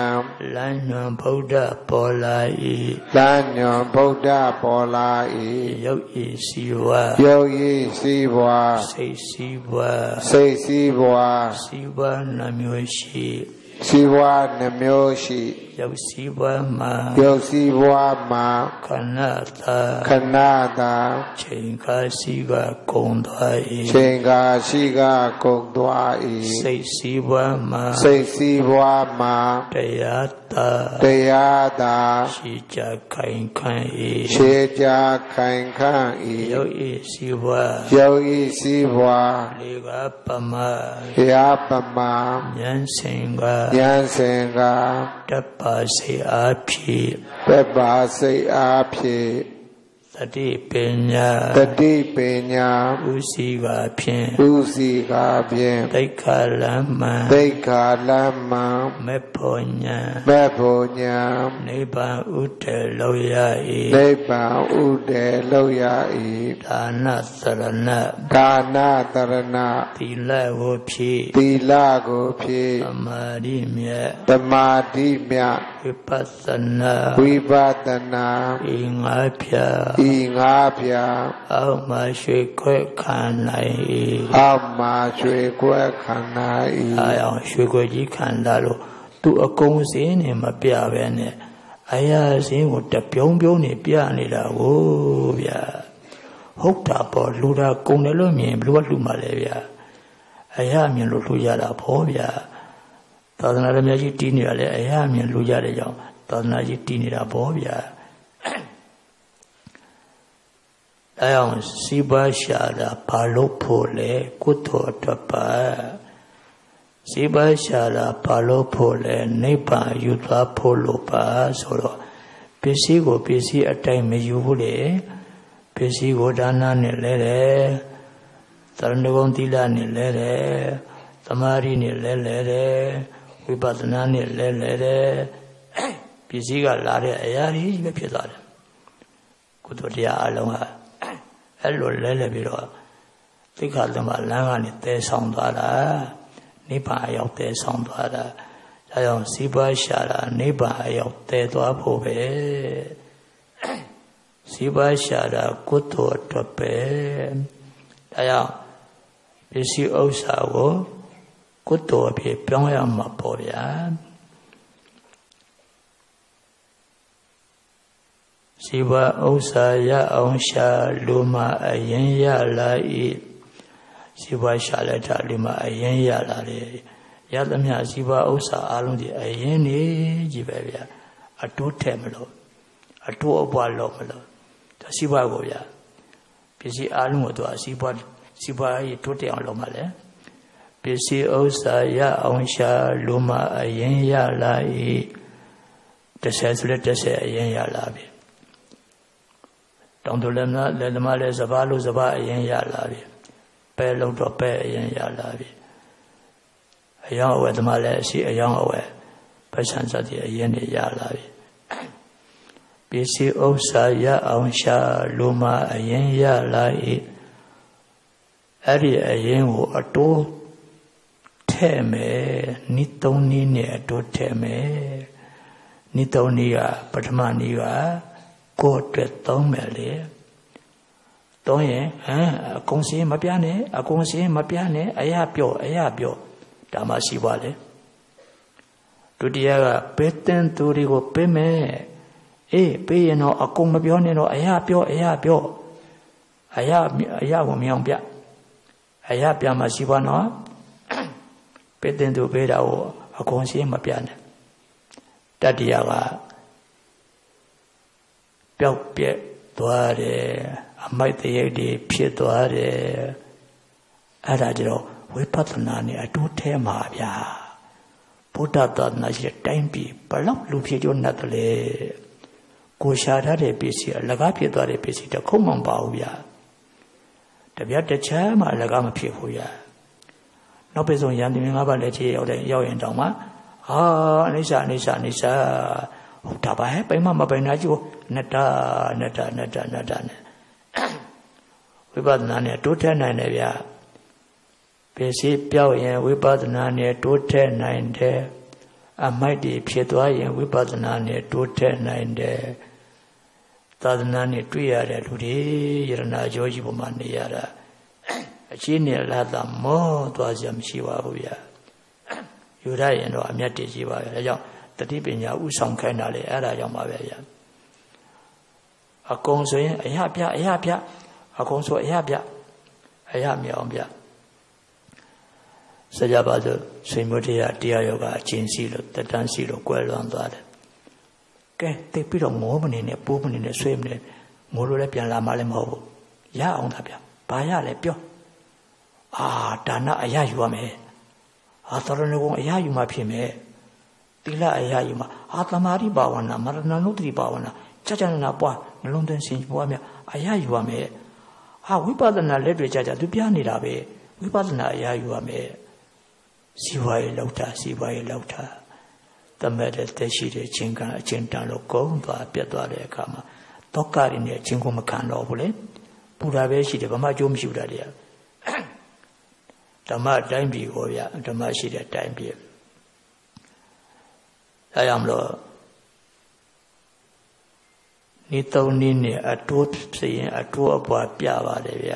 လမ်းညွန်ဗုဒ္ဓပေါ်လာ၏လမ်းညွန်ဗုဒ္ဓပေါ်လာရုပ်ဤစီဝ၏ယုတ်ဤစီးပွားစိတ်စီဝစိတ်စီးပွားစီဝနှမျိုးရှိ စီးပွားနှမျိုးရှိရုပ်စီဝမှာယုတ်စီးပွားမှာခဏသာခဏသာချိန်ခါစီကကုံသွား၏ချိန်ကာရှိကကုံသွား၏စိတ်စီဝမှာစိတ်စီးပွားမှာတရားသာတရားသာရှိကြခိုင်ခံ၏ခြေကြခိုင်ခန့်ရု၏ပ်ဤစီဝယုတ်ဤစီးပွားလေးကပမရာပမာဉာဏ်စင်ကဉာဏ်စင်ကတပ်ပါစေအားဖြင့်ပက်ပါစိတ်အားဖြင့်သ တိပညာတတိပညာဥစီကဖြင့်ဥစီကာဖြင့်တိတ်ခါလမ္မံသိက္ခာလမ္မံမေဖို့ညာမေဖို့ညာနိဗ္ဗာန်ဥတေလောရနိဗ္ဗာန်ဥဒေလောက်ရ၏၏ဒါနသရဏဒါနတရဏသီလကိုဖြည့်သီလကိုဖြည့်သမာဓိမြတ်သမာဓိမြတ်ဝိပဿနာဝိပဿနာဤငါးဖြာဤငါးပြာအောက်မှရွှေခွဲခံနိုင်၏အောက်မှာရွှေကွက်ခန္ဓာအာ၏အောင်ရွှေခွဲကြီးခံလာလို့သူအကုံစင်းနေမပြပဲနဲ့အရာစင်းကိုတပြုံးပြုံးနေပြနေတာကိုဗျာဟုတ်တာပေါ့လူတာကုံတယ်လို့မြင်ဘယ်လိုကလူမှလဲဗျာအရာမြင်လို့လူရတာပေါ့ဗျာသာသနာတော်များကြီးတီးနေတာလေအရာမြင်လူရတဲ့ကြောင့်သာသနာကြီးတီးနေတာပေါ့ဗျာ အဲအောင်စီပါရှာတာဘာလို့ဖို့လဲကုသိုလ်အတွက်ပါစီပါရှာတာဘာလို့ဖို့လဲနိဗ္ဗာန်ယူသွားဖို့လို့ပါဆိုတော့ပစ္စည်းကိုပစ္စည်းအတိုင်းမယူဘူးလေပစ္စည်းကိုဒါနနဲ့လဲတယ်သရဏဂုံသီလနဲ့လဲတယ်သမာဓိနဲ့လဲလဲတယ်ဝိပဿနာနဲ့လဲလဲတယ်ပစ္စည်းကလာတဲ့အရာကြီးပဲဖြစ်သွားတယ်ကုသိုလ်တရားအလုံးဟာ အဲ့လိုလဲလဲပြီးတော့သိက္ခာသမလမ်းကနေတဲဆောင်သွားတာနိဗ္ဗာန်အရောက်တဲဆောင်သွားတာဒါကြောင့်စီးပွားရှာတာနိဗ္ဗာန်အရောက်တဲသွားဖို့ပဲစီးပွားရှာတာကုသိုလ်အတွက်ပဲဒါကြောင့်ပစ္စည်းဥစ္စာကိုကုသိုလ်အဖြစ်ပြောင်းရမှာပေါ့ဗျာ စီဝဥစ္စာရအောင်ရှာလူမအရင်ရလာ၏စီဝရှာလက်တာလူမအရင်ရလာလေရသမျှစီဝဥစ္စာအလုံးဒီအရင်နေကြီးပဲဗျာအတိုးထဲမလို့အတိုးအပွားလို့မလို့ဒါစီဝကိုဗျာပစ္စည်းအလုံးကိုသူအစီပွားစီဝရေးတိုးတက်အောင်လုပ်မှလဲပစ္စည်းဥစ္စာရအောင်ရှာလူမအရင်ရလာ၏တစ်ဆယ်ဆိုလက်တစ်ဆယ်အရင်ရလာပြီ တောင်တလည်းမလည်းဓမ္မလည်းစဘာလို့စဘာအရင်ရလာပြီပဲလို့တော့ပဲအရင်ရလာပြီအယောင်အဝယ်ဓမ္မလည်းအရှိအယောင်အဝယ်ပဋ္ဌာန်းစသည်အရင်နေရလာပြီပစ္စည်းဥစ္စာရအောင်ရှာလူမအရင်ရလာ၏အဲ့ဒီအရင်ကိုအတိုးထဲ့မယ်နိသုံးနည်းနဲ့အတိုးထဲ့မယ်နိသုံးနည်းကပထမနည်းက ကိုယ်အတွက်သုံးမယ်လေသုံးရင်ဟမ်အကုန်စင်းမပြနဲ့အကုန်စင်းမပြနဲ့အရာပြော့အရာပြော့ဒါမှရှိပါလေဒုတိယကပေးတဲ့သူတွေကိုပေးမယ်အေးပေးရင်တော့အကုန်မပြောနဲ့တော့အရာပြော့အရာပြော့အရာအရာကိုမအောင်ပြအရာပြမှရှိပါနော်ပေးတဲ့သူပေးတာကိုအကုန်စင်းမပြနဲ့တတိယက ပျောက်ပြက်သွားတယ်အမိုက်တရိပ်တွေဖြစ်သွားတယ်အဲ့ဒါကြတော့ဝိပဿနာနဲ့အတူထဲမှာဗျာဘုဒ္ဓသာသနာရှိတဲ့တိုင်းပြည်ဘလောက်လူဖြစ်ကြနတ်တယ်လေကိုရှာထားတဲ့ပစ္စည်းအလကားဖြစ်သွားတဲ့ပစ္စည်းတခုမှမပါဘူးဗျာတပြတ်တချမ်းမှအလကားမဖြစ်ဘူးဗျာနောက်ပိဆုံးရန်သူငါးပါးလက်ချေရောက်တဲ့ရောက်ရင်တောင်မှဟာအနိစ္စအနိစ္စအနိစ္စ ဟုတ်တာပါဟဲ့ပိုင်မမပိုင်နာကြည့်နတ္တနတ္တနတ္တနတ္တနဲ့ဝိပဿနာနဲ့တိုးထက်နိုင်တယ်ဗျာပစ္စည်းပြောက်ရင်ဝိပဿနာနဲ့တိုးထက်နိုင်တယ်အမိုက်တွေဖြစ်သွားရင်ဝိပဿနာနဲ့တိုးထက်နိုင်တယ်သာသနာနဲ့တွေ့ရတဲ့လူတွေယရနာကြောကြီးပေါ်မှာနေရတာအချင်းနဲ့လာတာမောသွားစရာမရှိပါဘူးဗျာယူရရင်တော့အမျက်တည်ရှိပါရဲ့ဒါကြောင့် တတိပညာဥဆောင်ခိုင်းတာလေအဲ့ဒါကြောင့်ပါပဲဗျာအကုန်ဆိုရင်အရပြအရပြအကုန်ဆိုအရပြအရမြောင်ပြစကြပါစို့ဆွေမျိုးတရားတရားယောဂအချင်းစီလို့တတန်းစီလို့ကွယ်လွန်သွားတယ်ကဲတိတ်ပြီးတော့ငိုးမနေနဲ့ပိုးမနေနဲ့ဆွေးမနေငိုးလို့လည်းပြန်လာမှလည်းမဟုတ်ဘူးရအောင်သာဗျဘာရလဲပြောအာဒါနအရယူရမယ်အာသရဏဂုံအရယူမှဖြစ်မယ် သီလအရယူမှအာသမာဓိဘာဝနာမရဏနုတ္တိဘာဝနာကြာကြာနာနာပွားနှလုံးသွင်းစဉ်ပွားများအရာယူရမယ်ဟာဝိပဿနာလက်တွေကြာကြာသူပြနေတာပဲဝိပဿနာအရာယူရမယ်စီဝါရေးလောက်တာစီဝါရေးလောက်တာတမက်တဲ့တက်ရှိတဲ့ချင်းကအချင်းတန်လို့ကုန်းသွားပြတ်သွားတဲ့အခါမှာတောကရင်းနဲ့ချင်းကိုမခံတော့ဘူးလေပူတာပဲရှိတယ်ဘာမှအကျိုးမရှိဘူးတာတွေကဓမ္မတိုင်းပြည်ကိုဗျဓမ္မရှိတဲ့တိုင်းပြည် အဲကြောင့်မလို့ဤသုံးနည်းနဲ့အတိုးဖြစ်ရင်အတိုးအပွားပြပါတယ်ဗျ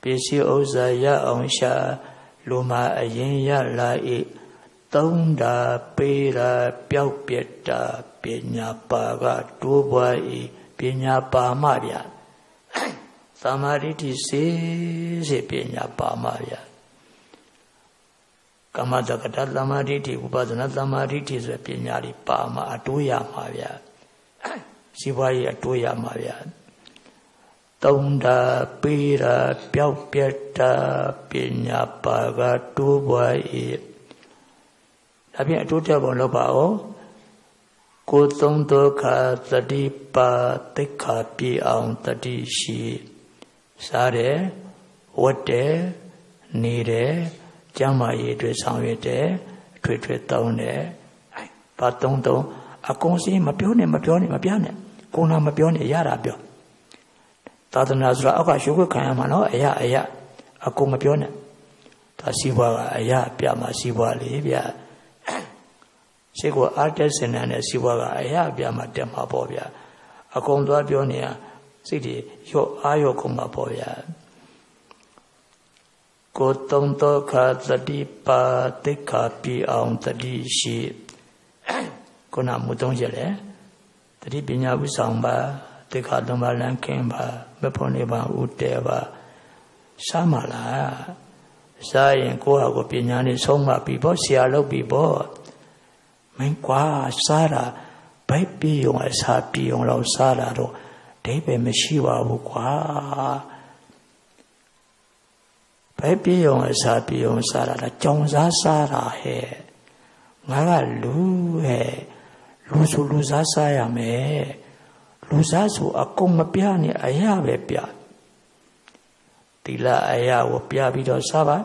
ပစ္စည်းဥစ္စာရအောင်ရှာလူမအရင်ရလာ၏သုံးတာပေးတာပျောက်ပြက်တာပညာပါကတိုးပွား၏ပညာပါမှဗျသမာဓိတိစေစေပညာပါမှဗျ ကမ္မတက္ကတသမာဓိတိဥပဒနာသမာဓိတိဆိုပညာတွေပါမှအတိုးရမှာဗျစီးပွားရေးအတိုးရမှာဗျသုံးတာပေးတာပျောက်ပြက်တာပညာပါကတိုးပွား၏ဒါဖြင့်အတိုးတက်ပုံလုပ်ပါဦးကိုသုံးဒုက္ခသတိပါသိက္ခာပြေအောင်တတိရှိစားတယ်ဝတ်တယ်နေတယ် ကျမ်းမာရေးအတွက်ဆောင်ရွက်တယ်အထွေထွေသုံးတယ်ဘာသုံးသုံးအကုန်စင်းမပြောနဲ့မပြောနဲ့မပြနဲ့ကိုနာမပြောနဲ့ရတာပြောသာသနာဆိုတာအောက်ကရှုခွင့်ခံရမှာနော်အရာအရာအကုန်မပြောနဲ့ဒါစီးပွားကအရာပြမှာစီးပွားလေးဗျစိတ်ကိုအားတက်စင်တဲ့စီးပွားကအရာပြမှာတက်မှာပေါ့ဗျအကုန်သွားပြောနေရစိတ်တွေရော့အားရော့ကုန်မှာပေါ့ဗျ ကိုသုံးသောခာတတိပါတိခာပြီအောင်တတိရှိခုနမူသုံးချက်လေတတိပညာဥဆောင်ပါတိခာသုံးပါလန်းခင်းပါမဖို့နေပါဥတဲပါရှားမလားစားရင်ကိုယ့်ဟာကိုပညာနဲ့ဆုံးမပြီပေါ့ဆရာလုပ်ပြီပေါ့မင်းကွာစားတာဘိုက်ပြေုံအစားပြေုံတော့စားတာတော့ဒိဗေမရှိပါဘူးကွာ ဘိုက်ပြေုံအစားပြေုံစားတာကြောင်စားစားတာဟဲ့ငါကလူဟဲ့လူဆိုလူစားစားရမယ်လူစားဆိုအကုန်မပြနဲ့အရာပဲပြတိလအရာကိုပြပြီးတော့စားပါ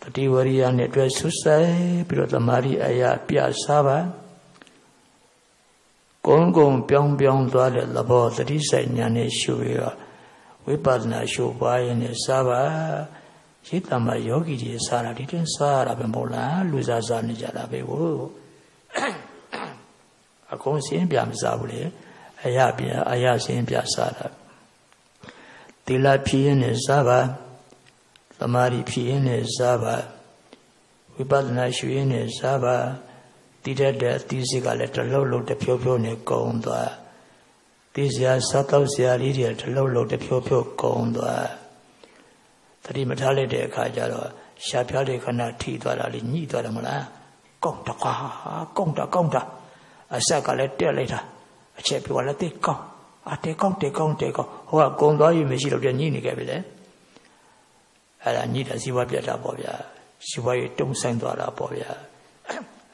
တတိဝရိယနဲ့အတွက်ဆုဆိုင်ပြီးတော့သမာဓိအရာပြစားပါကုန်းကုန်းပြောင်းပြောင်းသွားတဲ့သဘောတတိဆိုင်ညာနဲ့ရှုရဝိပဿနာရှုပွားရင်စားပါ ရိတ္တမယောဂီကြီးစားတာဒီတင်စားရတာပဲမဟုတ်လားလူစားစားနေကြတာပဲကိုအကုန်စင်းပြမစားဘူးလေအရာပြအရာစင်းပြစားတာသီလဖြည့်ရင်လည်းစားပါသမာဓိဖြည့်ရင်လည်းစားပါဝိပဿနာရှုရင်လည်းစားပါတိတတ်တဲ့အသီးစိကလည်းတလုံးလုံးတစ်ဖြိုးဖြိုးနဲ့ကုံသွားသိစရာစားတော့စရာလေးတွေတလုံးလုံးတစ်ဖြိုးဖြိုးကုံသွား တတိမထားလိုက်တဲ့အခါကျတော့ရှားပြားတဲ့ခဏထိသွားတာလေးညှိသွားတယ်မလားကောက်တကွာကောက်တာကောက်တာအဆက်ကလည်းတက်လိုက်တာအချက်ပြောလည်းသိကောက်အတေကောက်တေကောက်တေကောက်ဟိုကကုံသွားပြီမရှိတော့ပြညှိနေခဲ့ပြီလေအဲ့ဒါညှိတာစီးပွားပြတ်တာပေါ့ဗျာစီးပွားရေးတုံးဆိုင်သွားတာပေါ့ဗျာ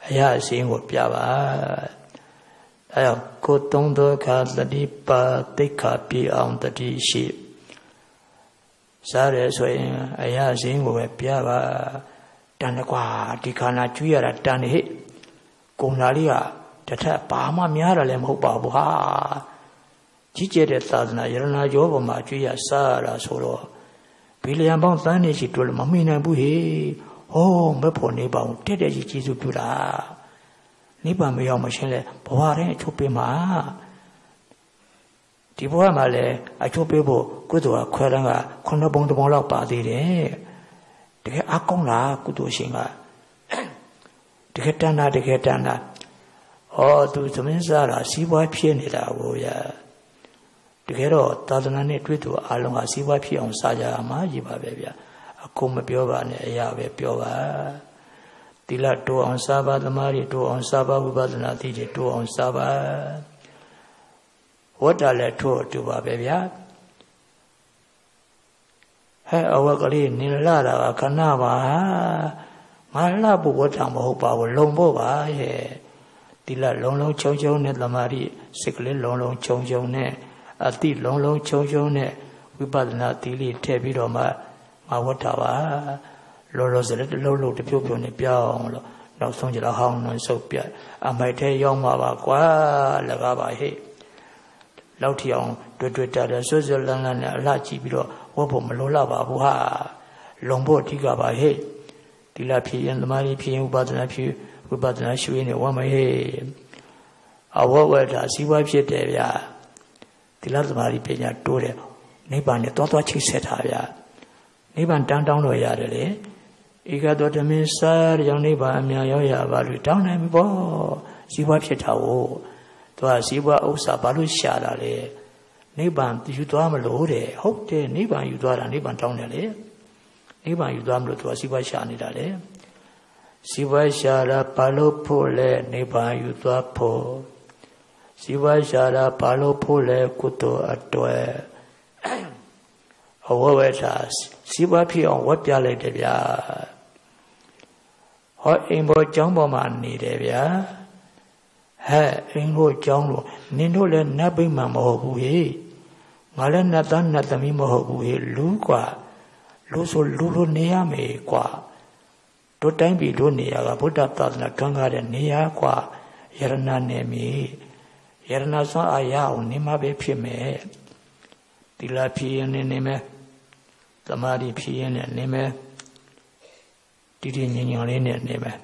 အရာအစင်းကိုပြပါအဲတော့ကိုသုံးသောခါတတိပါတိခါပြေအောင်တတိရှိ စားတယ်ဆိုရင်အရာအစင်းကိုပဲပြပါတန်တကွာဒီခန္ဓာကျွေးရတာတန်နေဟိကုံလာလေးကတထက်ဘာမှများတာလည်းမဟုတ်ပါဘူးဟာကြီးကျယ်တဲ့သာသနာယရနာကျော်ပေါ်မှာကျွေးရစားရတာဆိုတော့ဘီလီယံပေါင်းသန်းနေရှိတွေ့လို့မမိနိုင်ဘူးဟေဟောမဖို့နေပါဘူးတက်တဲ့ကြီးကျေးဇူးပြုတာနိဗ္ဗာန်မရောက်မရှင်းလဲဘဝတိုင်းအချိုးပေးမှာ ဒီဘဝမှာလည်းအချိုးပေးဖို့ကုသိုလ်ကခွဲတန်းကခုနှစ်ပုံတစ်ပုံလောက်ပါသေးတယ်တကယ်အကောင်းလားကုသိုလ်ရှင်ကတကယ်တန်တာတကယ်တန်တာဟောသူသမင်းစားတာစီးပွားဖြစ်နေတာကိုရတကယ်တော့သာသနာနဲ့တွေ့သူအလုံးကစီးပွားဖြစ်အောင်စားကြရမှာကြီးပါပဲဗျာအကုန်မပြောပါနဲ့အရာပဲပြောပါသီလတိုးအောင်စားပါသမာဓိတိုးအောင်စားပါဝိပဿနာသိတွေတိုးအောင်စားပါ ဝတ္တလည်းထို့အတူပါပဲဗျာဟဲ့အဝတ်ကလေးနေလာတာကခဏပါငါလှဖို့ဝတ္တမဟုတ်ပါဘူးလုံဖို့ပါရဲ့သီလလုံးလုံးချုံချုံနဲ့သမာဓိစိတ်ကလေးလုံးလုံးချုံချုံနဲ့အတိလုံးလုံးချုံချုံနဲ့ဝိပဿနာသီလိထည့်ပြီးတော့မှမဝတ်တာပါလောလောဆယ်တလုံးလုံးတပြုတ်ပြုတ်နဲ့ပြောင်းလို့နောက်ဆုံးကြတော့ဟောင်းနှံဆုပ်ပြအမိုက်ထဲရောက်မှာပါကွာလကားပါဟဲ့ လောက်ထီအောင်တွေ့တွေ့တာဆွဆွလန်းလန်းနဲ့အလှကြည့်ပြီးတော့ဝတ်ဖို့မလိုလားပါဘူးဟာလုံဖို့အဓိကပါဟဲ့ဒီလားဖြစ်ရင်သမာဓိဖြစ်ရင်ဥပဒနာဖြစ်ဝိပဿနာရှုရင်းနဲ့ဝမ်းမဟဲ့အဝဝတာစီးပွားဖြစ်တယ်ဗျာဒီလားသမာဓိပညာတိုးတယ်နိဗ္ဗာန်နဲ့တွားတွားချိတ်ဆက်တာဗျာနိဗ္ဗာန်တန်းတောင်းလို့ရတယ်လေဧကတောတမင်းစားကြောင့်နိဗ္ဗာန်အမြန်ရောက်ရပါလို့တောင်းနိုင်ပြီပေါ့စီးပွားဖြစ်တာကို သူကစီးပွားဥစ္စာဘာလို့ရှာတာလဲနိဗ္ဗာန်ယူသွားမလို့တဲ့ဟုတ်တယ်နိဗ္ဗာန်ယူသွားတာနိဗ္ဗာန်တောင်းတယ်လေနိဗ္ဗာန်ယူသွားမလို့သူကစီးပွားရှာနေတာလေစီးပွားရှာတာဘာလို့ဖို့လဲနိဗ္ဗာန်ယူသွားဖို့စီးပွားရှာတာဘာလို့ဖို့လဲကုသိုလ်အတွေ့အဝဝတာစီးပွားဖြစ်အောင်ဝတ်ပြလိုက်တယ်ဗျာဟောအိမ်ပေါ်ကျောင်းပေါ်မှာနေတယ်ဗျာ ဟဲ့အိမ်ကိုကျောင်းလို့နင်တို့လည်းနတ်ပိမှန်မဟုတ်ဘူးဟေ့ငါလည်းနတ်သားနတ်သမီးမဟုတ်ဘူးဟေ့လူกว่าလူဆိုလူလိုနေရမယ်กว่าတို့တိုင်းပြည်တို့နေရာကဗုဒ္ဓသာသနာထွန်းကားတဲ့နေရာกว่าယရဏနေမီယရဏဆွမ်းအာရအောင်နေမှာပဲဖြစ်မယ်တိလာဖြစ်ရင်နေမယ်သမာဓိဖြစ်ရင်နေမယ်တည်တည်ငြိမ်ငြိမ်လေးနဲ့နေမယ်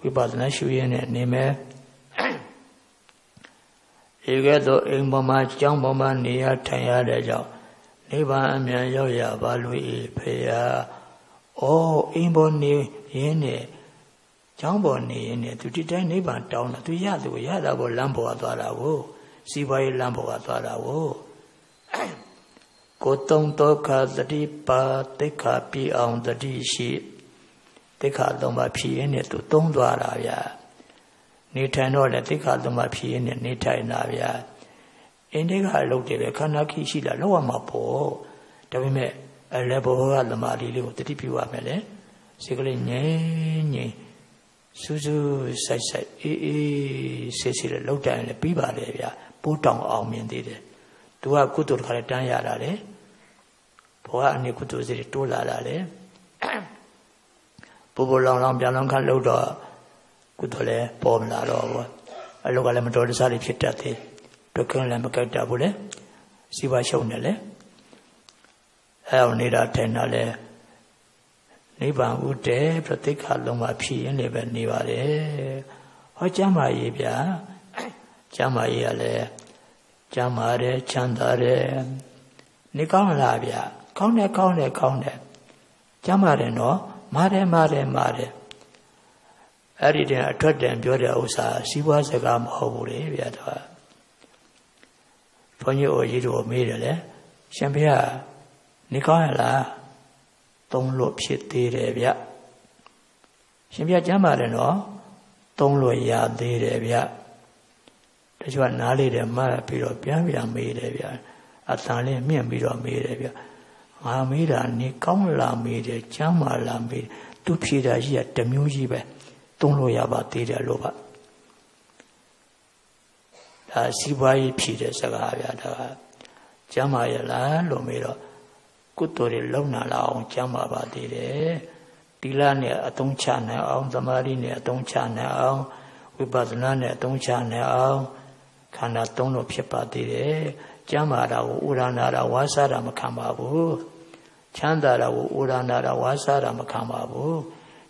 ဝိပဿနာရှုရင်နေမယ် ဧကဲ့သို့အိမ်ပေါ်မှာကျောင်းပေါ်မှာနေရထိုင်ရတဲ့ကြောင့်နိဗ္ဗာန်အမြန်ရောက်ရပါလို့ဤဖေယ။အော်အိမ်ပေါ်နေရင်းနဲ့ကျောင်းပေါ်နေရင်းနဲ့သူဒီတိုင်းနိဗ္ဗာန်တောင်းတာသူရသူရတာပေါ်လမ်းပေါ်ကသွားတာကိုစီပွားရေးလမ်းပေါ်ကသွားတာကိုကိုတုံဒုက္ခသတိပါတိခါပြအောင်တတိရှိတိခါသုံးပါဖြစ်ရင်းနဲ့သူသုံးသွားတာဗျာ နေထိုင်တော့လေတိခါသုံးပါဖြစ်ရင်းနဲ့နေထိုင်တာဗျာအင်းဒီကအလုပ်တွေပဲခန္ဓာခိရှိလာလောက်ရမှာပေါ့ဒါပေမဲ့အလည်းဘောကသမာဓိလေးကိုတတိပြုရမယ်လေစိတ်ကလေးငြိမ်ငြိမ်စူးစူးဆိုင်ဆိုင်အေးအေးဆေးဆေးလေးလောက်တိုင်းလည်းပြီးပါလေဗျာပိုးတောင်အောင်မြင်သေးတယ်သူကကုသိုလ်တစ်ခါလည်းတန်းရတာလေဘောကအနိကုသိုလ်စိတိုးလာတာလေပူပူလောင်လောင်ပြန်လောင်ခါလို့တော့ ကုသိုလ်လည်းပေါ်မလာတော့ဘူးအလောကလည်းမတော်တဆတွေဖြစ်တတ်သေးဒုက္ခလည်းမကြိုက်တတ်ဘူးလေစီပါရှုံနေလေအဲအောင်နေတာထိုင်တာလဲနိဗ္ဗာန်ဥတေပြတိခါလုံးမှာဖြစ်ရင်လည်းပဲနေပါတယ်ဟောကျမ်းမာရေးဗျာကျမ်းမာရေးကလည်းကျမ်းမာတယ်ချမ်းသာတယ်နေကောင်းလားဗျာကောင်းတယ်ကောင်းတယ်ကောင်းတယ်ကျမ်းမာတယ်နော်မာတယ်မာတယ်မာတယ် အဲ့ဒီတည်းအထွက်တန်ပြောတဲ့ဥစ္စာစီးပွားစကားမဟုတ်ဘူးလေဗျာတော့ဘုန်းကြီးအိုကြီးတို့မေးတယ်လေရှင်ဖေကနေကောင်းရလားသုံးလို့ဖြစ်သေးတယ်ဗျရှင်ပြကျမ်းပါတယ်နော်သုံးလို့ရသေးတယ်ဗျတချို့ကနားလေးတယ်မှတ်ပြီးတော့ပြန်ပြန်မေးတယ်ဗျအတန်လေးမြင့်ပြီးတော့မေးတယ်ဗျငါမေးတာနေကောင်းလာမေးတယ်ကျမ်းမာလာမေးသူဖြေတာကြီးကတမျိုးကြီးပဲ သုံးလို့ရပါသေးတယ်လို့ပါဒါစီးပွားရေးဖြေတဲ့စကားဗျာဒါကကျမ်းမာရလားလို့မေးတော့ကုသိုလ်တွေလုံနာလာအောင်ကျမ်းပါပါသေးတယ်တိလနဲ့အသုံးချနိုင်အောင်သမာဓိနဲ့အသုံးချနိုင်အောင်ဝိပဿနာနဲ့အသုံးချနိုင်အောင်ခန္ဓာသုံးလို့ဖြစ်ပါသေးတယ်ကျမ်းမာတာကိုဥရဏတာဝါစာတာမခံပါဘူးချမ်းသာတာကိုဥရဏတာဝါစာတာမခံပါဘူး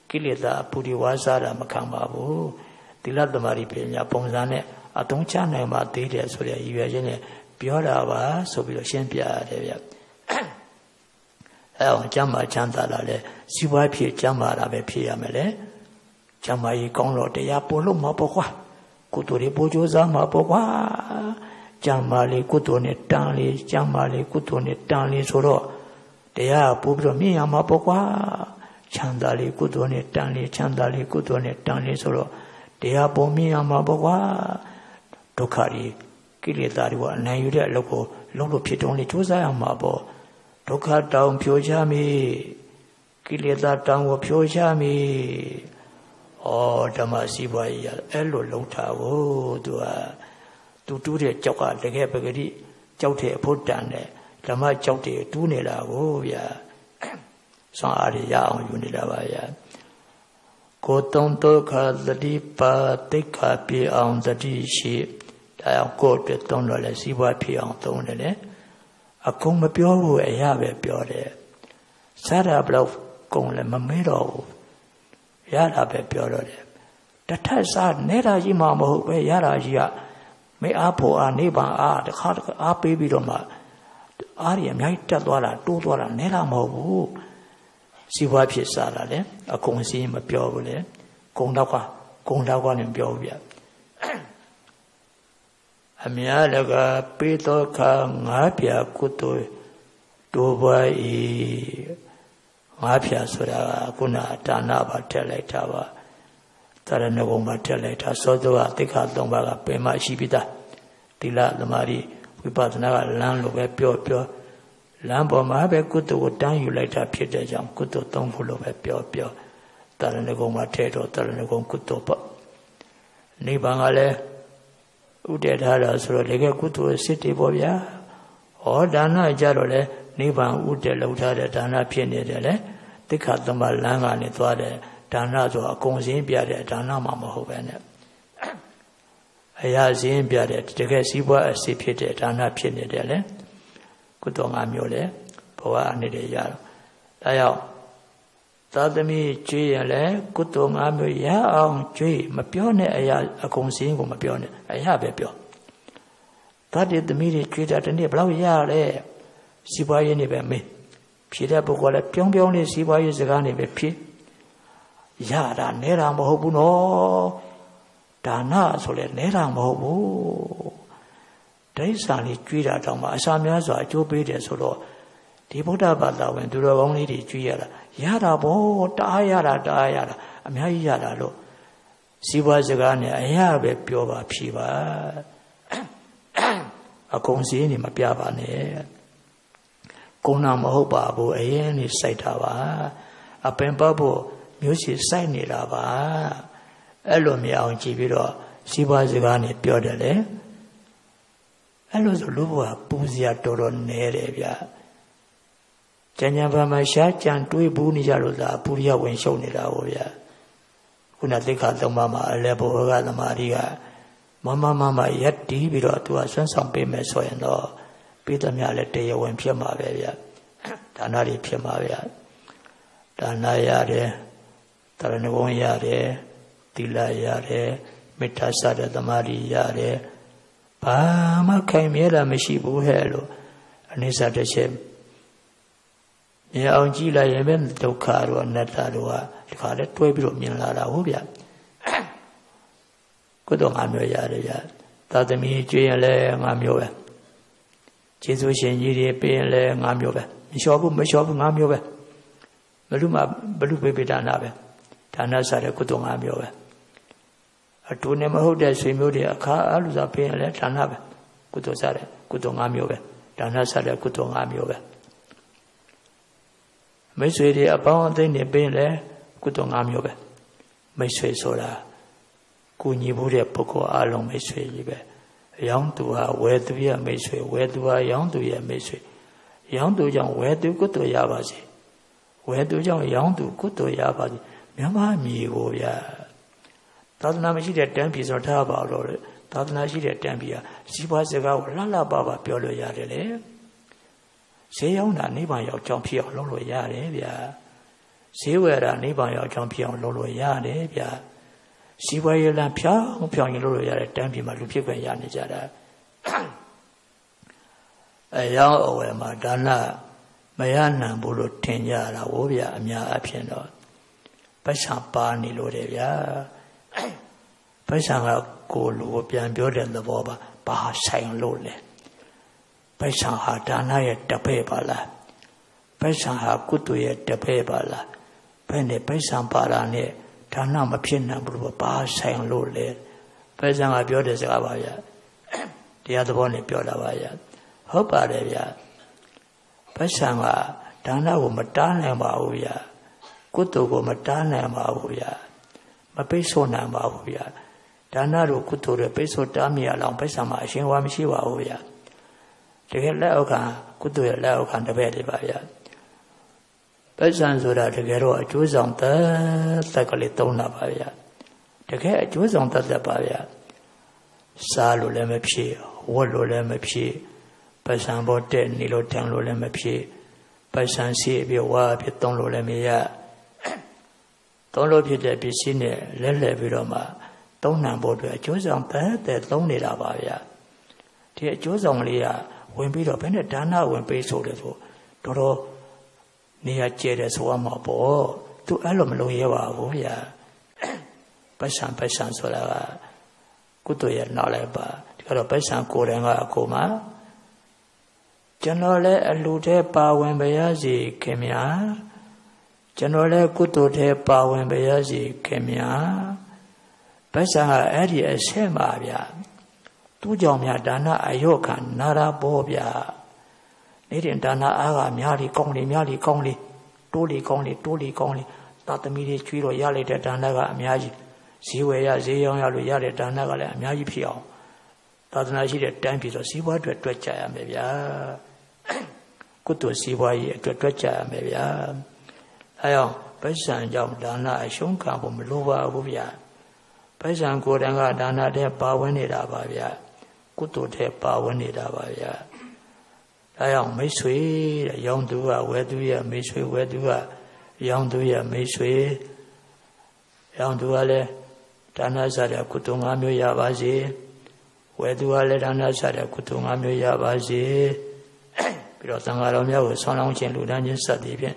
ကိလေသာပုရိဝါစာတာမခံပါဘူးတိလသမารိပညာပုံစံနဲ့အသုံးချနိုင်ပါသေးတယ်ဆိုတဲ့ရည်ရွယ်ချက်နဲ့ပြောတာပါဆိုပြီးတော့ရှင်းပြရတယ်ဗျအဲအောင်ကျမ်းမာချမ်းသာလာလဲစီးပွားဖြစ်ကျမ်းမာတာပဲဖြစ်ရမယ်လေကျမ်းမာရေးကောင်းတော့တရားပို့လို့မပေါ့ကွာကုသိုလ်တွေပို့ကြိုးစားမှာပေါ့ကွာကျမ်းမာလေးကုသိုလ်နဲ့တန်လေးကျမ်းမာလေးကုသိုလ်နဲ့တန်လေးဆိုတော့တရားပို့ပြီးတော့မြင်ရမှာပေါ့ကွာ ချမ်းသာလေးကုသိုလ်နဲ့တန်လေးချမ်းသာလေးကုသိုလ်နဲ့တန်လေးဆိုတော့တရားပုံမြင်ရမှာပေါ့ကွာဒုက္ခတွေကိလေသာတွေကအနိုင်ယူတဲ့အလုပ်ကိုလုံးလို့ဖြစ်တုံးလေးကြိုးစားရမှာပေါ့ဒုက္ခတောင်ဖြိုချမိကိလေသာတောင်ကိုဖြိုချမိဩဓမ္မစီးပွားကြီးရအဲ့လိုလုံထားကိုသူကသူတူးတဲ့ကြောက်ကတကယ်ပဂတိကြောက်တဲ့အဖို့တန်တဲ့ဓမ္မကြောက်တွေတူးနေတာကိုဗျာ ဆွမ်းအားရရအောင်ယူနေတာပါဗျာကိုတုံဒုက္ခသတိပါတိတ်ခါပြေအောင်သတိရှိဒါအောင်ကိုယ့်အတွက်သုံးတော့လဲစီးပွားဖြစ်အောင်သုံးတယ်လေအကုန်မပြောဘူးအရာပဲပြောတယ်စားတာဘလောက်ကုန်လဲမမေးတော့ဘူးရတာပဲပြောတော့တယ်တထက်စားနေတာကြီးမှမဟုတ်ပဲရတာကြီးကမေအားဖို့အားနေပါအားတခါတခါအားပေးပြီးတော့မှအားရအများကြီးတက်သွားတာတိုးသွားတာနေတာမဟုတ်ဘူး စီးပွားဖြစ်စားတာလေအကုန်စင်းမပြောဘူးလေဂုံတော့ကဂုံတော့ကလည်းပြောဘူးဗျအများတကပေးသောခါငါးပြကုသိုလ်တိုးပွား၏ငါးပြဆိုတာကခုနဒါနပါထက်လိုက်တာပါတရဏဂုံမှာထက်လိုက်တာသောသောကတိခါ၃ပါးကပင်မရှိပြီးသားသီလသမာဓိဝိပဿနာကလမ်းလိုပဲပြောပြော လမ်းပေါ်မှာပဲကုသိုလ်ကိုတန်းယူလိုက်တာဖြစ်တဲ့ကြောင့်ကုသိုလ်၃ခုလိုပဲပြောပြောတရဏဂုံမှာထဲတော့တရဏဂုံကုသိုလ်ပေါ့နိဗ္ဗာန်ကလည်းဥတည်ထားတာဆိုတော့လေကကုသိုလ်စစ်တွေပေါ့ဗျာဟောဒါနကြတော့လေနိဗ္ဗာန်ဥတည်လောက်ထားတဲ့ဒါနဖြစ်နေတယ်လေတိခါသမလန်းကနေသွားတယ်ဒါနဆိုအကုန်စင်းပြတဲ့ဒါနမှမဟုတ်ပဲနဲ့အရာစင်းပြတဲ့တကယ်စီးပွားအစစ်ဖြစ်တဲ့ဒါနဖြစ်နေတယ်လေ ကုသိုလ်၅မျိုးလေဘဝအနေနဲ့ရတော့ဒါကြောင့်သာသမီကြွေးရလဲကုသိုလ်၅မျိုးရအောင်ကြွေးမပြောနဲ့အရာအကုန်စင်းကိုမပြောနဲ့အရာပဲပြောသတ္တိသမီးတွေကြွေးတာတနေ့ဘယ်လောက်ရလဲစီးပွားရေးနေပဲမေးဖြေတဲ့ပုဂ္ဂိုလ်လည်းပြုံးပြုံးလေးစီးပွားရေးစကားနေပဲဖြေရတာနဲတာမဟုတ်ဘူးနော်ဒါနဆိုလဲနဲတာမဟုတ်ဘူး ဒိဋ္ဌာလေးကြွေးတာတောင်မှအစာများစွာအကျိုးပေးတယ်ဆိုတော့ဒီဗုဒ္ဓဘာသာဝင်သူတော်ကောင်းလေးတွေကြွေးရတာရတာဗောတအားရတာတအားရတာအများကြီးရတာလို့စီးပွားစကားနဲ့အရာပဲပြောပါဖြေပါအကုန်စည်းနေမပြပါနဲ့ကုန်းနာမဟုတ်ပါဘူးအရင်နေစိုက်တာပါအပင်ပတ်ဖို့မျိုးရှိစိုက်နေတာပါအဲ့လိုမအောင်ကြည့်ပြီးတော့စီးပွားစကားနဲ့ပြောတယ်လေ အဲ့လိုဆိုလူဘဝပူစရာတော်တော်နဲတယ်ဗျကြံကြံပါမရှားကြံတွေးဘူးနေကြလို့သာပုရိယဝင်ရှုံနေတာဟောဗျခုနသိက္ခာသုံးပါးမှာအလဲဘောကသမာဓိကမမမမရက်တီးပြီးတော့သူကဆွမ်းဆောင်ပေးမယ်ဆိုရင်တော့ပြီးသမျှလည်းတရားဝင်ဖြစ်မှာပဲဗျဒါနတွေဖြစ်မှာဗျဒါနရတယ်တရဏဂုံရတယ်သီလရတယ်မေတ္တာစတဲ့သမာဓိရတယ် ဘာမှခိုင်မြဲတာမရှိဘူးဟဲ့လို့အနိစ္စတစ်ချက်မြင်အောင်ကြည့်လိုက်ရင်ပဲဒုက္ခတော့အနတ္တတော့ဒီခါလဲတွဲပြီးတော့မြင်လာတာဟုတ်ဗျကုသိုလ်၅မျိုးရတယ်ဗျသာသမီကျွေးရင်လည်း၅မျိုးပဲကျေးဇူးရှင်ကြီးတွေပေးရင်လည်း၅မျိုးပဲမလျှော်ဘူးမလျှော်ဘူး၅မျိုးပဲဘလူမဘလူပေပေဒါနပဲဒါနစားတဲ့ကုသိုလ်၅မျိုးပဲ အတူနဲ့မဟုတ်တဲ့ဆွေမျိုးတွေအခါအလူစားပေးရင်လည်းဒါနပဲကုသိုလ်စားတဲ့ကုသိုလ်၅မျိုးပဲဒါနစားတဲ့ကုသိုလ်၅မျိုးပဲမိတ်ဆွေတွေအပေါင်းအသင်းတွေပေးရင်လည်းကုသိုလ်၅မျိုးပဲမိတ်ဆွေဆိုတာကိုညီဖို့တဲ့ပုဂ္ဂိုလ်အလုံးမိတ်ဆွေကြီးပဲရောင်းသူဟာဝယ်သူရဲ့မိတ်ဆွေဝယ်သူဟာရောင်းသူရဲ့မိတ်ဆွေရောင်းသူကြောင့်ဝယ်သူကုသိုလ်ရပါစေဝယ်သူကြောင့်ရောင်းသူကုသိုလ်ရပါစေမြန်မာမြေကိုဗျာ သာသနာမရှိတဲ့တန်းပြည်ဆိုထားပါတော့သာသနာရှိတဲ့တန်းပြည်ဟာစီးပွားစကားကိုလှလှပပပြောလို့ရတယ်လေဈေးရောက်တာနိဗ္ဗာန်ရောက်ကြောင်းဖြစ်အောင်လုပ်လို့ရတယ်ဗျာဈေးဝယ်တာနိဗ္ဗာန်ရောက်ကြောင်းဖြစ်အောင်လုပ်လို့ရတယ်ဗျာစီးပွားရေးလမ်းဖြောင်းဖြောင်းရင်လုပ်လို့ရတယ်တန်းပြည်မှာလူဖြစ်ခွင့်ရနေကြတာအယောင်အဝယ်မှာဒါနမရနိုင်ဘူးလို့ထင်ကြတာဝိုးဗျာအများအဖြစ်တော့ပတ်စံပါနေလို့တယ်ဗျာ ပတ်စံကကိုလူကိုပြန်ပြောတဲ့သဘောပါဘာဆိုင်လို့လဲပတ်စံဟာဒါနရဲ့တပည့်ပါလားပတ်စံဟာကုသိုလ်ရဲ့တပည့်ပါလားဘယ်နဲ့ပတ်စံပါတာနဲ့ဒါနမဖြစ်နိုင်ဘူးလို့ဘာဆိုင်လို့လဲပတ်စံကပြောတဲ့စကားပါဗျာတရားသဘောနဲ့ပြောတာပါဗျာဟုတ်ပါတယ်ဗျာပတ်စံကဒါနကိုမတားနိုင်ပါဘူးဗျာကုသိုလ်ကိုမတားနိုင်ပါဘူးဗျာမမပိတ်ဆို့နိုင်ပါဘူးဗျာ ဒါနတို့ကုသိုလ်တွေပိတ်ဆို့တားမြရအောင်ပိတ်ဆံမှာအရှင်ဝါမရှိပါဘူးဗျာတကယ်လက်အောက်ခံကုသိုလ်ရဲ့လက်အောက်ခံတပည့်တွေပါဗျာပိတ်ဆံဆိုတာတကယ်တော့အကျိုးဆောင်သက်သက်ကလေးသုံးတာပါဗျာတကယ်အကျိုးဆောင်သက်သက်ပါဗျာစားလို့လည်းမဖြစ်ဝတ်လို့လည်းမဖြစ်ပဆံဘောတက်နေလို့တန်လို့လည်းမဖြစ်ပဆံစီအပြဝါဖြစ်သုံးလို့လည်းမရသုံးလို့ဖြစ်တဲ့ပစ္စည်းနဲ့လဲလှယ်ပြီးတော့မှ သုံးနံဖို့အတွက်အကျိုးဆောင်တဲ့တဲ့သုံးနေတာပါဗျာဒီအကျိုးဆောင်လေးကဝင်ပြီးတော့ဘယ်နဲ့ဒါနဝင်ပေးဆိုတယ်ဆိုတော်တော်နေရာကျဲတယ်ဆိုရမှာပေါ့သူအဲ့လိုမလုပ်ရပါဘူးဗျာပဆံပဆံဆိုတာကကုသိုလ်ရဲ့နောက်လိုက်ပါဒီကတော့ပဆံကိုယ်တိုင်ကအကိုမှာကျွန်တော်လည်းအလူထဲပါဝင်ပါရစေခင်ဗျာကျွန်တော်လည်းကုသိုလ်ထဲပါဝင်ပါရစေခင်ဗျာ ပဆံကအဲ့ဒီအဆက်ပါဗျာသူကြောင့်များဒါနအယောခံနာရာဘောဗျာနေတင်ဒါနအားကများလီကောင်းလီများလီကောင်းလီတိုးလီကောင်းလီတိုးလီကောင်းလီသာသမီတွေကျွေးတော့ရလိုက်တဲ့ဒါနကအများကြီးဈေးဝယ်ရဈေးရောင်းရလို့ရတဲ့ဒါနကလည်းအများကြီးဖြစ်အောင်သာသနာရှိတဲ့တိုင်းပြည်ဆိုစီးပွားအတွက်တွက်ကြရမယ်ဗျာကုသိုလ်စီးပွားရေးအတွက်တွက်ကြရမယ်ဗျာအဲအောင်ပိဿံကြောင့်ဒါနအရှုံးခံဖို့မလိုပါဘူးဗျာ ပိဿံကိုယ်တိုင်ကဒါနတဲ့ပါဝင်နေတာပါဗျာကုသိုလ်တဲ့ပါဝင်နေတာပါဗျာအဲအောင်မိတ်ဆွေတဲ့ရောင်းသူကဝယ်သူရဲ့မိတ်ဆွေဝယ်သူကရောင်းသူရဲ့မိတ်ဆွေရောင်းသူကလည်းဒါနစားတဲ့ကုသိုလ်၅မျိုးရပါစေဝယ်သူကလည်းဒါနစားတဲ့ကုသိုလ်၅မျိုးရပါစေပြီးတော့သံဃာတော်များကိုဆောင်းလောင်းခြင်းလူဒန်းခြင်းစသည်ဖြင့်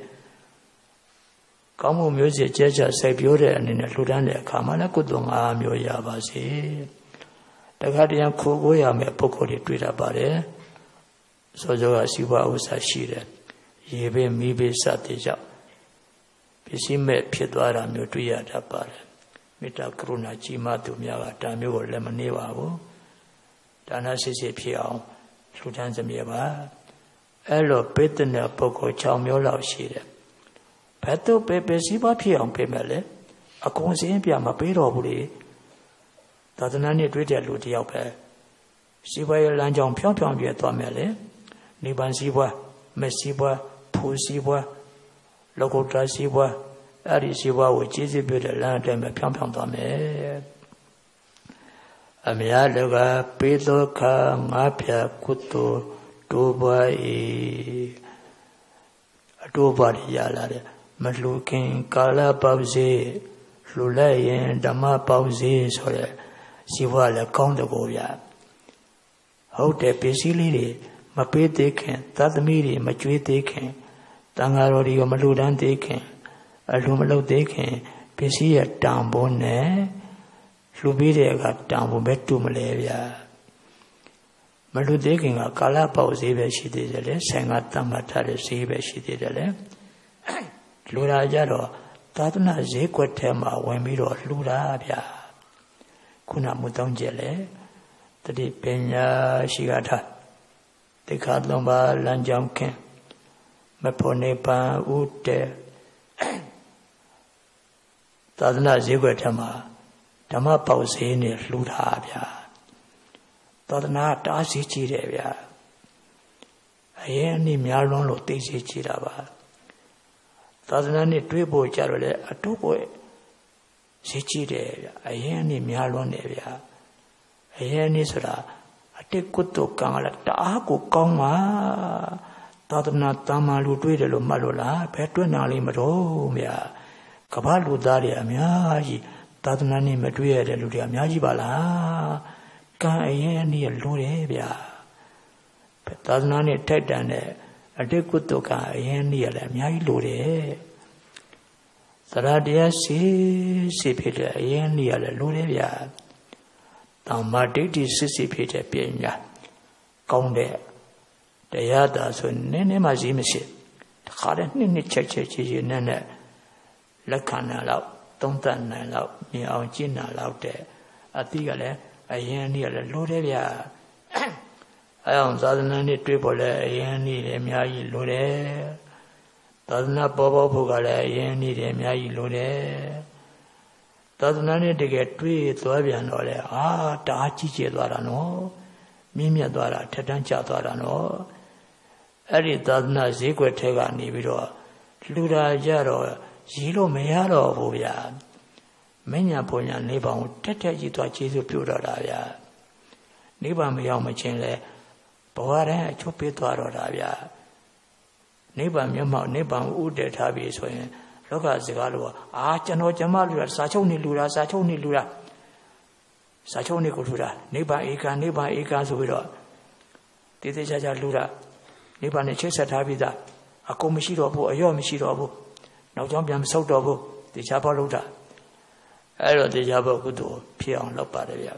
ကောင်းမှုမျိုးစေကျဲကျစိုက်ပျိုးတဲ့အနေနဲ့လူဒန်းတဲ့အခါမှာလည်းကုသိုလ်၅မျိုးရပါစေတခါတည်းခိုးကိုရမယ်ပုဂ္ဂိုလ်တွေတွေ့တတ်ပါတယ်စောစောကစီဝါဥစ္စာရှိတယ်ရေဘေးမီးဘေးစသည်ကြောင့်ပစ္စည်းမဲ့ဖြစ်သွားတာမျိုးတွေ့ရတတ်ပါတယ်မေတ္တာကရုဏာကြီးမှသူများကဒါမျိုးကိုလည်းမနှေးပါဘူးဒါနစစ်စစ်ဖြစ်အောင်လှူဒန်းစမြဲပါအဲ့လိုပိတ္တနဲ့ပုဂ္ဂိုလ်6မျိုးလောက်ရှိတယ် ဘယ်သူပဲပဲစီးပွားဖြစ်အောင်ပေးမယ်လေအကုန်စင်းပြမပေးတော့ဘူးလေသာသနာ့နဲ့တွေ့တဲ့လူတယောက်ပဲစီးပွားရေးလမ်းကြောင်းဖြောင်းဖြောင်းပြဲသွားမယ်လေနိဗ္ဗာန်စီးပွားမစီးပွားဖူစီးပွားလောကုတ္တရာစီးပွားအဲ့ဒီစီးပွားကိုကျေးဇူးပြုတဲ့လမ်းအတိုင်းပဲဖြောင်းဖြောင်းသွားမယ်အမြတ်တကပေသောခာငါးဖြာကုသိုလ်တိုးပွား၏အတိုးပွားရလာတယ် မလှူခင်ကာလပေါက်စေလှူလိုက်ရင်ဓမ္မပေါက်စေဆိုတဲ့စီးပွားလည်းကောင်းတကောဗျဟုတ်တယ်ပစ္စည်းလေးတွေမပေးသေးခင်သတ္သမီတွေမကြွေးသေးခင်တန်ဃာတော်တွေကမလှူဒန်းသေးခင်အလှူမလုပ်သေးခင်ပစ္စည်းရတန်ဖိုးနဲ့လှူပြီးတဲ့အခါတန်ဖိုးပဲတူမလဲဗျာမလှူသေးခင်ကကာလပေါက်ဈေးပဲရှိသေးတယ်လေဆိုင်ကတတ်မှတ်ထားတဲ့ဈေးပဲရှိသေးတယ်လေ လှူတာကြတော့သာသနာဈေးကွက်ထဲမှာဝင်ပြီးတော့လှူတာဗျာခုနမူတောင်းကြလေတတိပညာရှိကထားတိခါသုံးပါလမ်းကြောင်းခင်မဖို့နေပန်ဥတေသာသနာဈေးကွက်ထဲမှာဓမ္မပေါက်ဈေးနဲ့လှူတာဗျာသာသနာတားစီကြည့်တယ်ဗျာအရင်အနည်းများလွန်းလို့သိစီကြည့်တာပါ သာသနာနဲ့တွေးဖို့ကြတော့လေအတုကိုဈေးကြည့်တယ်ဗျာအရင်အနည်းများလွန်းတယ်ဗျာအရင်အနည်းဆိုတာအတိတ်ကုတုကံကလည်းတအားကိုကောင်းပါသာသနာတမ္မာလူတွေးတယ်လို့မှတ်လို့လားဘယ်တွက်နာလိမ့်မတော့ဗျာကမ္ဘာလူသားတွေအများကြီးသာသနာနဲ့မတွေ့ရတဲ့လူတွေအများကြီးပါလားကံအရင်အနည်းလိုတယ်ဗျာသာသနာနဲ့ထိုက်တန်တဲ့ အတိတ်ကုတုကံအရင်အနည်းလည်းအများကြီးလိုတယ်သရတရားစီစီဖြစ်တဲ့အရင်အနည်းလည်းလိုတယ်ဗျာတမ္မာဒိဋ္ဌိစစ်စစ်ဖြစ်တဲ့ပညာကောင်းတဲ့တရားသာဆိုနည်းနည်းမှဈေးမရှိတခါတည်းနှစ်နှစ်ချက်ချက်ချီချီနဲ့နဲ့လက်ခံနိုင်လောက်သုံးသပ်နိုင်လောက်မြင်အောင်ကျင့်နိုင်လောက်တဲ့အတိကလည်းအရင်နေ့ကလည်းလိုတယ်ဗျာ အဲအောင်သာသနာနဲ့တွေ့ပေါ်လဲအရင်နေ့လည်းအများကြီးလိုတယ်သာသနာပေါ်ပေါ်ဖို့ကလည်းအရင်နေ့လည်းအများကြီးလိုတယ်သာသနာနဲ့တကယ်တွေးသွားပြန်တော့လေအာတအားကြီးကျယ်သွားတာနော်မြင့်မြတ်သွားတာထက်တန်းကျသွားတာနော်အဲ့ဒီသာသနာဈေးကွက်ထဲကနေပြီးတော့လူတာကြတော့ရီးလို့မရတော့ဘူးဗျာမညာဘုံညာနေပါအောင်တက်တက်ကြီးသွားကျေးဇူးပြုတော့တာဗျာနိဗ္ဗာန်မရောက်မချင်းလဲ ဘဝတည်းအချုပ်ပေးသွားတော့တာဗျာနိဗ္ဗာန်မျက်မှောက်နိဗ္ဗာန်ဥတည်ထားပြီဆိုရင်လောကစကားလို့အာကျွန်တော်ကျမလူတာစာချုပ်နေလူတာစာချုပ်နေလူတာစာချုပ်နေကိုလူတာနိဗ္ဗာန်ဧကနိဗ္ဗာန်ဧကဆိုပြီးတော့တည်တည်ချာချာလူတာနိဗ္ဗာန်နဲ့ချိတ်ဆက်ထားပြီးသားအကုန်မရှိတော့ဘူးအရော့မရှိတော့ဘူးနောက်ကြောင်းပြန်မဆုတ်တော့ဘူးတရားဘောလို့တာအဲ့တော့တရားဘောကုသိုလ်ဖြစ်အောင်လုပ်ပါတယ်ဗျာ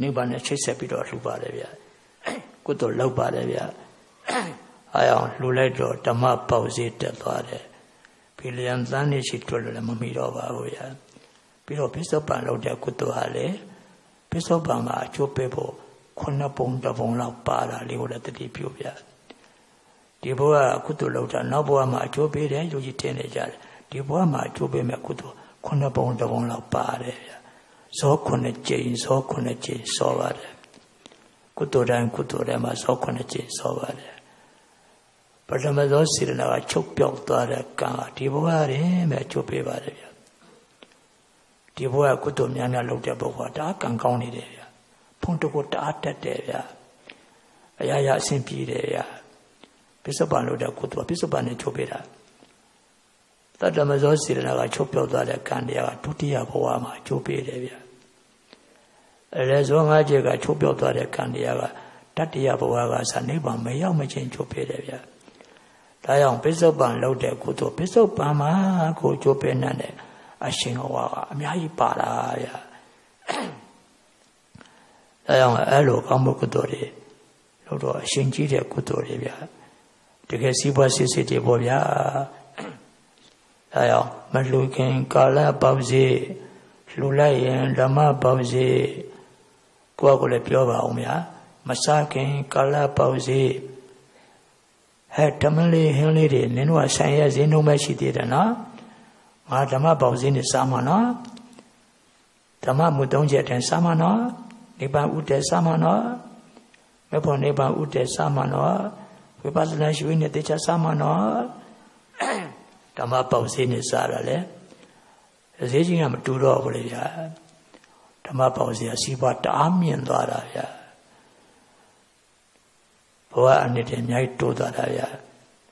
နိဗ္ဗာန်နဲ့ချိတ်ဆက်ပြီးတော့လှူပါတယ်ဗျာ ကုသိုလ်လုပ်ပါတယ်ဗျာအဲအောင်လှူလိုက်တော့ဓမ္မပေါက်စေးတက်သွားတယ်ဖီလျံသန်းနေရှိတွေ့လို့လည်းမမီတော့ပါဘူးဗျာပြီးတော့ပိဿပန်လုပ်တဲ့ကုသိုလ်ဟာလေပိဿပန်မှာအကျိုးပေးဖို့ခုနှစ်ပုံတစ်ပုံလောက်ပါတာလေးကိုလည်းတတိပြုဗျာဒီဘဝကုသိုလ်လုပ်တာနောက်ဘဝမှာအကျိုးပေးတယ်လူကြီးတင်နေကြတယ်ဒီဘဝမှာအကျိုးပေးမဲ့ကုသိုလ်ခုနှစ်ပုံတစ်ပုံလောက်ပါတယ်ဗျာဇောခုနှစ်ကြိမ်ဇောခုနှစ်ကြိမ်စောပါတယ် ကုသိုလ်တိုင်းကုသိုလ်တိုင်းမှာဇောခုနှစ်ကြိမ်စောပါတယ်ပထမသောစေတနာကချုပ်ပြောက်သွားတဲ့ကံကဒီဘဝရင်ပဲချုပ်ပေးပါတယ်ဗျာဒီဘဝကုသိုလ်များများလုပ်တဲ့ဘဝဒါကံကောင်းနေတယ်ဗျာဖုန်တကိုတအားတက်တယ်ဗျာအရာရာအဆင်ပြေတယ်ဗျာပစ္စုပန်လို့တဲ့ကုသိုလ်ပစ္စုပန်နဲ့ချုပ်ပေးတာတတ္တမဇောစေတနာကချုပ်ပြောက်သွားတဲ့ကံတရားကဒုတိယဘဝမှာချုပ်ပေးတယ်ဗျာ အဲလေဇောငါးချက်ကချုပ်ပြောက်သွားတဲ့ကံတရားကတတ္တယဘဝကသာနိဗ္ဗာန်မရောက်မချင်းချုပ်ပေးတယ်ဗျာဒါကြောင့်ပစ္စုပန်လောက်တဲ့ကုသိုလ်ပစ္စုပန်မှာကိုချုပ်ပေးနေတဲ့အရှင်ဟောကအများကြီးပါလာဗျာဒါကြောင့်အဲ့လိုကောင်းမှုကုသိုလ်တွေလို့တော့အရှင်ကြီးတဲ့ကုသိုလ်တွေဗျာတကယ်စီးပွားစစ်စစ်တွေပေါ့ဗျာအဲကြောင့်မလှူခင်ကာလပေါက်စီလှူလိုက်ရင်ဓမ္မပေါက်စီ ကိုယ့်ကိုယ်လည်းပြောပါအောင်ဗျာမစားခင်ကာလပေါက်စီဟဲ့ဓမ္မလေးဟင်းလေးတွေနင်တို့ကဆိုင်ရဈေးနှုန်းပဲရှိသေးတယ်နော်ငါဓမ္မပေါက်စီနဲ့စားမှာနော်ဓမ္မမှုသုံးချက်တည်းစားမှာနော်နိဗ္ဗာန်ဥတ္တစားမှာနော်မေဖို့နိဗ္ဗာန်ဥတ္တစားမှာနော်ဝိပဿနာရှိနေတေချာစားမှာနော်ဓမ္မပေါက်စည်းနေစားရလေဈေးကြီးကမတူတော့ဘူးလေဗျာ ဓမ္မပေါက်စည်းကစီးပွားတအားမြင့်သွားတာဗျာဘဝအနှစ်တည်းအများကြီးတိုးသွားတာဗျာ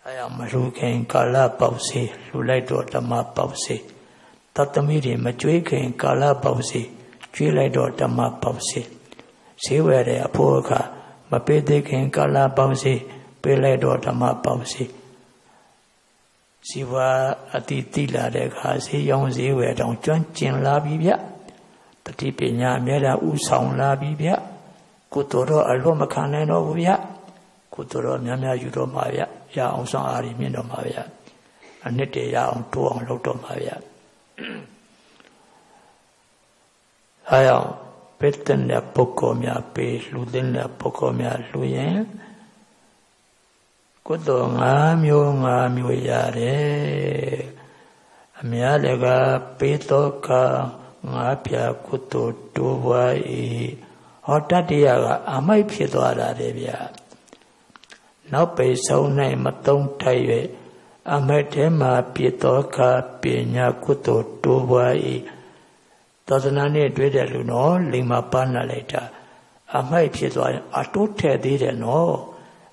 အဲအောင်မလူခင်ကာလပေါက်စည်းလူလိုက်တော့ဓမ္မပေါက်စည်းတသမီးတွေမကြွေးခင်ကာလပေါက်စည်းကျွေးလိုက်တော့ဓမ္မပေါက်စည်းဈေးဝယ်တဲ့အဖို့အခါမပေးသေးခင်ကာလပေါက်စည်းပေးလိုက်တော့ဓမ္မပေါက်စီစီဝါအတိတိလာတဲ့အခါဈေးရောင်းဈေးဝယ်တောင်ကျွမ်းကျင်လာပြီဗျ တတိပညာအများအားဥဆောင်လာပြီဗျကုသိုလ်တော့အလွတ်မခံနိုင်တော့ဘူးဗျကုသိုလ်တော့များများယူတော့မှာဗျရအောင်ဆောင်အားရမြင့်တော့မှာဗျအနှစ်တည်းရအောင်တိုးအောင်လုပ်တော့မှာဗျအဲအောင်ပိတ္တန်တဲ့ပုဂ္ဂိုလ်များပေးလှူတဲ့ပုဂ္ဂိုလ်များလှူရင်ကုသိုလ်၅မျိုး၅မျိုးရတယ်အများတကပေးတော့က ငါးပြကုသိုလ်တိုးပွား၏ဟောတတ္တရကအမိုက်ဖြစ်သွားတာလေဗျာနောက်ပေဆုံး၌မသုံးထိုက်၍အမိုက်ထဲမှာပြစ်တော့ကပညာကုသိုလ်တိုးပွား၏သာသနာနဲ့တွေ့တဲ့လူနော်လိမ္မာပါဏလိုက်တာအမိုက်ဖြစ်သွားရင်အတိုးထည့်သေးတယ်နော်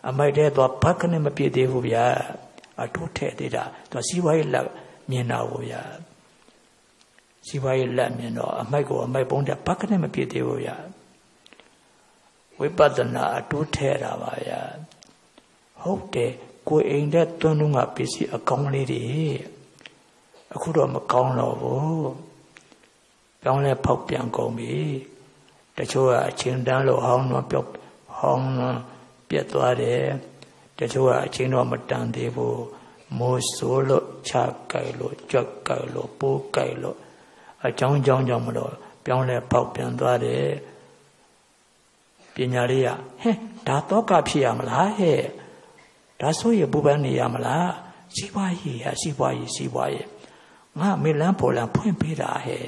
အမိုက်တဲ့တော့ဘက်ကနေမပြည့်သေးဘူးဗျာအထိုးထဲ့သေးတာသူစီးပွားရေးလက်မြင်တာဘူးဗျာ စီးပွားရေးလက်မြင်တော့အမိုက်ကိုအမိုက်ပုံးတဲ့ဘက်ကနေမပြည့်သေးဘူးဗျာဝိပဿနာအတိုးထဲ့တာပါဗျာဟုတ်တယ်ကိုအိမ်တဲ့တွန်းတွန်းကပစ္စည်းအကောင်းလေးတွေအခုတော့မကောင်းတော့ဘူးပြောင်းလဲဖောက်ပြန်ကုန်ပြီတချို့ကအချင်းတန်းလို့ဟောင်းတော့ပြောက်ဟောင်းပြက်သွားတယ်တချို့ကအချင်းတော့မတန်သေးဘူးမိုးဆိုးလို့ချကြိုက်လို့ကြွက်ကြိုက်လို့ပိုးကြိုက်လို့ အကြောင်းကြောင်းကြောင့်မလို့ပြောင်းလဲပေါက်ပြန်သွားတယ်ပညာလေးကဟဲ့ဒါတော့ကဖြစ်ရမလားဟဲ့ဒါဆိုရပူပန်းနေရမလားစီးပွားရေးရစီးပွားရေးစီးပွားရေးငါမေလန်းပေါ်လန်းဖွင့်ပေးတာဟဲ့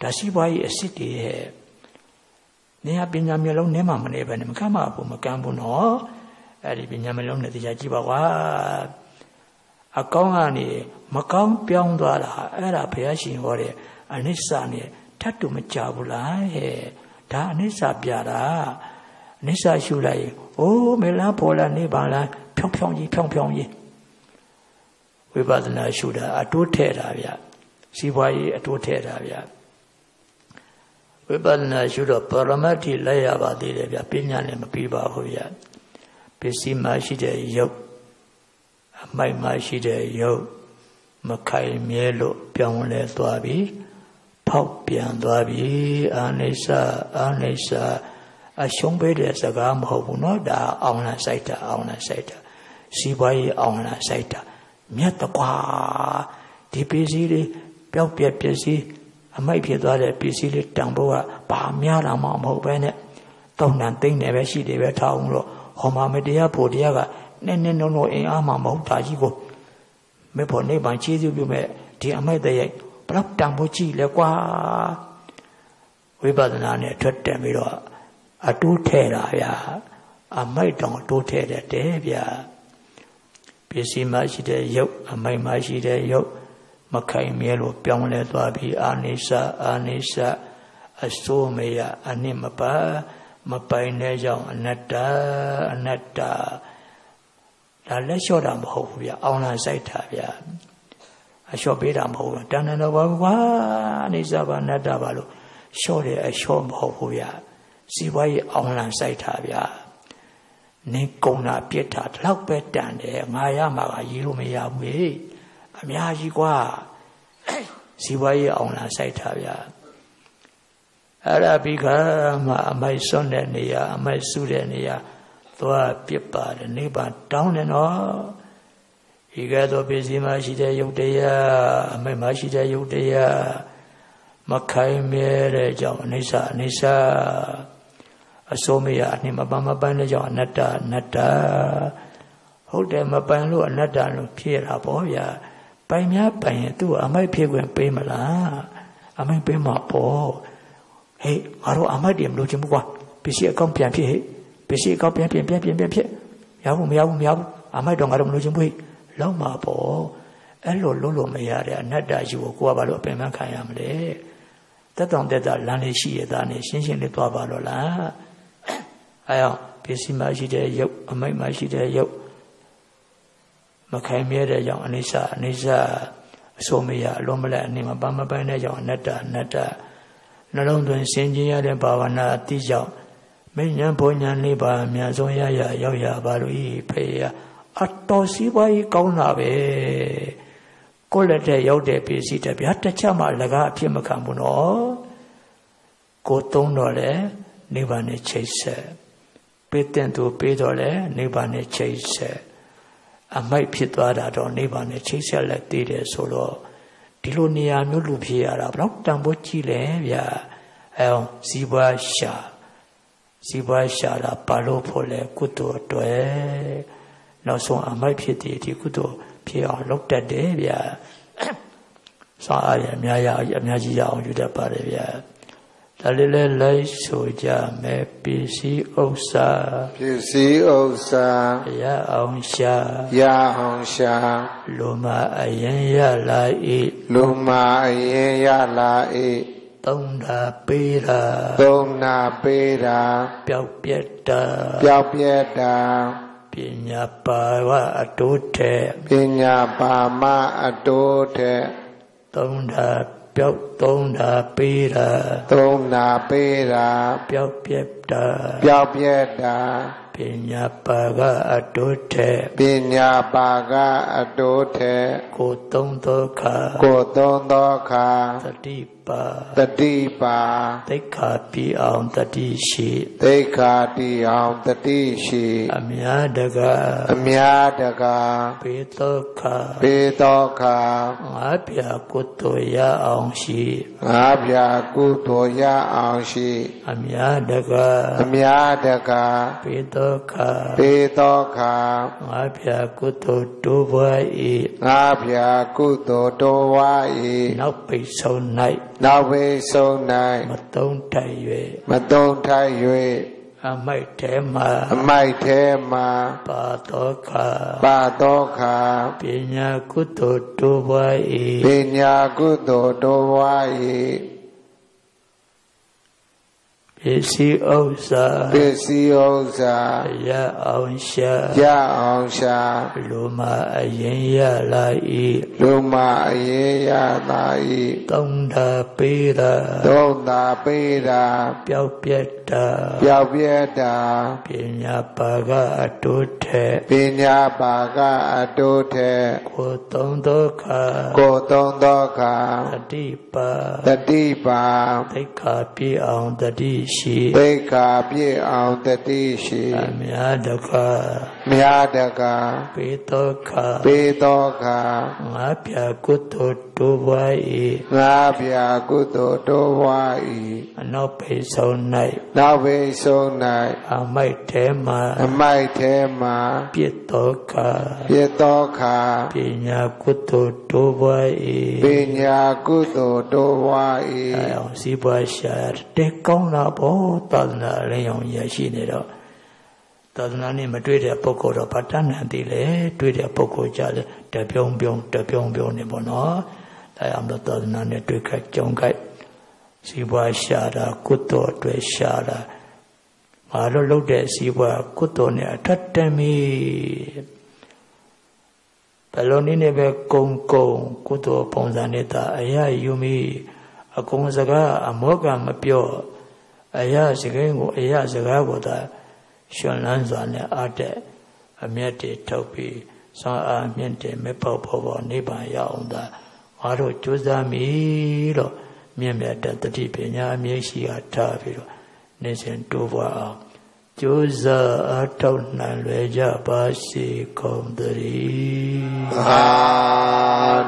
ဒါရှိပွားရေးအစ်စ်တွေဟဲ့နေရပညာမျိုးလုံးနဲ့မှမနေပဲနဲ့မကမ်းပါဘူးမကမ်းဘူးနော်အဲ့ဒီပညာမျိုးလုံးနဲ့တရားကြည့်ပါကွာအကောင်းကနေမကောင်းပြောင်းသွားတာအဲ့ဒါဘုရားရှင်ဟောတဲ့ အနိစ္စနဲ့ထပ်တူမကြဘူးလားဟဲ့ဒါအနိစ္စပြတာအနိစ္စရှုလိုက်အိုးမေလန်းပေါ်လာနေပါလားဖြောင်းဖြောင်းကြီးဖြောင်းဖြောင်းကြီးဝိပဿနာရှုတာအတိုးထဲတာဗျစီးပွားရေးအတိုးထဲတာဗျဝိပဿနာရှုတော့ပရမတ်တိလက်ရပါသေးတယ်ဗျပညာနဲ့မပြီးပါဘူးဗျပစ္စည်းမှရှိတဲ့ယုတ်အမိုက်မှရှိတဲ့ယုတ်မခိုင်မြဲလို့ပြောင်းလဲသွားပြီ ဖောက်ပြန်သွားပြီအာနိစ္စအာနိစ္စအရှုံးပေးတဲ့စကားမဟုတ်ဘူးเนาะဒါအောင်လာစိုက်တာအောင်လာစိုက်တာစီးပွားရေးအောင်လာစိုက်တာမြတ်တကွာဒီပစ္စည်းလေးပျောက်ပြက်ပစ္စည်းအမိုက်ဖြစ်သွားတဲ့ပစ္စည်းလေးတန်ဖို့ကဘာများတာမှမဟုတ်ပဲနဲ့တောင်းတန်သိမ့်နေပဲရှိတယ်ပဲထားအောင်လို့ဟောမှာမတရားဖို့တရားကနည်းနည်းနုံနုံအင်အားမှမဟုတ်တာကြီးကိုမေဖို့နေပန်ချေးစုပြုမဲ့ဒီအမိုက်တဲ့ ဘလောက်တန်ဖို့ကြည့်လဲကွာဝိပဿနာနဲ့ထွက်တယ်ပြီးတော့အတိုးထဲတာဗျာအမိုက်တောင်အတိုးထဲတယ်တဲ့ဗျာပစ္စည်းမှရှိတဲ့ရုပ်အမိုက်မှရှိတဲ့ရုပ်မခိုင်မြဲလို့ပြောင်းလဲသွားပြီးအာနိစ္စအာနိစ္စအစိုးမရအနစ်မပါ မပိုင်တဲ့ကြောင့်အနတ္တအနတ္တဒါလက်လျှော့တာမဟုတ်ဘူးဗျအောင်လာစိုက်တာဗျ အလျှော့ပေးတာမဟုတ်ဘူးတဏ္ဍတော်ဘာကွာအနိစ္စပါအနတ္တပါလို့လျှော့တယ်အလျှော့မဟုတ်ဘူးဗျစီပွားရေးအောင်လံစိုက်တာဗျာနင်းကုံတာပြစ်တာဒီလောက်ပဲတန်တယ်ငါရမှာကရီးလို့မရဘူးလေအများကြီးကွာစီပွားရေးအောင်လံစိုက်တာဗျာအဲ့ဒါပြီးခါမှအမိုက်စွန့်တဲ့နေရာအမိုက်စုတဲ့နေရာသွားပြစ်ပါတယ်နိဗ္ဗာန်တောင်းတယ်နော် ဤကဲ့သို့ပစ္စည်းမှရှိတဲ့ယုတ်တရားအမိုက်မှရှိတဲ့ယုတ်တရားမခိုင်မြဲတဲ့ကြောင့်အနိစ္စအနိစ္စအစိုးမရအနှိမပန်းမပန်းတဲ့ကြောင့်အနတ္တအနတ္တဟုတ်တယ်မပန်းလို့အနတ္တလို့ဖြစ်တာပေါ့ဗျာပိုင်များပိုင်ရင်သူ့အမိုက်ဖြစ်ခွင့်ပေးမလားအမိုက်ပေးမှာပေါ့ဟေးငါတို့အမိုက်တယ်မလို့ချင်ဘူးကွာပစ္စည်းအကောင့်ပြန်ဖြစ်ဟေးပစ္စည်းအကောင့်ပြန်ပြန်ပြန်ပြန်ပြန်ဖြစ်ရဘူးမရဘူးမရဘူးအမိုက်တော့ငါတို့မလို့ချင်ဘူးဟေး လောက်မှာပေါ့အဲ့လိုလုံးလို့မရတဲ့အနတ္တယူကိုကိုကဘာလို့အပင်မခံရမလဲတက်တောင်တက်တာလမ်းလေးရှိရတာနဲ့ရှင်းရှင်းလေးသွားပါတော့လားအဲအောင်ပစ္စည်းမရှိတဲ့ရုပ်အမိတ်မရှိတဲ့ရုပ်မခိုင်မြဲတဲ့ကြောင့်အနိစ္စအနိစ္စအစိုးမရအလုံးမလဲအနိမပန်းမပန်းတဲ့ကြောင့်အနတ္တအနတ္တနှလုံးသွင်းဆင်ခြင်ရတဲ့ဘာဝနာအတိကြောင့်မဉ္ဇဉ်ဘုံညာလေးပါအများဆုံးရရရောက်ရပါလို့ဤဖေယ အတော်စီးပွားရေးကောင်းတာပဲကိုယ်လက်တဲ့ရောက်တဲ့ပစ္စည်းတဗျာတစ်ချက်မှလကားအဖြစ်မခံဘူးနော်ကိုသုံးတော့လေနိဗ္ဗာန်နဲ့ချိတ်ဆက်ပေးတဲ့သူပေးတော့လေနိဗ္ဗာန်နဲ့ချိတ်ဆက်အမိုက်ဖြစ်သွားတာတော့နိဗ္ဗာန်နဲ့ချိတ်ဆက်လက်သေးတယ်ဆိုတော့ဒီလိုနေရာမျိုးလူဖြစ်ရတာဘယ်တော့တန်ဖိုးကြည့်လဲဗျာအဲအောင်ဇီဝရှာဇီဝရှာလာပါလို့ဖို့လေကုသိုလ်အတွက် နောက်ဆုံးအမိုက်ဖြစ်တဲ့ဒီကုသိုလ်ဖြစ်အောင်လုပ်တတ်တယ်ဗျာစာအားရအများကြီးအများကြီးရအောင်ယူတတ်ပါတယ်ဗျာဒါလေးလဲလိုက်ဆိုကြမယ်ပစ္စည်းဥစ္စာပစ္စည်းဥစ္စာရအောင်ရှာရအောင်ရှာလူမအရင်ရလာဤလူမအရင်ရလာဤသုံးတာပေးတာသုံးတာပေးတာပျောက်ပြက်တာပျောက်ပြက်တာ ပညာပါဝအတိုးထဲပညာပါမအတိုးထဲသုံးတာပျောက်သုံးတာပေးတာသုံးတာပေးတာပျောက်ပြက်တာပျောက်ပြက်တာပညာပါကအတိုးထဲပညာပါကအတိုးထဲကိုသုံးသောခါကိုသုံးသောခါသတိပ ပါတတိပါသိက္ခာပြအောင်တတိရှိသိက္ခာတိအောင်တတိရှိအမြာတကအများတကာပေတောခပေတောခာငါပြကုသိုလ်ရအောင်ရှိငါးပြာကုသိုလ်ရအောင်ရှိအမြာတကအများတကာပေတောခပေတောခာငါပြကုသိုလ်တိုးပွား၏ငါးပြာကုသိုလ်တော်ဝါ၏နောက်ပိတ်ဆုံး၌နောက်ဝိဆုံးမ၌တုံးထိုင်မတုံထိုက်၍အမိုက်ထဲမှ၍အမိုက်ထဲမှပါတောခပါတောခာပညာကုသိုလ်တိုးပွားပ၏ညာကုသိုလ်တော်ဝါ၏ ပစ္စည်းဥစ္စာပစ္စည်းဥစ္စာရအောင်ရှာရအောင်ရှာလူမအရင်ရလာ၏လူမအရေးရသာ၏သုံးတာပေးတာသုံးသာပေးတာပျောက်ပြက်တာပျောက်ပြက်တာပညာပါကအတုထက်ပညာပါကအတုထက်ကိုယ်သုံးသောခါကိုယ်သုံးသောအခါတတိပါတတိပါသိက္ခာပြည့်အောင်တတိရှိသိက္ခာပြည့်အောင်တတိရှိအမြာတခါမြာတကာပေသောခါပေသောခါငါပြကုသိုလ်တိုးပွားငါပြာကုသိုလ်တော်ဝါ၏အနောက်ပိတ်ဆုံးနောက်ဝိဆုံး၌အမိုက်ထဲမှ၌အမိုက်ထဲမှပြစ်သောခါပြည့်သောခါပညာကုသိုလ်တိုးပွားပ၏ညာကုသိုလ်တော်ဝါအဲ၏အောင်စီးပွားရှာတဲ့ကောင်းတာဘောသာသနာလင်းအောင်ရရှိနေတော့ သာသနာနဲ့မတွေ့တဲ့ပုဂ္ဂိုလ်တော့ဗတ္တနံတိလေတွေ့တဲ့ပုဂ္ဂိုလ်ကြလေတပြုံပြုံတပြုံပြုံနေပေါ့နော်ဒါအောင်တော့သာသနာနဲ့တွေ့ခတ်ကြုံခိုက်စီးပွားရှာတာကုသိုလ်အတွက်ရှာတာငါတို့လုပ်တဲ့စီးပွားကုသိုလ်နဲ့အထက်တမီဘယ်လိုနည်းနဲ့ပဲကုံကုံကုသိုလ်ပုံစံနဲ့သာအရာယူမိအကုံစကားအမောကမပြောအရာစကားကိုအရာစကားကိုသာ ရှင်လန်းစွာနဲ့အားတဲ့အမျက်တွေထုတ်ပြီးစွမ်းအားမြင့်တယ်မပေါ့ဖို့ဖို့နိဗ္ဗာန်ရောက်အောင်သာငါတို့ကြိုးစားမိတော့မြင့်မြတ်တဲ့တတိပညာအမြင့်ရှိအားထားပြီးတော့နေစဉ်တိုးပွားအောင်ကြိုးစားအားထုတ်နိုင်လွယ်ကြပါစေကုန်သတည်းသာ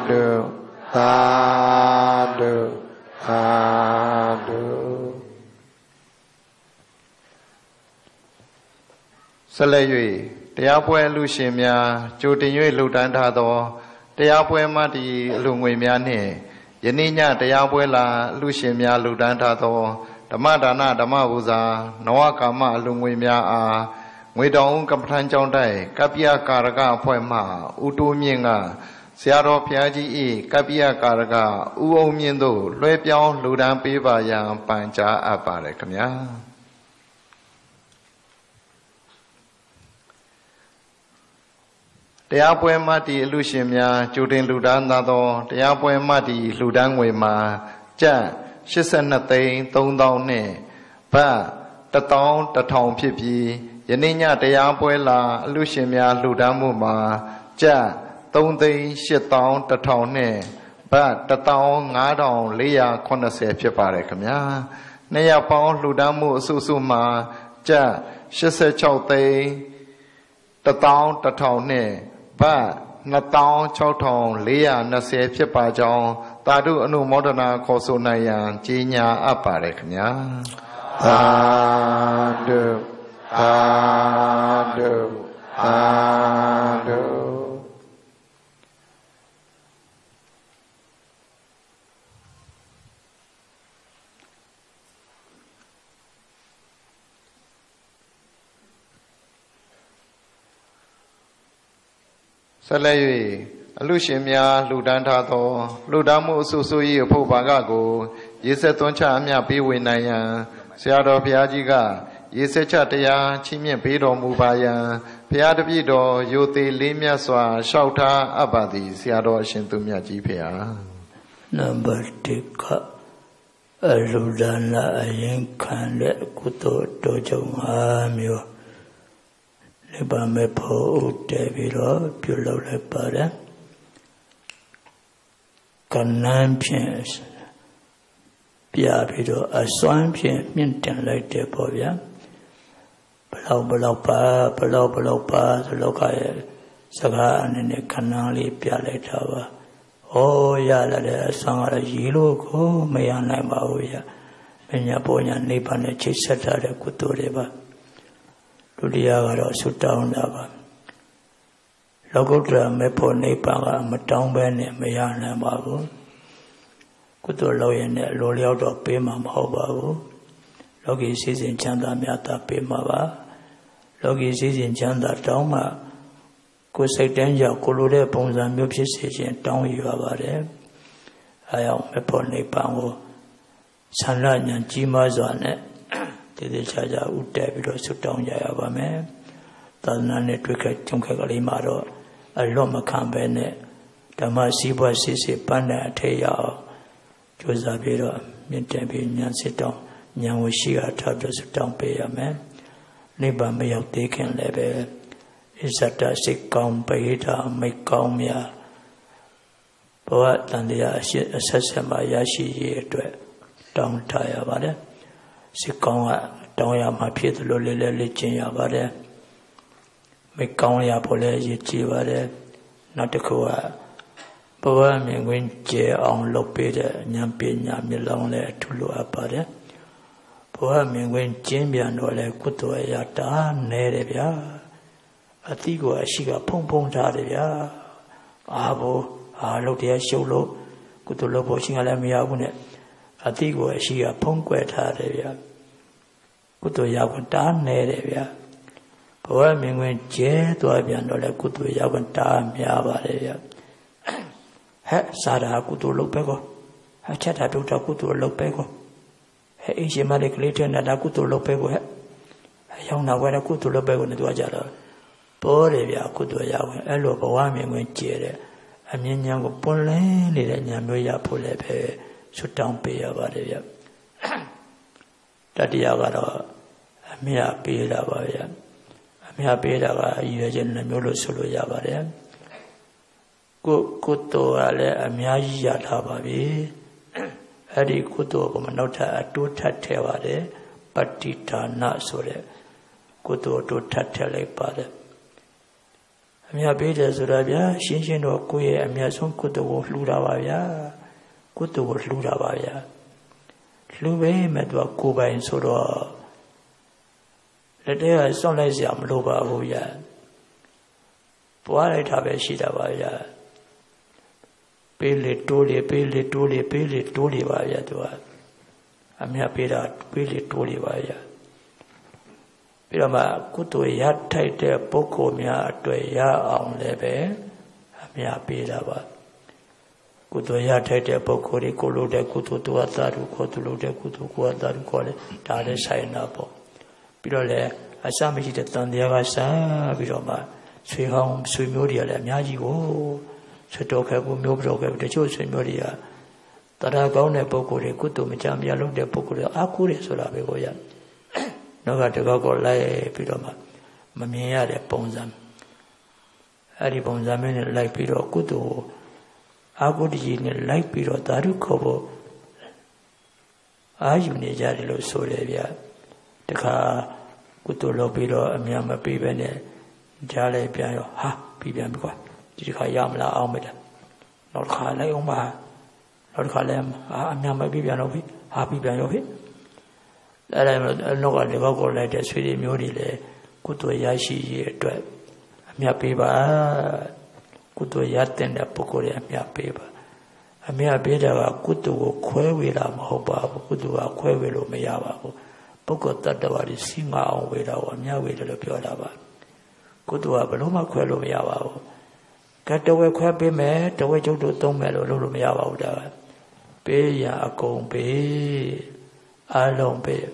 ဓုသာဓုသာဓု ဆက်လက်၍တရားပွဲအလူရှင်များကြိုတင်၍လှူဒန်းထားသောတရားပွဲမှတည်အလူငွေများနှင့်ယနေ့ညတရားပွဲလာအလူရှင်များလှူဒန်းထားသောဓမ္မဒါနဓမ္မဘူဇာနဝကာမအလူငွေများအားငွေတောင်ဦးကပ္ပထန်းကျောင်းတိုက်ကပ္ပိယကာရကအဖွဲ့မှဦးတိုးမြင့်ကဆရာတော်ဘုရားကြီး၏ကပ္ပိယကာရကဦးအောင်မြင့်တို့လွှဲပြောင်းလှူဒန်းပေးပါရန်ပန်ကြားအပ်ပါတယ်ခင်ဗျာ တရားပွဲမှတ်တီအလူရှင်များကြိုတင်လူဒန်းသာသောတရားပွဲမှတ်တီလူဒန်းငွေမှာကျပ်82သိန်း3000နဲ့ဘတ်1000 1000ဖြစ်ပြီးယနေ့ညတရားပွဲလာအလူရှင်များလူဒန်းမှုမှာကျပ်3သိန်း8000 1000နဲ့ဘတ်15480ဖြစ်ပါတယ်ခင်ဗျာနှစ်ရက်ပေါင်းလူဒန်းမှုအစုစုမှာကျပ်86သိန်းတထောင်တထောင်နဲ့ ဘတ်26,420ဖြစ်ပါကြောင်းတာဓုအနုမောဒနာခေါ်ဆိုနိုင်ရန်ကြီးညာအပ်ပါတယ်ခင်ဗျာသာဓုသာဓုသာဓု ဆက်လက်၍အလူရှင်များလှူဒန်းထားသောလှူဒန်းမှုအဆူဆူ၏အဖို့ဘာကကိုရေဆက်သွန်းချအမြပေးဝေနိုင်ရန်ဆရာတော်ဘုရားကြီးကရေဆက်ချတရားချီးမြှင့်ပေးတော်မူပါရန်ဘုရားတပည့်တော်ယိုသေးလေးမြတ်စွာလျှောက်ထားအပ်ပါသည်ဆရာတော်အရှင်သူမြတ်ကြီးဖေဟာနံပါတ်1ကအလူဒါနာအရင်ခံတဲ့ကုသိုလ်တော်ကြောင့်၅မျိုး နိဗ္ဗာန်မဲ့ဖို့ဥတည်ပြီးတော့ပြုလုပ်လိုက်ပါတယ်ကဏ္ဍဖြင့်ပြပြီးတော့အစွမ်းဖြင့်မြင့်တင်လိုက်တယ်ပေါ့ဗျာဘလောက်ဘလောက်ပါဘလောက်ဘလောက်ပါဆိုလောကရဲ့စကားအနေနဲ့ခဏလေးပြလိုက်တာပါ။ဩရလာတဲ့အစွမ်းကတော့ရေလို့ကိုမရနိုင်ပါဘူးဗျ။မညာပေါ်ညာနိဗ္ဗာန်နဲ့ချိတ်ဆက်ထားတဲ့ကုသိုလ်တွေပါ။ ဒုတိယကတော့ဆုတောင်းတာပါ။လောကုတ္တရာမေဖို့နိဗ္ဗာန်ကမတောင်းဘဲနဲ့မရနိုင်ပါဘူး။ကုသိုလ်လုပ်ရင်လည်းလိုလျောက်တော့ပေးမှာမဟုတ်ပါဘူး။လောကီစည်းစိမ်ချမ်းသာမြတ်တာပေးမှာပါ။လောကီစည်းစိမ်ချမ်းသာတောင်းမှကိုယ်စိတ်တန်းကြောင့်ကိုလိုတဲ့ပုံစံမျိုးဖြစ်စေခြင်းတောင်းယူရပါတယ်။အဲအောင်မဖို့နိဗ္ဗာန်ကိုဆန္ဒဉာဏ်ကြီးမားစွာနဲ့ တည်တည်ချာချာဥတည်ပြီးတော့ဆွတောင်းကြရပါမယ်။သာသနာနဲ့တွေ့ခဲ့ကြုံခဲ့ကလေးမှာတော့အလွတ်မခံပဲနဲ့ဓမ္မစည်းပွားစစ်စစ်ပန်းတဲ့အထေရအောင်ကြိုးစားပြီးတော့မြင့်တယ်ပြီးဉာဏ်စစ်တောင်းဉာဏ်ဝရှိကထားပြီးဆွတောင်းပေးရမယ်။နိဗ္ဗာန်မရောက်သေးခင်လည်းပဲဣဇတစိတ်ကောင်းပိဒါမိတ်ကောင်းများဘဝတန်တရားအရှိအဆက်ဆက်မှာရရှိရေးအတွက်တောင်းထားရပါတယ် စိတ်ကောင်းကတောင်းရမှာဖြစ်သလိုလေးလေးလေ့ကျင့်ရပါတယ်မိတ်ကောင်းရဖို့လည်းရည်ကြည်ပါတယ်နောက်တစ်ခုကဘဝမြင်ကွင်းကျဲအောင်လုပ်ပေးတဲ့ဉာဏ်ပညာမျက်လုံးလည်းအထူးလိုအပ်ပါတယ်ဘဝမြင်ကွင်းကျင်းပြန်တော့လဲကုသိုလ်ရတာနဲတယ်ဗျာအတိကိုအရှိကဖုံဖုံထားတယ်ဗျာအာဘောအာလုပ်တရားရှုပ်လို့ကုသိုလ်လုပ်ဖို့ရှင်ကလည်းမရဘူးနဲ့ အတိကိုအရှိကဖုံးကွယ်ထားတယ်ဗျာကုသိုလ်ရောက်တားနေတယ်ဗျာဘဝမြင်ခွင့်ကျဲသွားပြန်တော့လေကုသိုလ်ရောက်တားများပါတယ်ဗျာဟဲ့စားတာကုသိုလ်လုပ်ပဲကောဟဲ့ချက်တာပြုတ်တာကုသိုလ်လုပ်ပဲကောဟဲ့အင်းရှင်မလေးကလေးတဲ့နာကုသိုလ်လုပ်ပဲကောဟဲ့ရောင်းတာဝယ်တာကုသိုလ်လုပ်ပဲကောနဲ့သူကကြတော့ပေါ်တယ်ဗျာကုသိုလ်ရဝင်အဲ့လိုဘဝမြင်ခွင့်ကျဲတယ်အမြင်ဉာဏ်ကိုပွန်လင်းနေတဲ့ဉာဏ်မျိုးရဖို့လည်းပဲ ဆွတောင်းပေးရပါတယ်ဗျတတိယကတော့အမြတ်ပေးတာပါဗျအမြတ်ပေးတာကရည်ရွယ်ချက်နှမျိုးလို့ဆိုလို့ရပါတယ်ကိုကုသိုလ်ကလည်းအများကြီးရထားပါပြီအဲ့ဒီကုသိုလ်ကိုမနောက်ထပ်အတိုးထပ်ထဲပါတယ်ပဋိဌာနဆိုတဲ့ကုသိုလ်တိုးထပ်ထဲလိုက်ပါတယ်အမြတ်ပေးတယ်ဆိုတာဗျာရှင်းရှင်းတော့ကိုယ့်ရဲ့အမြတ်ဆုံးကုသိုလ်ကိုလှူတာပါဗျာ ကုသိုလ်ကိုလှူတာပါဗျာလှူပဲမဲ့သူကကိုယ်ပိုင်ဆိုတော့လက်တည်းကစွန့်လိုက်စရာမလိုပါဘူးဗျာပွားလိုက်တာပဲရှိတာပါဗျာပေးလေတိုးလေပေးလေတိုးလေပေးလေတိုးလေပါဗျာသူကအမြတ်ပေးတာပေးလေတိုးလေပါဗျာပြီးတော့မှကုသိုလ်ရထိုက်တဲ့ပုဂ္ဂိုလ်များအတွေ့ရအောင်လည်းပဲအမြတ်ပေးတာပါ ကုသိုလ်ရထိုက်တဲ့ပုဂ္ဂိုလ်တွေကိုလိုတဲ့ကုသိုလ်သူဝသာဓုခေါ်သူလိုတဲ့ကုသိုလ်ကိုဝသာဓုခေါ်လေဒါလည်းဆိုင်တာပေါ့ပြီးတော့လည်းအစမရှိတဲ့တန်တရားကစပြီးတော့မှဆွေဟောင်းဆွေမျိုးတွေကလည်းအများကြီးကိုဆွတော်ခဲ့ကိုမျိုးပြောခဲ့တချို့ဆွေမျိုးတွေကတရားကောင်းတဲ့ပုဂ္ဂိုလ်တွေကုသိုလ်မကြမ်းပြလုပ်တဲ့ပုဂ္ဂိုလ်တွေအာကိုတယ်ဆိုတာပဲကိုရနောက်ကတကောက်ကိုလိုက်ပြီးတော့မှမမြင်ရတဲ့ပုံစံအဲ့ဒီပုံစံမျိုးနဲ့လိုက်ပြီးတော့ကုသိုလ် အာဟုတကြီးနဲ့လိုက်ပြီးတော့သာဓုခေါ်ဖို့အာယူနေကြတယ်လို့ဆိုတယ်ဗျတခါကုသိုလ်လုပ်ပြီးတော့အများမပြီးပဲနဲ့ကြားလိုက်ပြန်ရောဟာပြီးပြန်ပြီကွာဒီတစ်ခါရမလားအောင်မလားနောက်တစ်ခါလိုက်အောင်ပါနောက်တစ်ခါလည်းအာအများမပြီးပြန်တော့ပြီဟာပြီးပြန်ရောပြီအဲ့ဒါမျိုးနောက်ကဒီဘောက်ကိုလိုက်တဲ့ဆွေတွေမျိုးတွေလည်းကုသိုလ်ရရှိရေးအတွက်အမြတ်ပေးပါ ကုသိုလ်ရတဲ့တဲ့ပုဂ္ဂိုလ်ရဲ့အမြတ်ပေးပါအမြတ်ပေးတာကကုသိုလ်ကိုခွဲဝေတာမဟုတ်ပါဘူးကုသိုလ်ကခွဲဝေလို့မရပါဘူးပုဂ္ဂိုလ်တ attva တွေစီမအောင်ဝေတာကိုအမြတ်ဝေတယ်လို့ပြောတာပါကုသိုလ်ကဘယ်လို့မှခွဲလို့မရပါဘူးကတဝဲခွဲပေးမယ်တဝဲကျုပ်တို့သုံးမယ်လို့လုပ်လို့မရပါဘူးဒါပေးရအကုန်ပေးအလုံးပေး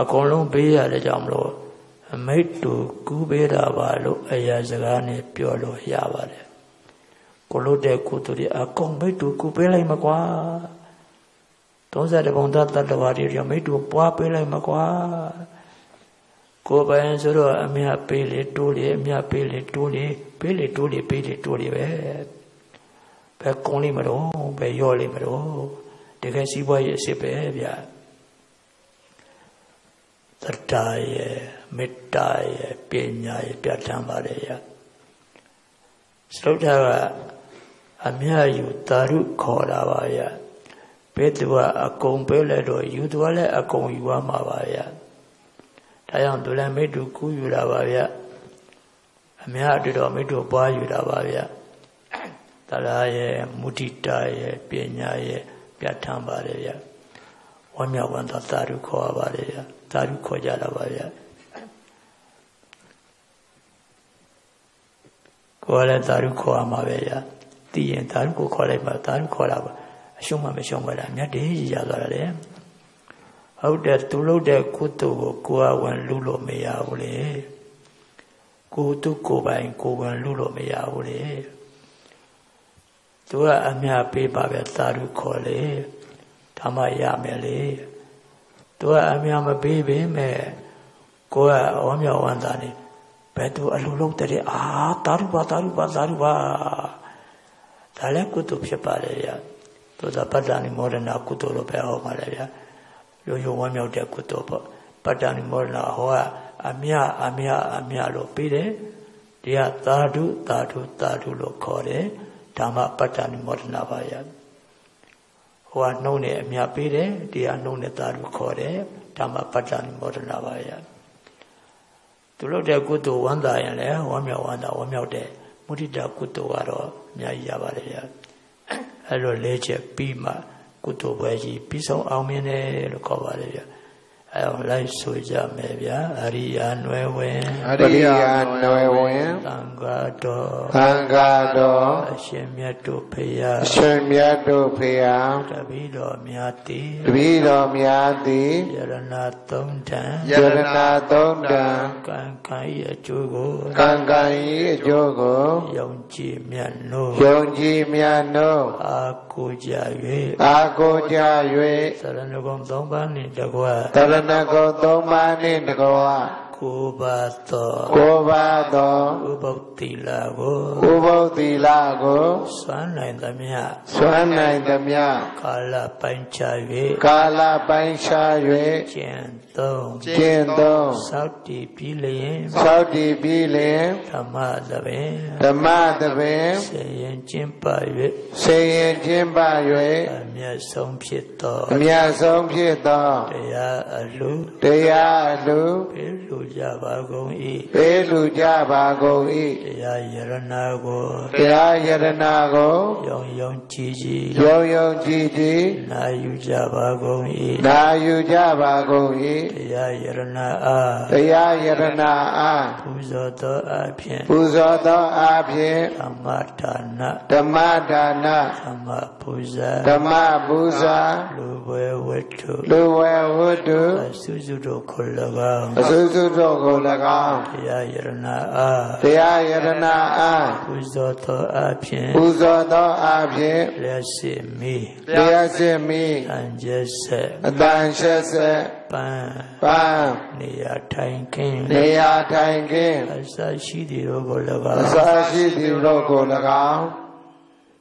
အကုန်လုံးပေးရတဲ့ကြောင့်မလို့ အမိတ်တူကူးပေးတာပါလို့အရာစကားနဲ့ပြောလို့ရပါတယ်ကိုလို့တဲ့ကုသိုလ်တွေအကုန်မိတ်တူကူးပေးလိုက်မကွာ30ဘုံသားတတ္တဝါတွေရမိတ်တူပွားပေးလိုက်မကွာကိုယ်ပိုင်ဆိုတော့အမြတ်ပေးလေတိုးလေအမြတ်ပေးလေတိုးလေပေးလေတိုးလေပေးလေတိုးလေပဲဘယ်ကုန်းလိမ့်မလို့ဘယ်ရော့လိမ့်မလို့တကယ်စီးပွားရေးအစ်စ်ပဲဗျာသတ္တရဲ့ မေတ္တာရဲ့ပညာရဲ့ပြဋ္ဌာန်းပါတယ်ဗျာစရုပ်ထာကအမြတ်ယူတာရုခေါ်တာပါဗျာဘယ်သူကအကုန်ပဲလဲတော့ယူသူကလည်းအကုန်ယူရမှာပါဗျာဒါကြောင့်ဒုလမိတုကူးယူတာပါဗျာအမြတ်တူတော်မိတုပွားယူတာပါဗျာတရားရဲ့မုဒိတာရဲ့ပညာရဲ့ပြဋ္ဌာန်းပါတယ်ဗျာဝမ်းမြောက်ဝမ်းသာသာဓုခေါ်ရပါတယ်ဗျာသာဓုခေါ်ကြတာပါဗျာ ကိုယ်လည်းသာဓုခေါ်ရမှာပဲဗျာသိရင်သာဓုကိုခေါ်လိုက်မှသာဓုခေါ်တာပါအရှုံးမှမရှုံးပါလားမြတ်တည်းကြီးရသွားတယ်လေဟုတ်တယ်သူလုပ်တဲ့ကုသိုလ်ကိုကိုယ်ကဝင်လူလို့မရဘူးလေကိုသူကိုပိုင်ကိုဝင်လူလို့မရဘူးလေသူကအမြပေးပါပဲသာဓုခေါ်လေဓမ္မရမယ်လေသူကအမြမပေးပေမဲ့ကိုကဝမ်းမြောက်ဝမ်းသာနေ ဘယ်သူအလိုလုံးတဲ့အာသာဓုပါသာဓုပါသာဓုပါဒါလည်းကုသိုလ်ဖြစ်ပါလေဗျာသူကပတ္တနိမောဒနာကုသိုလ်လို့ပဲဟောပါလေဗျာရိုးရိုးဝမ်းမြောက်တဲ့ကုသိုလ်ပေါ့ပတ္တနိမောဒနာဟောကအမြအမြအမြလို့ပြီးတယ်ဒီကသာဓုသာဓုသာဓုလို့ခေါ်တယ်ဓမ္မပတ္တနိမောဒနာပါဗျာဟိုကနှုံးနဲ့အမြပေးတယ်ဒီကနှုံးနဲ့သာဓုခေါ်တယ်ဓမ္မပတ္တနိမောဒနာပါဗျာ သူလုပ်တဲ့ကုသိုလ်ဝမ်းသာရင်လည်းဝမ်းမြောက်ဝမ်းသာဝမ်းမြောက်တဲ့မုဒိတာကုသိုလ်ကတော့အများကြီးရပါတယ်ဗျာအဲ့လိုလဲချက်ပြီးမှကုသိုလ်ပွဲကြီးပြီးဆုံးအောင်မြင်တယ်လို့ခေါ်ပါတယ်ဗျာ အဲ့တော့လိုက်ဆိုကြမယ်ဗျာအရိယာနွယ်ဝင်အရိယာနွယ်ဝင်သံဃာတော်သံဃာတော်အရှင်မြတ်တို့ဖရာအရှင်မြတ်တို့ဖေယံတပည့်တော်များတိတပည့်တော်များသည်ယရဏသုံးတန်ယရဏသုံးတံကံကံ၏အကျိုးကိုကံကံဤအကျိုးကိုယုံကြည်မြတ်နို့ယုံကြည်မြတ်တို့အာကိုကြ၍အာကိုကြသရဏဂုံသုံးပါးနှင့်တကွ၍တရဏဂုံသုံးပါးနှင့်တကဝကိုးပါသောကိုးပါးသောဥပုပ်တိလာကိုဥပုသ္တိလကိုစွမ်းနိုင်သမျှစွမ်းနိုင်သမျှကာလပိုင်းခြားကာလပိုင်းခြား၍၍ကျင့် သုံးကျင့်သုံးစောက်တည်ပြီးလျင်သောက်တည်ပြီးလင်ဓမ္မသဘင်ဓမ္မသဘင်စေရင်ကျင့်ပစေရင်ခြင်းပါ၍၍အမျက်ဆုံးဖြစ်သောအမြတ်ဆုံးဖြစ်သောတရားအလူတရားအလူပြေလူကြပါကုန်၏ပေးလူကြပါကုန်၏တရားယရနာကိုတရားယရနာကိုယုံယုံကြည်ကြည်ယုံယုံကြည်ကြည်နာယူကြပါကုန်၏နာယူကြပါကုန်၏တရားယရနာအားတရားယရနာအားပူဇော်သောအဖြစ်ပူဇော်သောအားဖြင့်ဓမ္မဒါနဓမ္မဒါနဓမ္မပူဇာဓမ္မပူဇာလူဘွယ်ဝတ္ထုလူဝဲဝတ္တုအစုစုတို့ကို၎င်းအစုစုတို့ကို၎င်းတရားယရနာအားတရားယရနာအားပူဇော်သောအဖြစ်ပူဇော်သောအားဖြင့်လက်ရှိမီတရားစင်မီအံကျက်ဆက်အတန်ရှက်ဆက် ပန်းပန်းနေရာထိုင်ခင်းနေရာထိုင်ခင်းအစရှိသည်တို့ကို၎အင်းစာရှိသည်တို့ကို၎င်း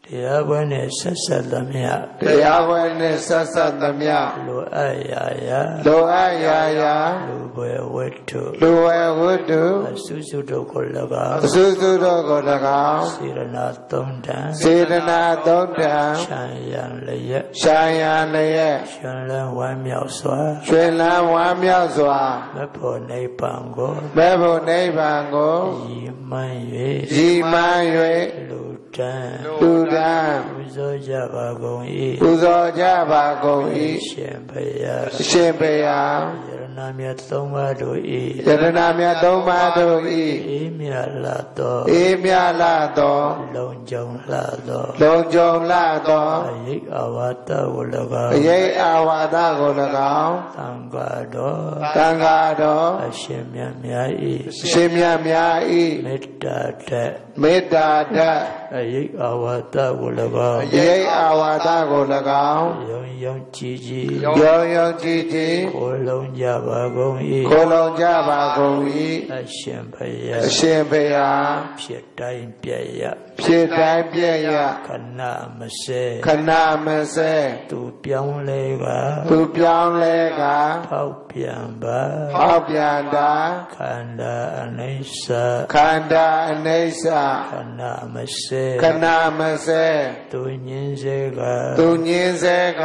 တရားပွဲနှင့်ဆက်ဆက်သမျှတရားဝဲနှင့်ဆက်ဆက်သမျှလိုအပ်ရာရာလိုအပ်ရာရာလူဘွယ်ဝတ္ထုလူဝဲဝတ္တုအစုစုတို့ကို၎င်းအစုစုတို့ကို၎င်းစေရနာသုံးတန်စေတနာသုံးတံချမ်းရန်လျက်ရှာယံလည်းရှင်လန်းဝမ်းမြောက်စွာရွှေလန်းဝမ်းမြောက်စွာမဖို့နိဗ္ဗာန်ကိုမဲ့ဖို့နိဗ္ဗာန်ကိုရည်မှန်းရည်၍မှန်း၍လူ တန်းလူတံပူဇော်ကြပါကုန်ပူဇော်ကြပါကုန်၏၏ရှင်ဘုရားအရှင်ဘုရားယရဏမြတ်သုံးပါးတို့ယရဏမြတ်သုံးပါးတို့၏အေးမြလာသော၏အေးမြလာသောလုံကြုံလာသောလုံခြုံလာသောအယိတ်အဝါဒကို၎အင်းရေးအာဝါဒကို၎င်းသံဃာတော်တန်ခါတော်အရှင်မြတ်များအရှင်မြတ်များ၏၏မေတ္တာတက်မေတ္တာဓာတ်အယိတ်အဝါဒကို၎င်းအရေးအာဝါဒကို၎င်းယုံယုံကြည်ကြည်ယုံယုံကြည်ကြည်ကိုလုံးကြပပါကုန်၏ခိုလုံကြပါကုန်၏အရှင်ဘုရအရှင်ဘုရားဖြစ်တိုင်းပြည့်ရ ဖြစ်တိုင်းပြည့်ရခဏမစဲခဏမစဲသူပြောင်းလဲကသူပြောင်းလဲကဖောက်ပြန်ပါဟောက်ပြန်တာခန္ဓာအနိစ္စခန္ဓာအနိစ္စခဏမစဲခဏမစဲသူညင်းစေကသူညင်းစေက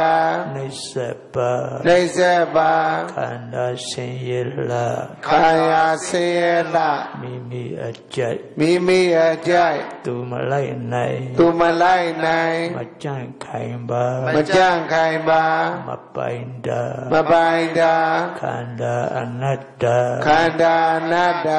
နှိစ္စပါနှိစ္စပါခန္ဓာဆင်းရဲလာခန္ဓာဆင်းရဲလမိမိအကြိုက်မိမိအကြိုက်သူမလိုက်နိုင်သူမလိုက်နိုင်မကြန့်ခိုင်ပါမကြန့်ခိုင်ပါမပိုင်တာမပိုင်တာခန္ဓာအနတ္တခန္ဓာအနတ္တ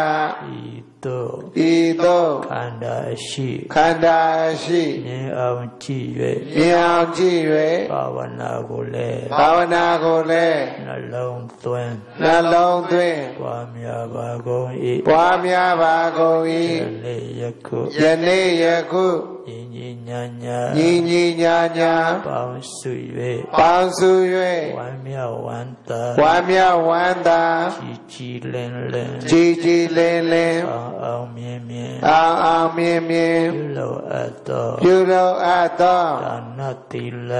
ဤ သို့ဤသို့ခန္ဓာအရှိခန္ဓာရှိမြင်အောင်ကြည့်မြင်အောင်ကြည့်၍ဘာဝနာကိုလည်း၍ဘာဝနာကိုလည်းနှလုံးသွင်းနှလုံးသွင်းပွားများပါကုန်၏ပွားများပါကုန်ယ၏နေ့ယခုယနေ့ယခုညီညီညာညာညီညီညာညာပေါင်းစု၍ပေါင်းစုဝ၍မ်းမြောက်ဝမ်းသာဝမ်းမြောက်ဝမ်းသာကြည်ကြည်လင်းလင်းကြည်ကြည်လင်းလင်းအောင်အောင်မြင်မြင်အောင်အောင်မြင်မြင်ပြုလို့အပ်သောပြုလုပ်အပ်သောဒါနတိလ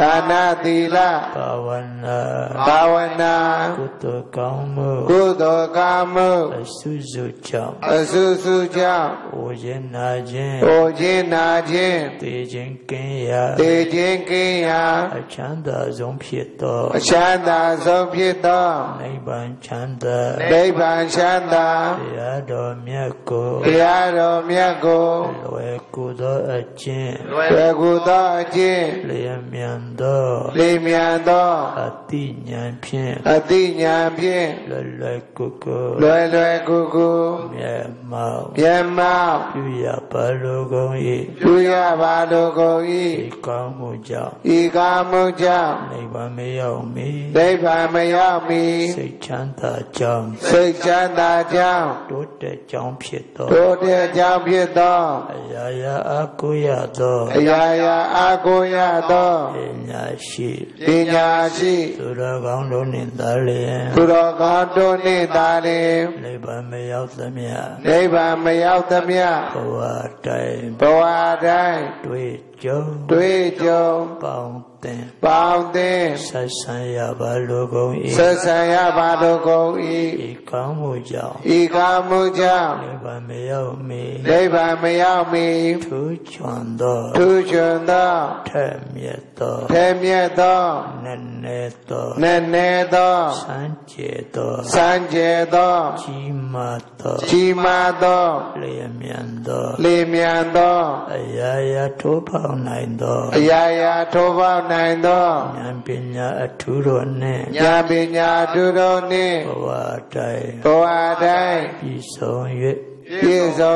ဒါနသီလဘာဝနာဘာဝနာကုသိုလ်ကောင်းမှုကုသိုလ်ကောင်းမှုအစုစုကြောင့်အဆုစုကြောင့်ဝိရင်နာခြင်းဟိုခြင်းနာခြင်းတေခြင်းကင်းရာတေခြင်းကင်းရာအချမ်းသာဆုံးဖြစ်သောအချမ်းသာဆုံးဖြစ်သောနိဗ္ဗာန်ချမ်းသာနိဗ္ဗာန်ချမ်းသာတရားတော်မြတ်ကိုတရားတော်မြတ်ကိုလွယ်ကူသောအကျင့်တွေ့ကူသောအကျင့်လျင်မြန်သောလေးမြန်သောအတိညာဖြင့်အတိညာဖြင့်လွယ်လွယ်ကူကူလွယ်လွယ်ကူကူမြတ်မောက်မျက်မှောက်ပြုရပါလိုကုန်၏ပြုရပါလိုကုန်ဒီ၏ကောင်းမှုကြောင့်ဤကားမှုကြောင့်နိဗ္ဗာန်မရောက်မီနိဗ္ဗာန်မရောက်မီစိတ်ချမ်းသာကြောင်းစိတ်ချမ်းသာကြောင်းတိုးတက်ကြောင်းဖြစ်သောတို့တဲ့ကြောင့်ဖြစ်သောအရာရာအကုရသောအရာရာအာကိုရသောပညာရှိပညာရှိသူတော်ကောင်းတို့နှင့်သာလျင်သူတော်ကောင်းတို့နှင့်သာလျှင်နိဗ္ဗာန်မရောက်သမျှနိဗ္ဗာန်မရောက်သမျှဘဝတိုင်ဘဝတိုင်းတွေ့ကြုံတွေ့ကြုံပေါင်းသင်ပေါင်းသင်ဆက်ဆံရပါလိုကုန်၏ဆက်ဆံရပါလိုကုန်ဤ၏ကောင်းမှုကြောင့်ဤကားမှုကြောင့်နိဗ္ဗာန်မရောက်မီနိဗ္ဗာန်မရောက်မီထူးချွန်သောသူချွန်သောထက်မြတ် သောထေမြတ်သောနည်းနည်းသောနည်းနည်းသောစံကြဲသောစံကြယ်သောကြီးမားသောကြီးမားသောလျင်မြန်သောလေမြန်သောအရာရာထိုးဖောက်နိုင်သောအရာရာထိုးပေါက်နိုင်သောဉာဏ်ပညာအထူးတော်နှင့်ညာပညာသူတို့နှင့်ဘဝတိုင်ဘဝတိုင်းပြီးဆုံး၍ ပြည့်စုံ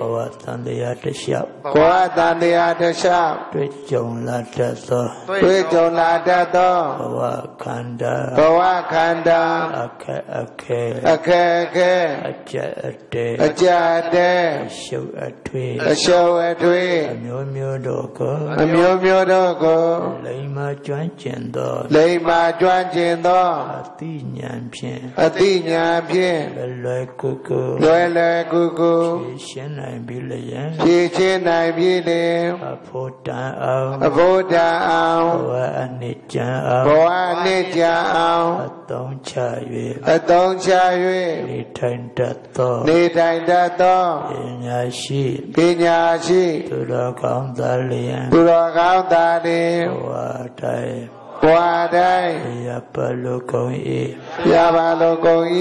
ဘဝတန်တရားတစ်လျှောက်၍ဘဝတန်တရားတစ်လျှောက်တွေ့ကြုံလာတတ်သောတွေ့ကြုံလာတတ်သောဘဝခန္ဓာဘဝခန္ဓာအခက်အခဲအခက်အခဲအကျက်အတဲအကြအတဲရှုပ်အထွေးအရှုံးအထွေးအမျိုးမျိုးတို့ကိုအမျိုးမျိုးတို့ကိုလိမ္မာကျွမ်းကျင်သောလိမ္မာကျွမ်းကျင်သောအသိဉာဏ်ဖြင့်အတိညာဖြင့်လွယ်လွယ်ကူကူလွယ်လွယ်ကူကူရှင်းနိုင်ပြီလျင်ဖြည့်ချင်းနိုင်ပြီလင်အဖို့တန်အောင်အဘုဒ္ဓအောင်ဘဝအနိကြံအောင်ဘဝနှစ်ကြာအောင်အသုံးချ၍အသုံးချနေထိုင်တတ်သော၍နေထိုင်တတ်သောပညာရှိပညာရှိသူတော်ကောင်းသာလျင်သူတော်ကောင်းသားလင်ဘဝတိုင် ဘဝတိုင်းရပလုကုန်၏ရပါလိုကုန်၏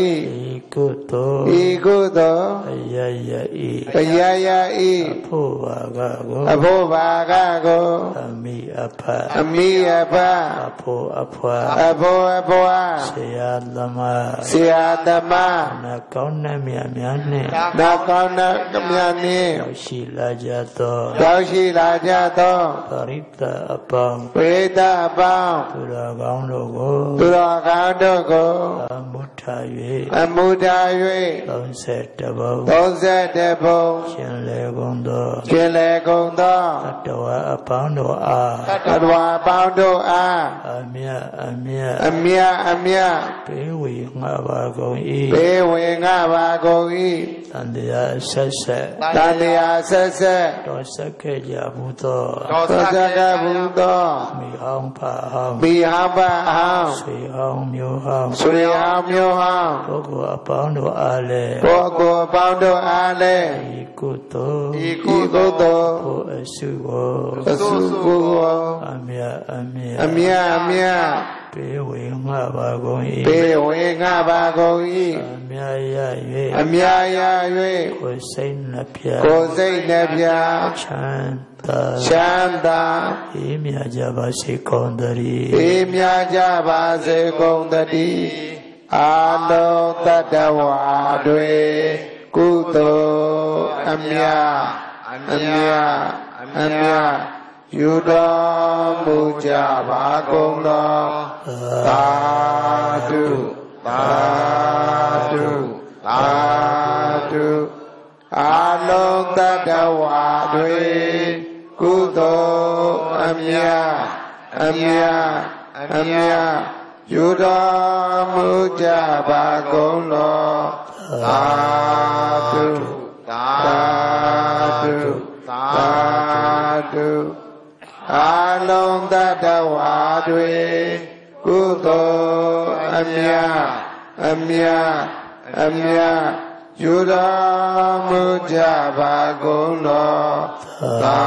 ဤကုသိုလ်ဤကုသိုလ်အယယဤအယယဤဖို့ပါကကိုအဖို့ဘာကကိုအမိအဖအမိအဖအဖို့အဖွာအဖို့အဖွာဆရာသမားဆရာသမားနကောင်းနှမြတ်များနှင့်နာကောင်းနာမြတ်နှင့်ရောက်ရှိလာကြသောရောက်ရှိလာကြသောပရိသတ်အပေါင်းပရိသတ်အပေါင်းသူတော်ကောင်းတို့ကိုသူတော်ကောင်းတို့ကိုအမှုထားအမှုထား၍၍30ဘုံ31ဘုံရှင်လေကုန်သောကျင်လေကုန်သောတတဝအပေါင်းတို့အားတတဝါပေါင်းတို့အားအမြတ်အမြတ်အမြတ်အမြတ်ပေဝေငါပါကုန်၏ဘေးဝေငါပါကုန်၏တန်တရားဆက်ဆက်တန်တရားဆက်ဆက်တော်ဆက်ခဲ့ကြဘူးသောတော်သောစစကကဘုသောမိအောင်ဖာအောင်ဘိဟဘအဟံဆွေအောင်မျိုးအောင်ဆွေဟံမျိုးဟံပုဂ္ဂိုလ်အပေါင်းတို့အားလည်းဘောကိုအပေါင်းတို့အားလည်းဤကုသိုလ်ဤဤကုကုသိုလ်သိုလ်ဘုအစုကိုအစုကိုအမြတ်အမြတ်အမြတ်အမြတ်ပေဝေငါပါကုန်၏ဘေးဝေငါပါကုန်၏အမြတ်ရအ၍မြတ်ရကိုယ်စိတ်နှပြ၍ကိုယ်စိတ်နှပြချမ်း သာချမ်းသာအေးမြကြပါစေကုန်သတည်းအေးမြကြပါစေကုန်သတည်းအာလုံးတတ္တဝါတွေကုသိုလ်အမြတ်အမြတ်အမြတ်ယူတော်မူကြပါကုန်သောသာဓုသာဓုသာဓုအာလုံးတတ္တဝါတွေ ကုသိုလ်အမြတ်အမြတ်အမြတ်ယူတော်မူကြပါကုန်သောသာဓုသာဓုသာဓုအာလုံးတတ္တဝါတွေကုသိုလ်အမြတ်အမြတ်အမြတ် ယူတော်မူကြပါကုန်သောသာ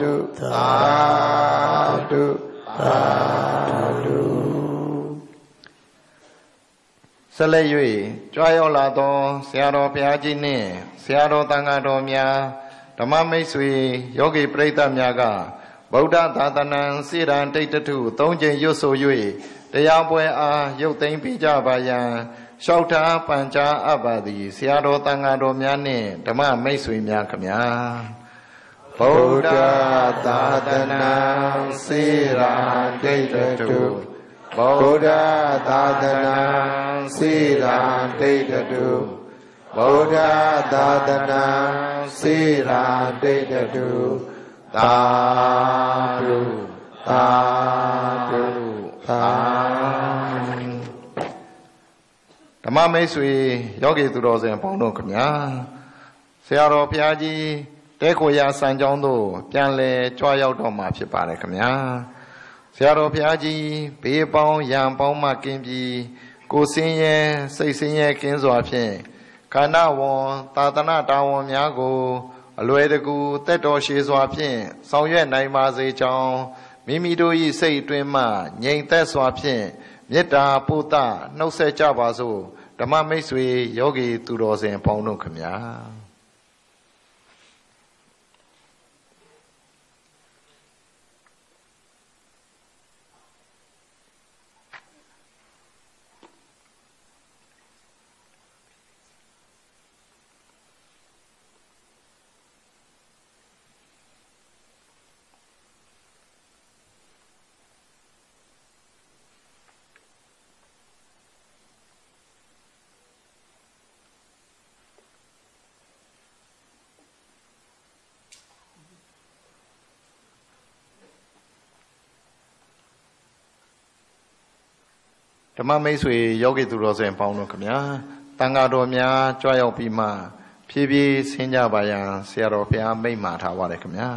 ဓုသာဓုသာဓုဆက်လက်၍ကြွားရောက်လာသောဆရာတော်ဘုရားကြီးနှင့်ဆရာတော်တန်ဃာတော်များဓမ္မမိတ်ဆွေယောဂီပရိသတ်များကဗုဒ္ဓသာသနာစိရန်တိတ်တထုသုံးကျင်ရွတ်ဆို၍တရားပွဲအားရုပ်သိမ်းပေးကြပါယံ လျှောက်ထားပန်ကြားအပ်ပါသည်ဆရာတော်တန်ဃာတော်များနှင့်ဓမ္မမိတ်ဆွေများခမညာဗုဗုဒ္ဒ္ဓဓသာသနာစေရာဒိဋ္ဌတုဗုဒ္ဓသာသနာစေရာဒိဋ္ဌတုဗုဒ္ဓသာသနာစေရာဒိဋ္ဌတုသာဓုသာဓုသာဓု ဓမ္မမိတ်ဆွေယောဂီသူတော်စင်ပေါင်းတို့ခမညာဆရာတော်ဘုရားကြီးတဲခိုရာစံကြောင်းတို့ပြန်လဲကြွားရောက်တော့မှာဖြစ်ပါတယ်ခမညာဆရာတော်ဘုရားကြီးဘေးပေါင်းရန်ပေါင်းမှကင်းပြီးကိုစင်းရဲစိတ်စင်းရဲကင်းစွာဖြင့်ခန္ဓာဝန်သာသနာတာဝန်များကို အလွယ်တကူတက်တော်ရှည်စွာဖြင့်ဆောင်ရွက်နိုင်ပါစေကြောင်းမိမိတို့၏စိတ်အတွင်းမှငြိမ်သက်စွာဖြင့် မေတ္တာပို့သနှုတ်ဆက်ကြပါစို့ဓမ္မမိတ်ဆွေယောဂီသူတော်စင်ပေါင်းတို့ခမညာ ဓမ္မမိတ်ဆွေယောဂီသူတော်စင်ပေါင်းတို့ခမညာတန်ဃာတော်များကြွရောက်ပြီးမှဖြည်းဖြည်းဆင်းကြပါရန်ဆရာတော်ဘုရားမိန့်မာထားပါတယ်ခမညာ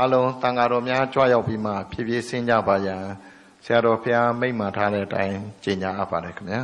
အလုံးတန်ဃာတော်များကြွရောက်ပြီးမှဖြည်းဖြည်းဆင်းကြပါရန်ဆရာတော်ဘုရားမိန့်မာထားတဲ့အတိုင်းကြေညာအပ်ပါတယ်ခမညာ